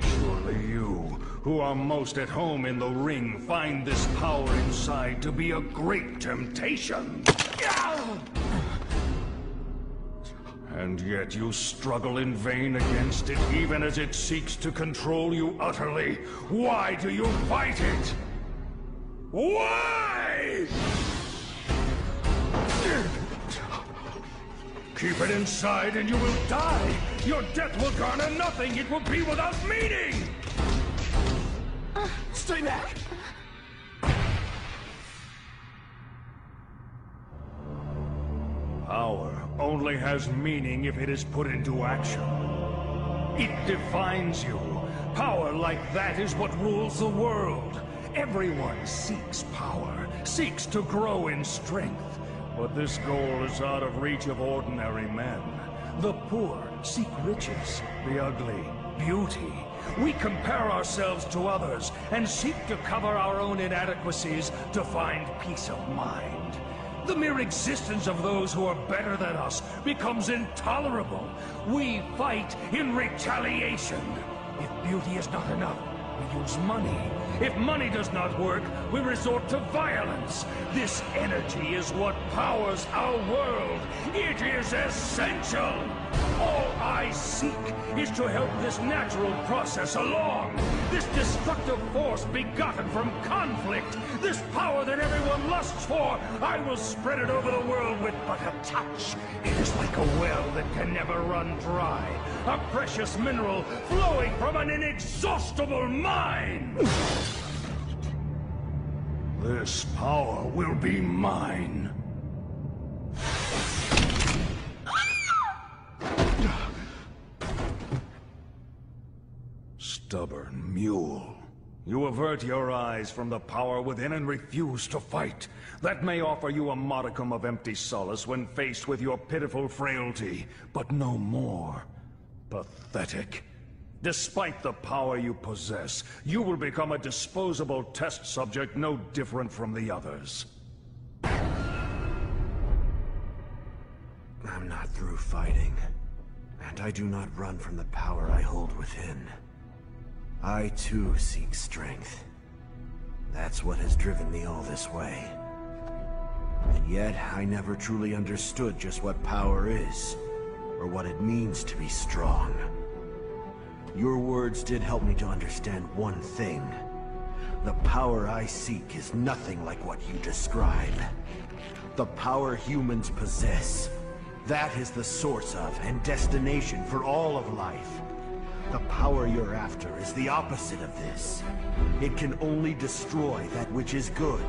Surely you, who are most at home in the ring, find this power inside to be a great temptation. And yet you struggle in vain against it, even as it seeks to control you utterly. Why do you fight it? Why? Keep it inside and you will die. Your death will garner nothing. It will be without meaning. Stay back. Power only has meaning if it is put into action. It defines you. Power like that is what rules the world. Everyone seeks power, seeks to grow in strength. But this goal is out of reach of ordinary men. The poor seek riches, the ugly, beauty. We compare ourselves to others and seek to cover our own inadequacies to find peace of mind. The mere existence of those who are better than us becomes intolerable. We fight in retaliation. If beauty is not enough, we use money. If money does not work, we resort to violence. This energy is what powers our world. It is essential. All I seek is to help this natural process along. This destructive force begotten from conflict. This power that everyone lusts for. I will spread it over the world with but a touch. It is like a well that can never run dry. A precious mineral flowing from an inexhaustible mine. This power will be mine. Stubborn mule. You avert your eyes from the power within and refuse to fight. That may offer you a modicum of empty solace when faced with your pitiful frailty, but no more. Pathetic. Despite the power you possess, you will become a disposable test subject no different from the others. I'm not through fighting. And I do not run from the power I hold within. I too seek strength. That's what has driven me all this way. And yet, I never truly understood just what power is, or what it means to be strong. Your words did help me to understand one thing. The power I seek is nothing like what you describe. The power humans possess. That is the source of and destination for all of life. The power you're after is the opposite of this. It can only destroy that which is good.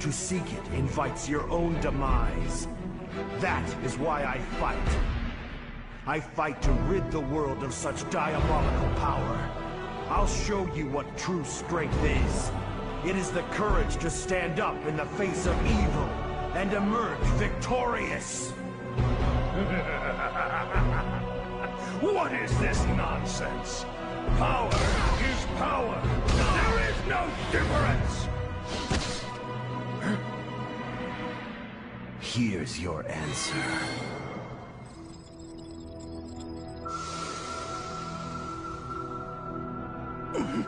To seek it invites your own demise. That is why I fight. I fight to rid the world of such diabolical power. I'll show you what true strength is. It is the courage to stand up in the face of evil and emerge victorious. what is this nonsense? Power is power. There is no difference. Here's your answer.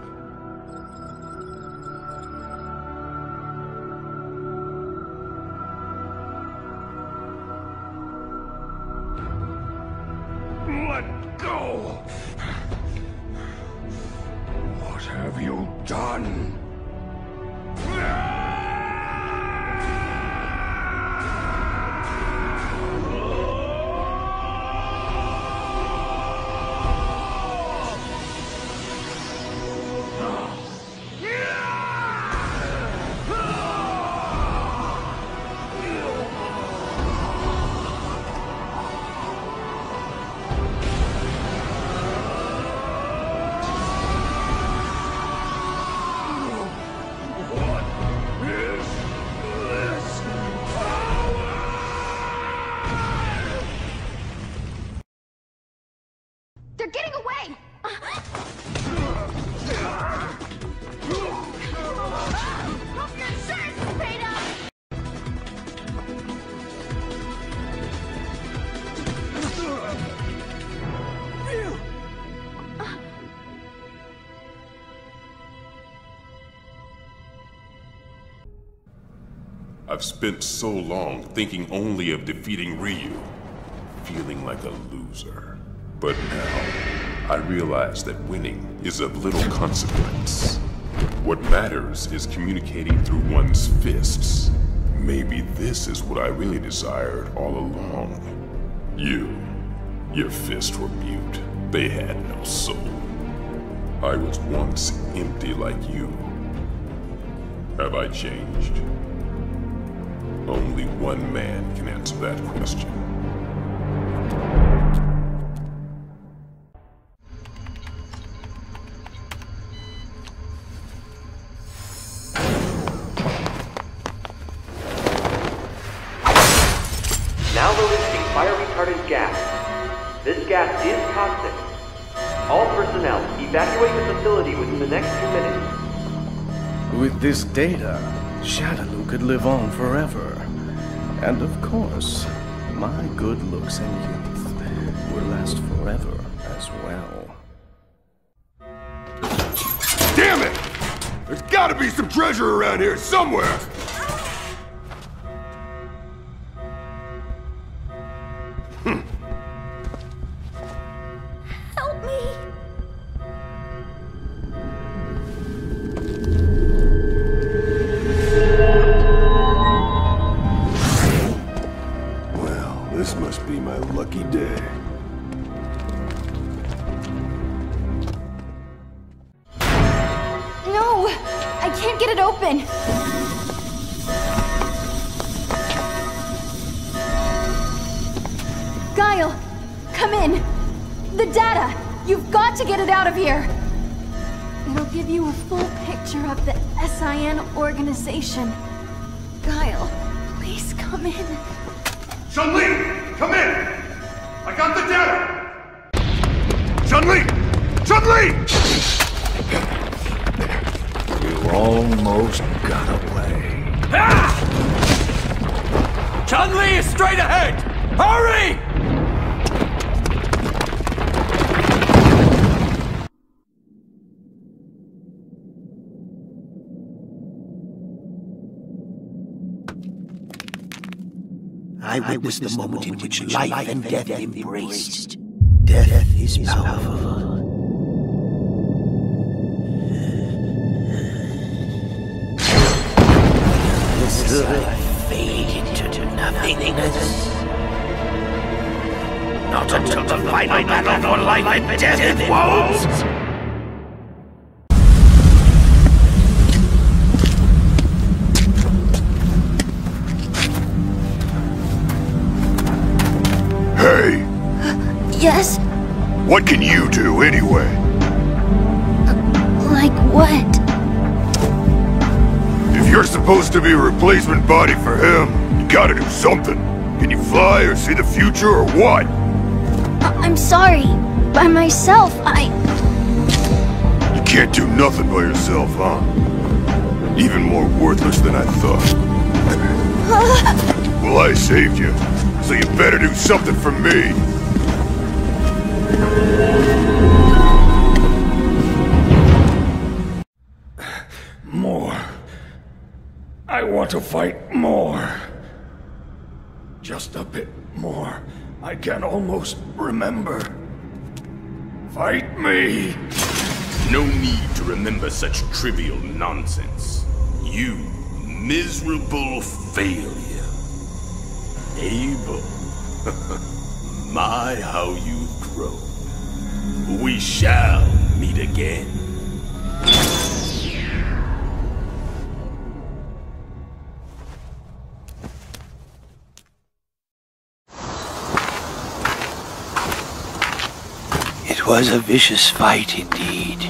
go! What have you done? I've spent so long thinking only of defeating Ryu, feeling like a loser. But now, I realize that winning is of little consequence. What matters is communicating through one's fists. Maybe this is what I really desired all along. You, your fists were mute. They had no soul. I was once empty like you. Have I changed? Only one man can answer that question. Now releasing fire retardant gas. This gas is toxic. All personnel, evacuate the facility within the next few minutes. With this data, Shadaloo could live on forever. And of course, my good looks and youth will last forever as well. Damn it! There's gotta be some treasure around here somewhere! Witnessed the moment in which life and death embraced. Death is powerful. Until I fade into nothingness. Not until the final battle for life and death it Yes? what can you do anyway? Uh, like what? If you're supposed to be a replacement body for him, you gotta do something. Can you fly or see the future or what? I- I'm sorry. By myself, I. You can't do nothing by yourself, huh? Even more worthless than I thought. Well, I saved you, so you better do something for me. More. I want to fight more. Just a bit more. I can almost remember. Fight me! No need to remember such trivial nonsense. You miserable failure. Abel. My, how you've grown. We shall meet again. It was a vicious fight indeed.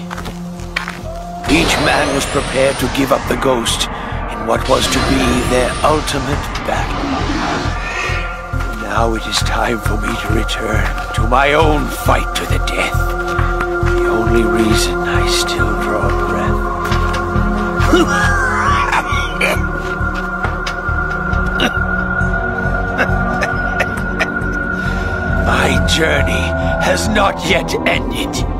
Each man was prepared to give up the ghost in what was to be their ultimate battle. Now it is time for me to return to my own fight to the death. Only reason I still draw breath. my journey has not yet ended.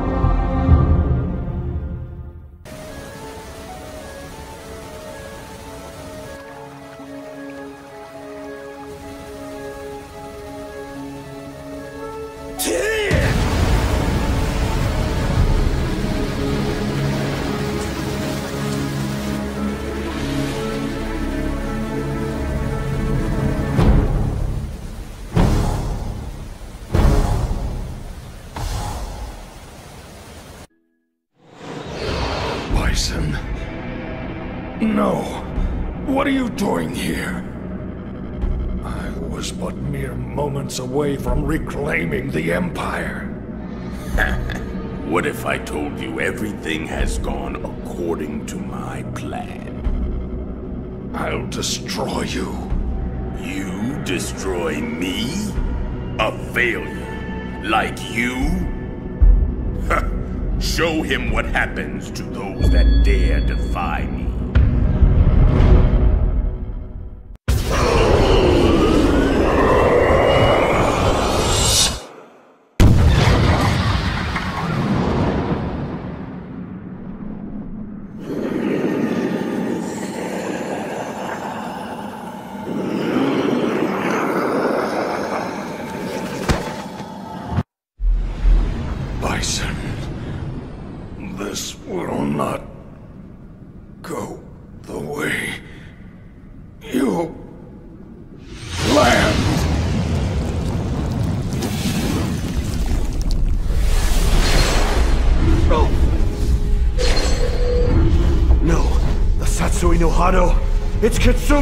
No. What are you doing here? I was but mere moments away from reclaiming the Empire. What if I told you everything has gone according to my plan? I'll destroy you. You destroy me? A failure? Like you? Show him what happens to those that dare defy me.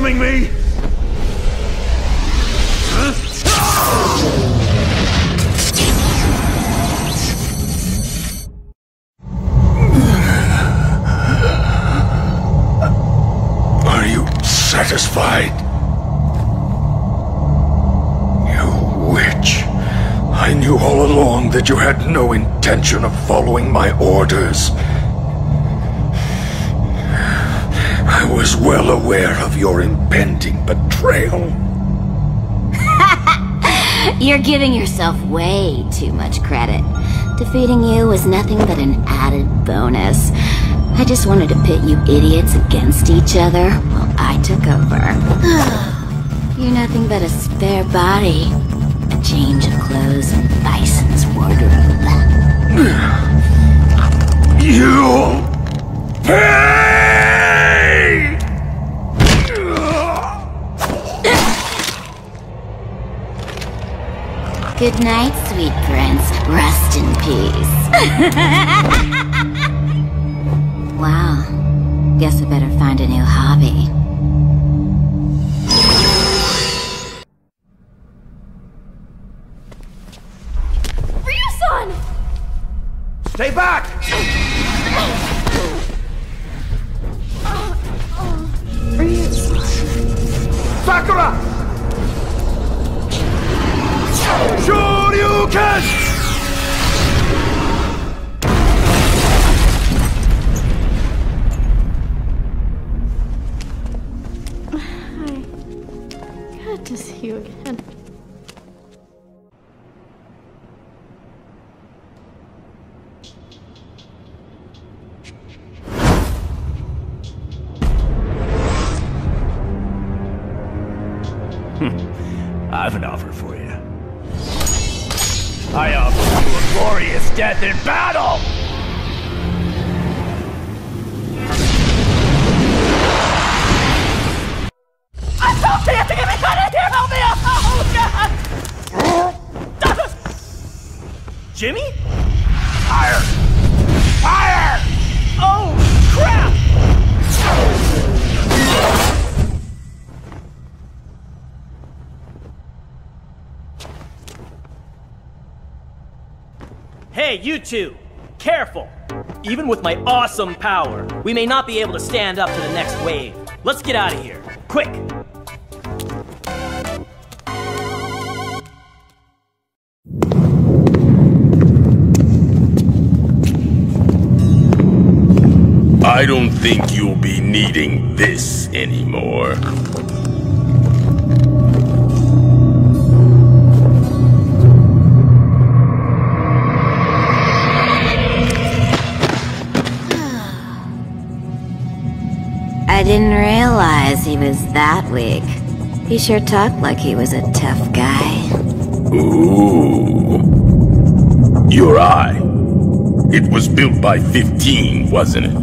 Consuming me! Defeating you was nothing but an added bonus. I just wanted to pit you idiots against each other while I took over. You're nothing but a spare body. A change of clothes in Bison's wardrobe. You Good night, sweet prince. Rest in peace. wow. Guess I better find a new hobby. Two! Careful! Even with my awesome power, we may not be able to stand up to the next wave. Let's get out of here. Quick! I don't think you'll be needing this anymore. Didn't realize he was that weak. He sure talked like he was a tough guy. Ooh. Your eye. It was built by 15, wasn't it?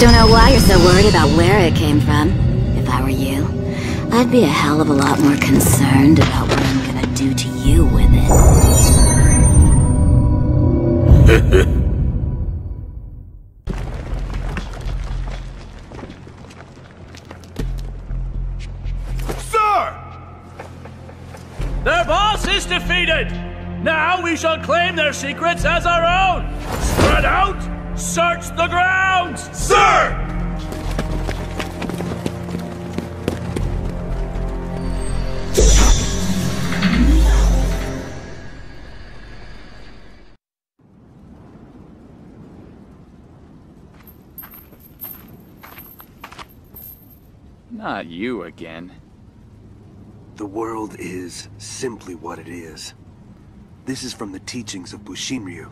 Don't know why you're so worried about where it came from. If I were you, I'd be a hell of a lot more concerned about what I'm gonna do to you with it. we shall claim their secrets as our own! Spread out! Search the grounds! Sir! Not you again. The world is simply what it is. This is from the teachings of Bushinryu.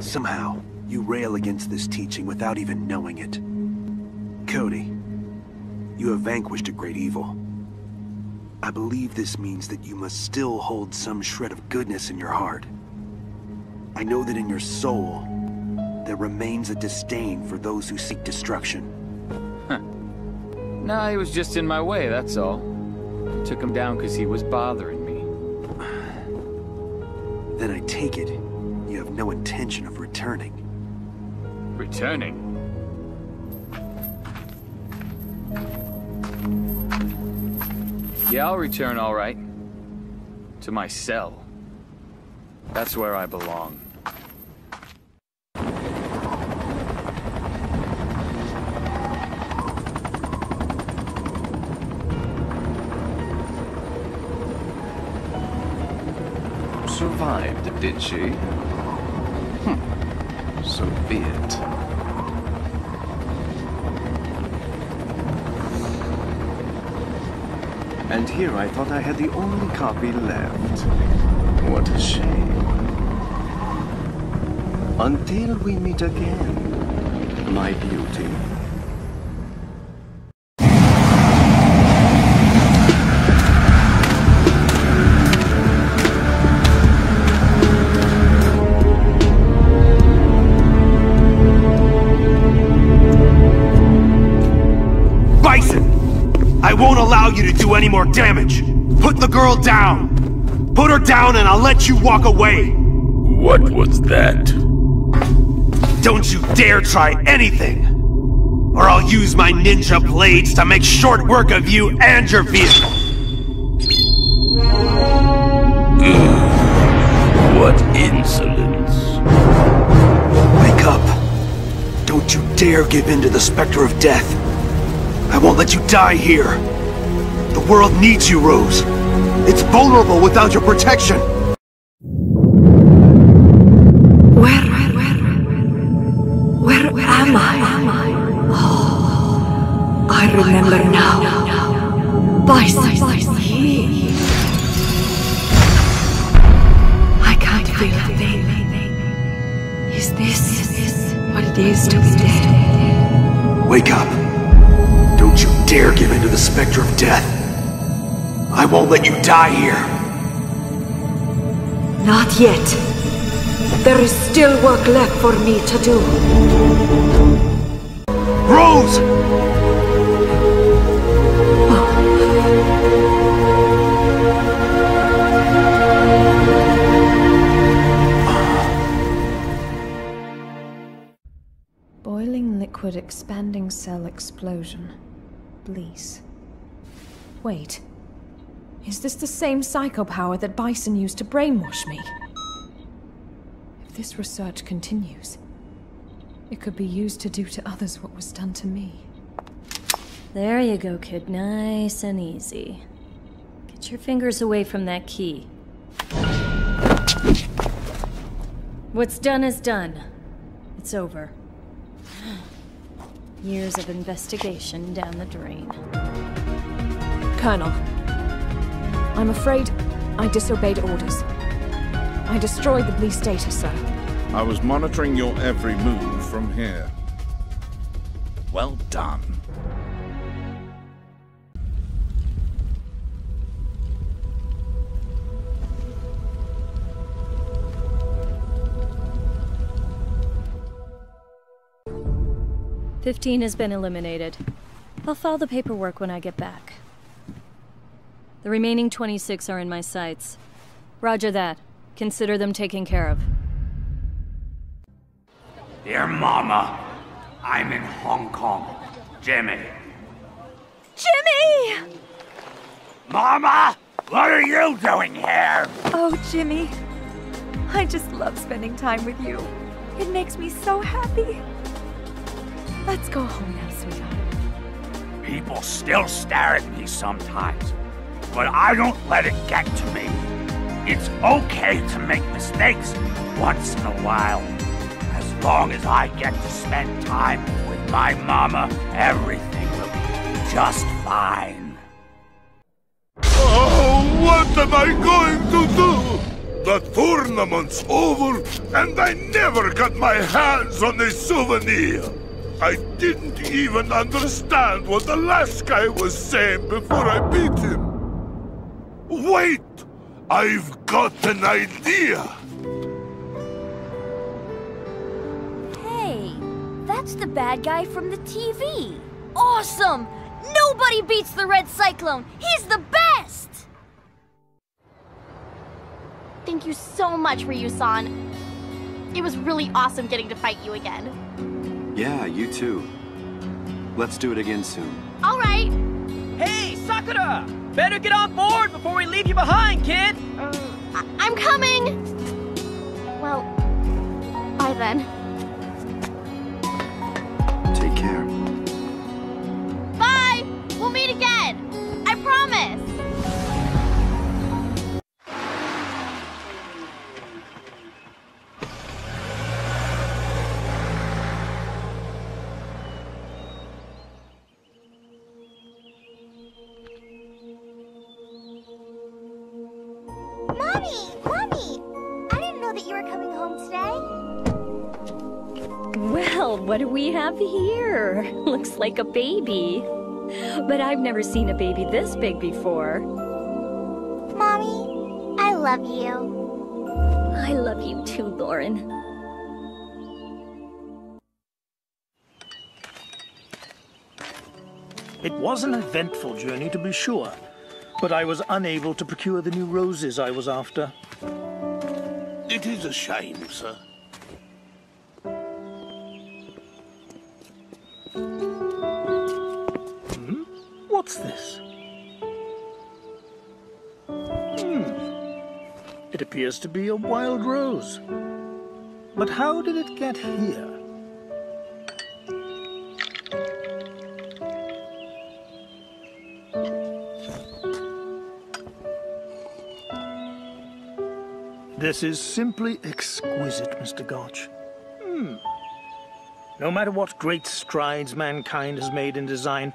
Somehow, you rail against this teaching without even knowing it. Cody, you have vanquished a great evil. I believe this means that you must still hold some shred of goodness in your heart. I know that in your soul, there remains a disdain for those who seek destruction. Huh. Nah, he was just in my way, that's all. I took him down because he was bothering. Then I take it, you have no intention of returning. Returning? Yeah, I'll return all right. To my cell. That's where I belong. Did she? Hmm. So be it. And here I thought I had the only copy left. What a shame. Until we meet again, my beauty. Allow you to do any more damage! Put the girl down! Put her down and I'll let you walk away! What was that? Don't you dare try anything! Or I'll use my ninja blades to make short work of you and your vehicle! Mm. What insolence. Wake up! Don't you dare give in to the specter of death! I won't let you die here! The world needs you, Rose! It's vulnerable without your protection! Yet. There is still work left for me to do. Rose! Boiling liquid expanding cell explosion. BLECE. Wait. Is this the same psychopower that Bison used to brainwash me? This research continues, it could be used to do to others what was done to me. There you go, kid. Nice and easy. Get your fingers away from that key. What's done is done. It's over. Years of investigation down the drain. Colonel, I'm afraid I disobeyed orders. I destroyed the BLECE data, sir. I was monitoring your every move from here. Well done. Fifteen has been eliminated. I'll file the paperwork when I get back. The remaining 26 are in my sights. Roger that. Consider them taken care of. Dear Mama, I'm in Hong Kong. Jimmy. Jimmy! Mama, what are you doing here? Oh, Jimmy. I just love spending time with you. It makes me so happy. Let's go home now, sweetheart. People still stare at me sometimes, but I don't let it get to me. It's okay to make mistakes once in a while. As long as I get to spend time with my mama, everything will be just fine. Oh, what am I going to do? The tournament's over, and I never got my hands on a souvenir. I didn't even understand what the last guy was saying before I beat him. Wait! I've got an idea! Hey, that's the bad guy from the TV. Awesome! Nobody beats the Red Cyclone. He's the best! Thank you so much, Ryu-san. It was really awesome getting to fight you again. Yeah, you too. Let's do it again soon. All right. Hey, Sakura! Better get on board before we leave you behind, kid! Uh, I- I'm coming! Well, bye then. Take care. Bye! We'll meet again! I promise! Well, what do we have here? Looks like a baby. But I've never seen a baby this big before. Mommy, I love you. I love you too, Lauren. It was an eventful journey, to be sure. but I was unable to procure the new roses I was after. It is a shame, sir. Hmm? What's this? Hmm. It appears to be a wild rose. But how did it get here? This is simply exquisite, Mr. Gotch. No matter what great strides mankind has made in design,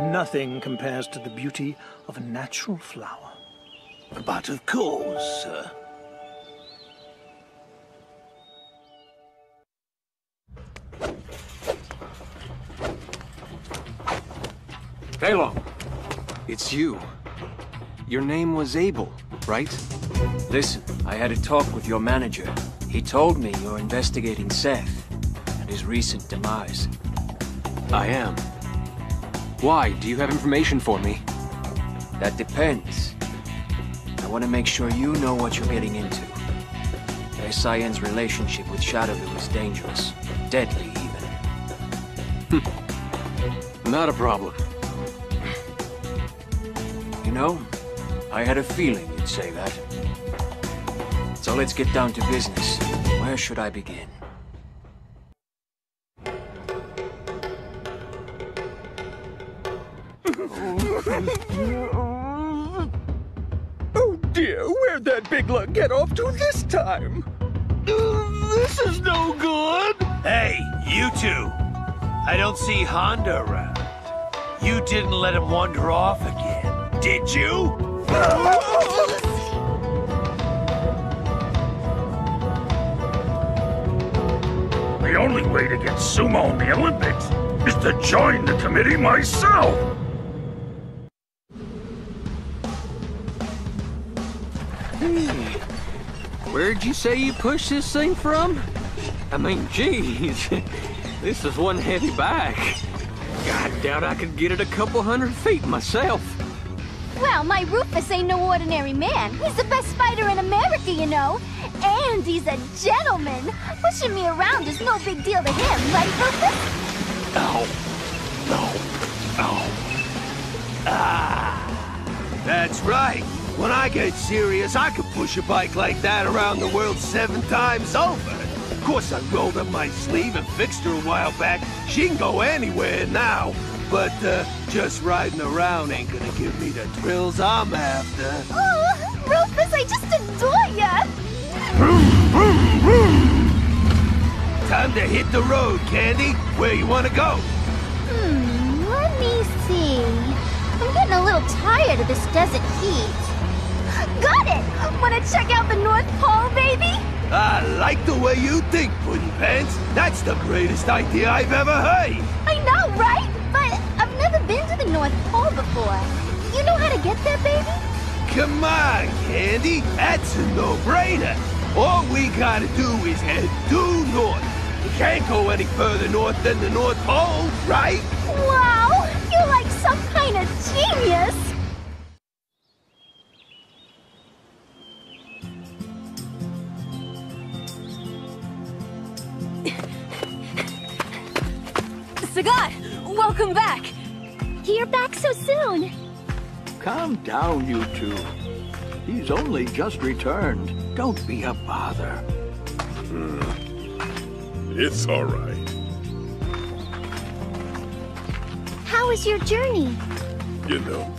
nothing compares to the beauty of a natural flower. But of course, sir. Halo, it's you. Your name was Abel, right? Listen, I had a talk with your manager. He told me you're investigating Seth and his recent demise. I am. Why? Do you have information for me? That depends. I want to make sure you know what you're getting into. S.I.N.'s relationship with Shadaloo is dangerous. Deadly, even. Hmm. Not a problem. You know, I had a feeling you'd say that. So let's get down to business. Where should I begin? Lug get off to this time? This is no good! Hey, you two! I don't see Honda around. You didn't let him wander off again, did you? The only way to get sumo in the Olympics is to join the committee myself. Where'd you say you pushed this thing from? I mean, geez, this is one heavy bag. God doubt I could get it a couple hundred feet myself. Well, my Rufus ain't no ordinary man. He's the best fighter in America, you know. And he's a gentleman. Pushing me around is no big deal to him, right, Rufus? No. No. No. Ah. That's right. When I get serious, I could push a bike like that around the world seven times over. Of course, I rolled up my sleeve and fixed her a while back. She can go anywhere now. But, uh, just riding around ain't gonna give me the thrills I'm after. Oh, Rufus, I just adore ya! Time to hit the road, Candy. Where you wanna go? Hmm, let me see. I'm getting a little tired of this desert heat. Got it! Wanna check out the North Pole, baby? I like the way you think, Pudding Pants. That's the greatest idea I've ever heard. I know, right? But I've never been to the North Pole before. You know how to get there, baby? Come on, Candy. That's a no-brainer. All we gotta do is head due north. You can't go any further north than the North Pole, right? Wow! You're like some kind of genius! Calm down, you two. He's only just returned. Don't be a bother. Hmm. It's all right. How was your journey? You know,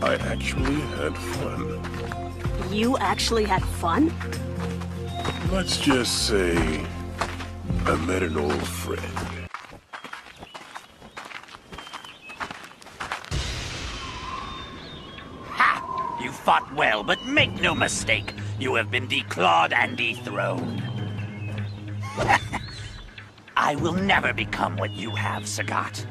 I actually had fun. You actually had fun? Let's just say I met an old friend. Fought well, but make no mistake, you have been declawed and dethroned. I will never become what you have, Sagat.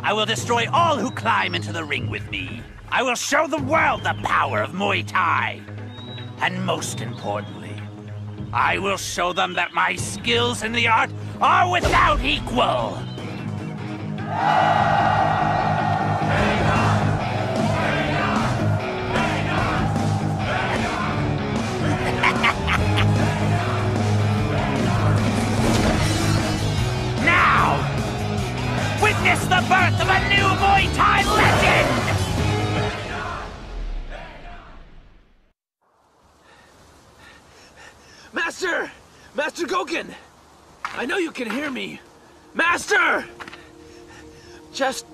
I will destroy all who climb into the ring with me. I will show the world the power of Muay Thai. And most importantly, I will show them that my skills in the art are without equal. The birth of a new Muay Thai legend! Master! Master Goken! I know you can hear me. Master! Just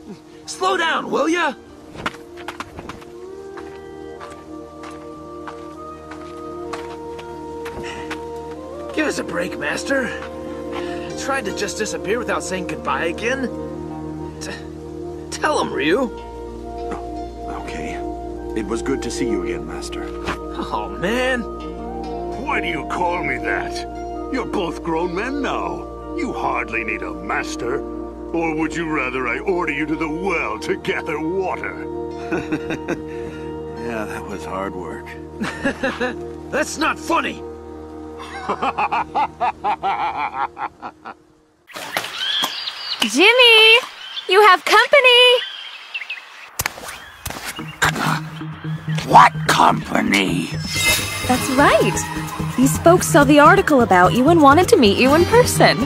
slow down, will ya? Give us a break, Master. Tried to just disappear without saying goodbye again. T tell him, Ryu. Oh, okay. It was good to see you again, Master. Oh, man. Why do you call me that? You're both grown men now. You hardly need a master. Or would you rather I order you to the well to gather water? Yeah, that was hard work. That's not funny! Jimmy! You have company! What company? That's right. These folks saw the article about you and wanted to meet you in person.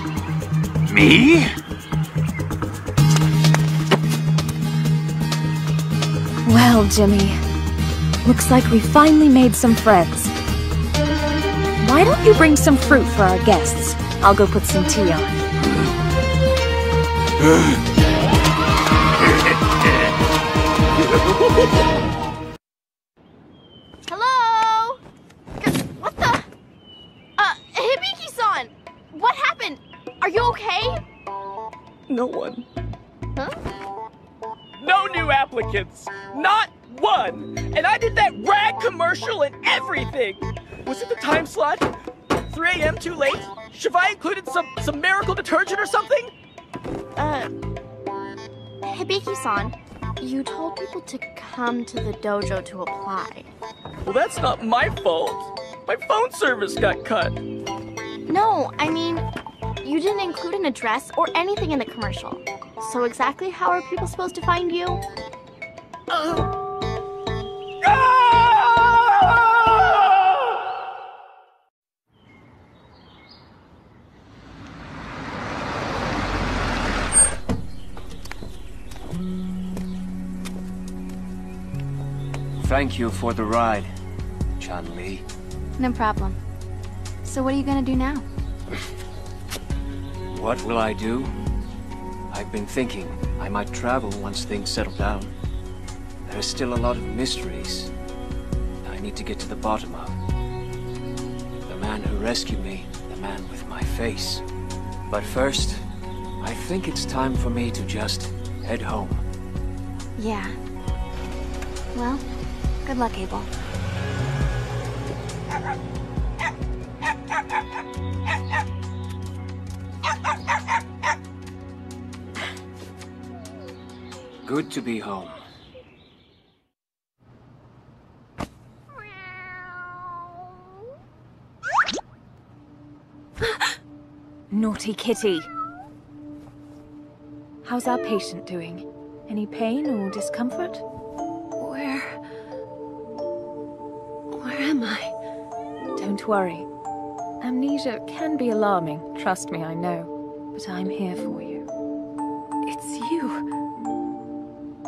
Me? Well, Jimmy, looks like we finally made some friends. Why don't you bring some fruit for our guests? I'll go put some tea on. Hello? What the? Uh, Hibiki-san! What happened? Are you okay? No one. Huh? No new applicants. Not one. And I did that rag commercial and everything. Was it the time slot? 3 a.m. too late? Should I included some some miracle detergent or something? Uh, Hibiki-san, you told people to come to the dojo to apply. Well, that's not my fault. My phone service got cut. No, I mean, you didn't include an address or anything in the commercial. So exactly how are people supposed to find you? Oh, Thank you for the ride, Chun-Li. No problem. So what are you gonna do now? What will I do? I've been thinking I might travel once things settle down. There's still a lot of mysteries I need to get to the bottom of. The man who rescued me, the man with my face. But first, I think it's time for me to just head home. Yeah. Well, good luck, Abel. Good to be home. Naughty kitty. How's our patient doing? Any pain or discomfort? Don't worry. Amnesia can be alarming, trust me, I know. But I'm here for you. It's you.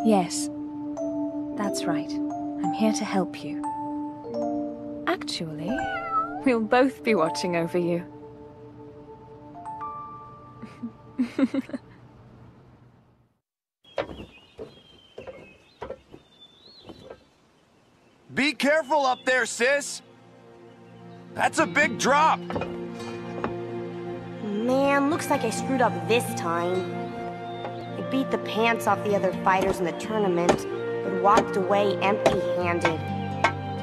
Yes, that's right. I'm here to help you. Actually, we'll both be watching over you. Be careful up there, sis! That's a big drop! Man, looks like I screwed up this time. I beat the pants off the other fighters in the tournament, but walked away empty-handed.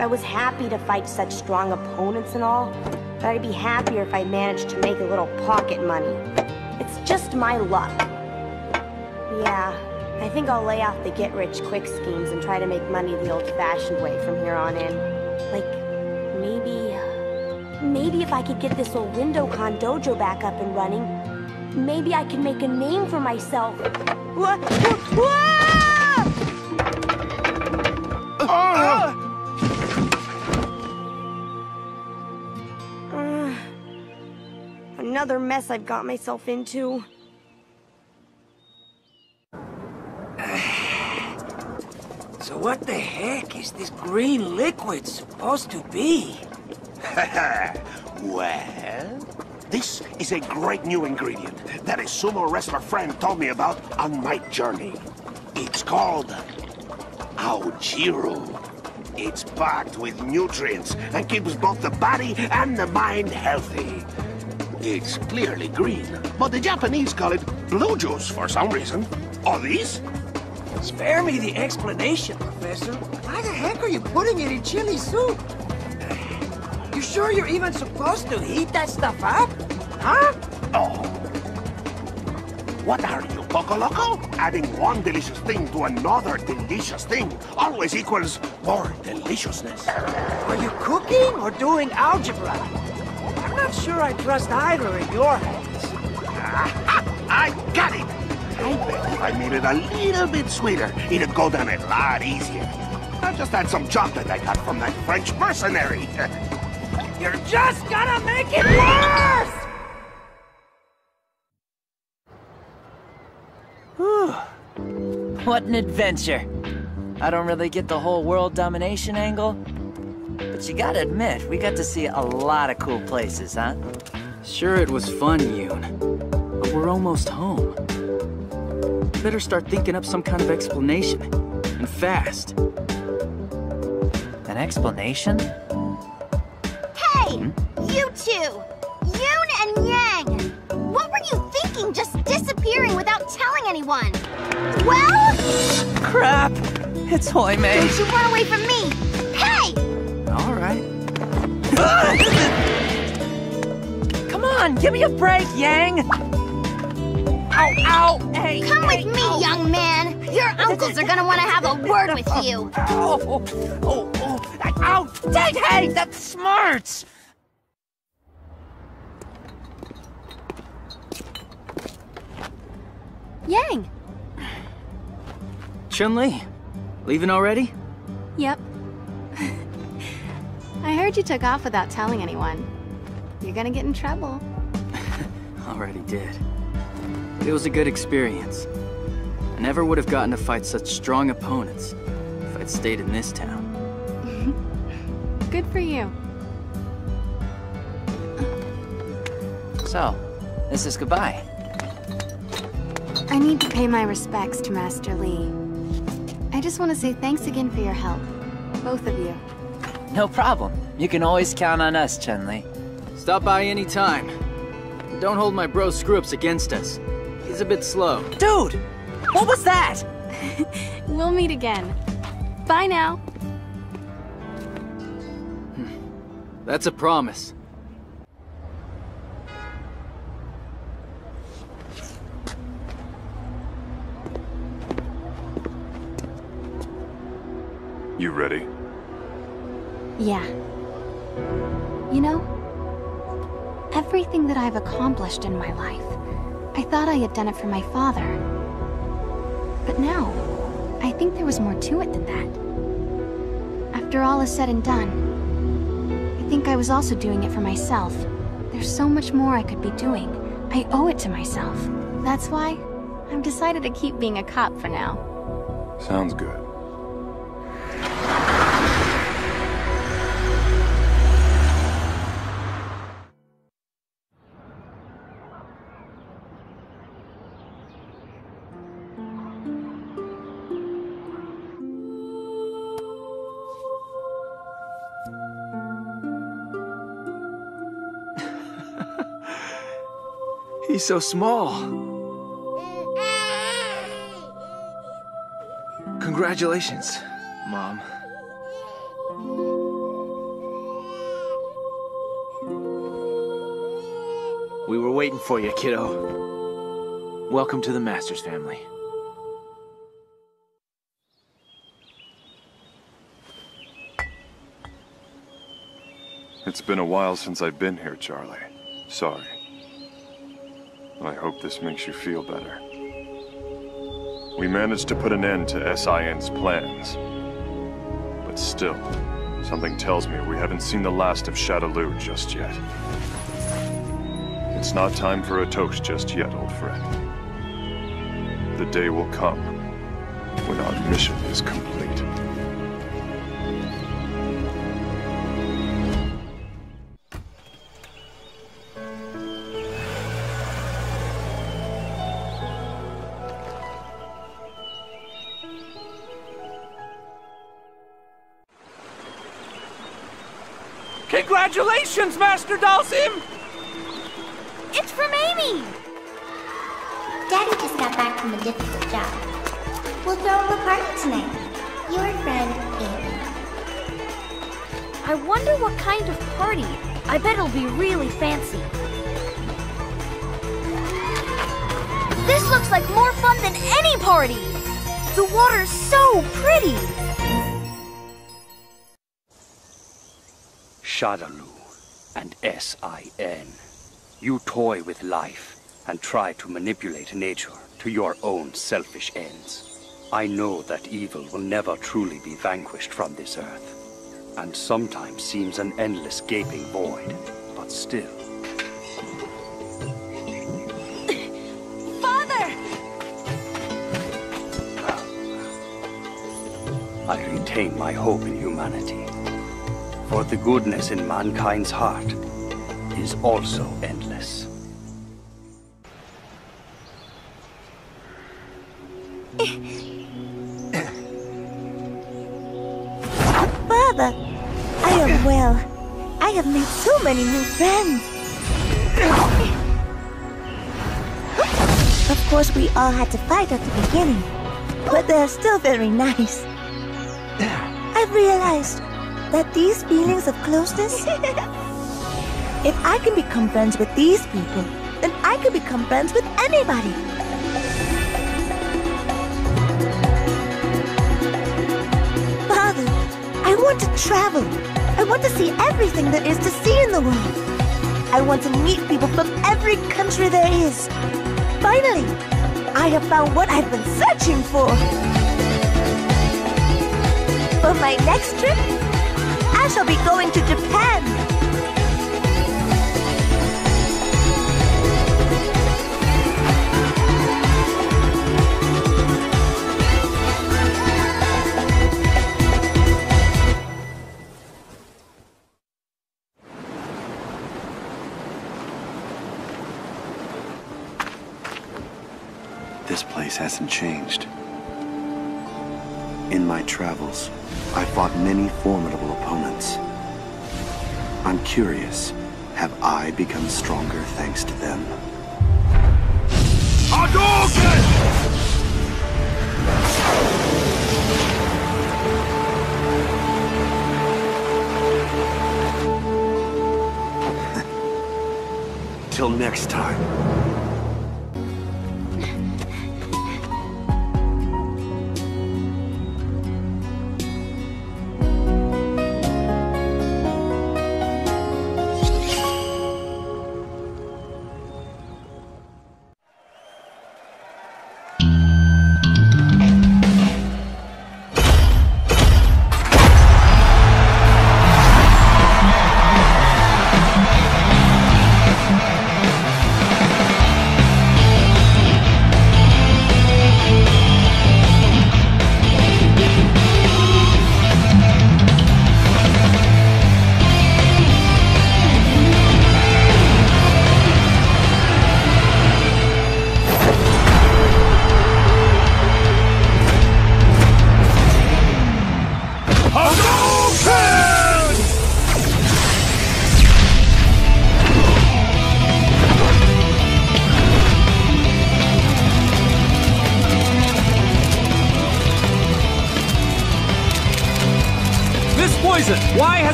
I was happy to fight such strong opponents and all, but I'd be happier if I managed to make a little pocket money. It's just my luck. Yeah, I think I'll lay off the get-rich-quick schemes and try to make money the old-fashioned way from here on in. Like. Maybe if I could get this old Rindoukan dojo back up and running, maybe I could make a name for myself. Wha- wha- wah! Uh, another mess I've got myself into. So what the heck is this green liquid supposed to be? well, this is a great new ingredient that a sumo wrestler friend told me about on my journey. It's called Aojiru. It's packed with nutrients and keeps both the body and the mind healthy. It's clearly green, but the Japanese call it blue juice for some reason. Or these? Spare me the explanation, Professor. Why the heck are you putting it in chili soup? You sure you're even supposed to heat that stuff up? Huh? Oh. What are you, Poco Loco? Adding one delicious thing to another delicious thing always equals more deliciousness. Are you cooking or doing algebra? I'm not sure I trust either in your hands. I got it! I bet if I made it a little bit sweeter, it'd go down a lot easier. I just had some chocolate I got from that French mercenary. You're just gonna make it worse! Whew. What an adventure. I don't really get the whole world domination angle, but you gotta admit, we got to see a lot of cool places, huh? Sure it was fun, Yun, but we're almost home. Better start thinking up some kind of explanation, and fast. An explanation? Hey! You two! Yun and Yang! What were you thinking just disappearing without telling anyone? Well? Crap! It's Hoi Mei. Don't you run away from me! Hey! All right. Come on, give me a break, Yang! Ow, ow! Hey! Come hey, with me, ow. young man! Your uncles are gonna want to have a word with you! Oh, oh, oh, oh. Ow! Dang, hey, that's smart! Yang! Chun-Li, leaving already? Yep. I heard you took off without telling anyone. You're gonna get in trouble. Already did. It was a good experience. I never would have gotten to fight such strong opponents if I'd stayed in this town. Good for you. So, this is goodbye. I need to pay my respects to Master Lee. I just want to say thanks again for your help. Both of you. No problem. You can always count on us, Chun-Li. Stop by any time. Don't hold my bro screw-ups against us. He's a bit slow. Dude! What was that? we'll meet again. Bye now. That's a promise. You ready? Yeah. You know, everything that I've accomplished in my life, I thought I had done it for my father. But now, I think there was more to it than that. After all is said and done, I think I was also doing it for myself. There's so much more I could be doing. I owe it to myself. That's why I've decided to keep being a cop for now. Sounds good. He's so small. Congratulations, Mom. We were waiting for you, kiddo. Welcome to the Masters family. It's been a while since I've been here, Charlie. Sorry. I hope this makes you feel better. We managed to put an end to SIN's plans. But still, something tells me we haven't seen the last of Shadaloo just yet. It's not time for a toast just yet, old friend. The day will come when our mission is complete. Congratulations, Master Dhalsim! It's from Amy! Daddy just got back from a difficult job. We'll throw him a party tonight. Your friend, Amy. I wonder what kind of party. I bet it'll be really fancy. This looks like more fun than any party! The water's so pretty! Shadaloo and S-I-N. You toy with life and try to manipulate nature to your own selfish ends. I know that evil will never truly be vanquished from this earth, and sometimes seems an endless gaping void, but still. Father! I retain my hope in humanity. For the goodness in mankind's heart is also endless. Father, I am well. I have made so many new friends. Of course, we all had to fight at the beginning, but they're still very nice. I've realized that these feelings of closeness, if I can become friends with these people, then I can become friends with anybody. Father, I want to travel. I want to see everything there is to see in the world. I want to meet people from every country there is. Finally, I have found what I've been searching for. For my next trip, shall be going to Japan. Many formidable opponents. I'm curious, have I become stronger thanks to them? Till next time.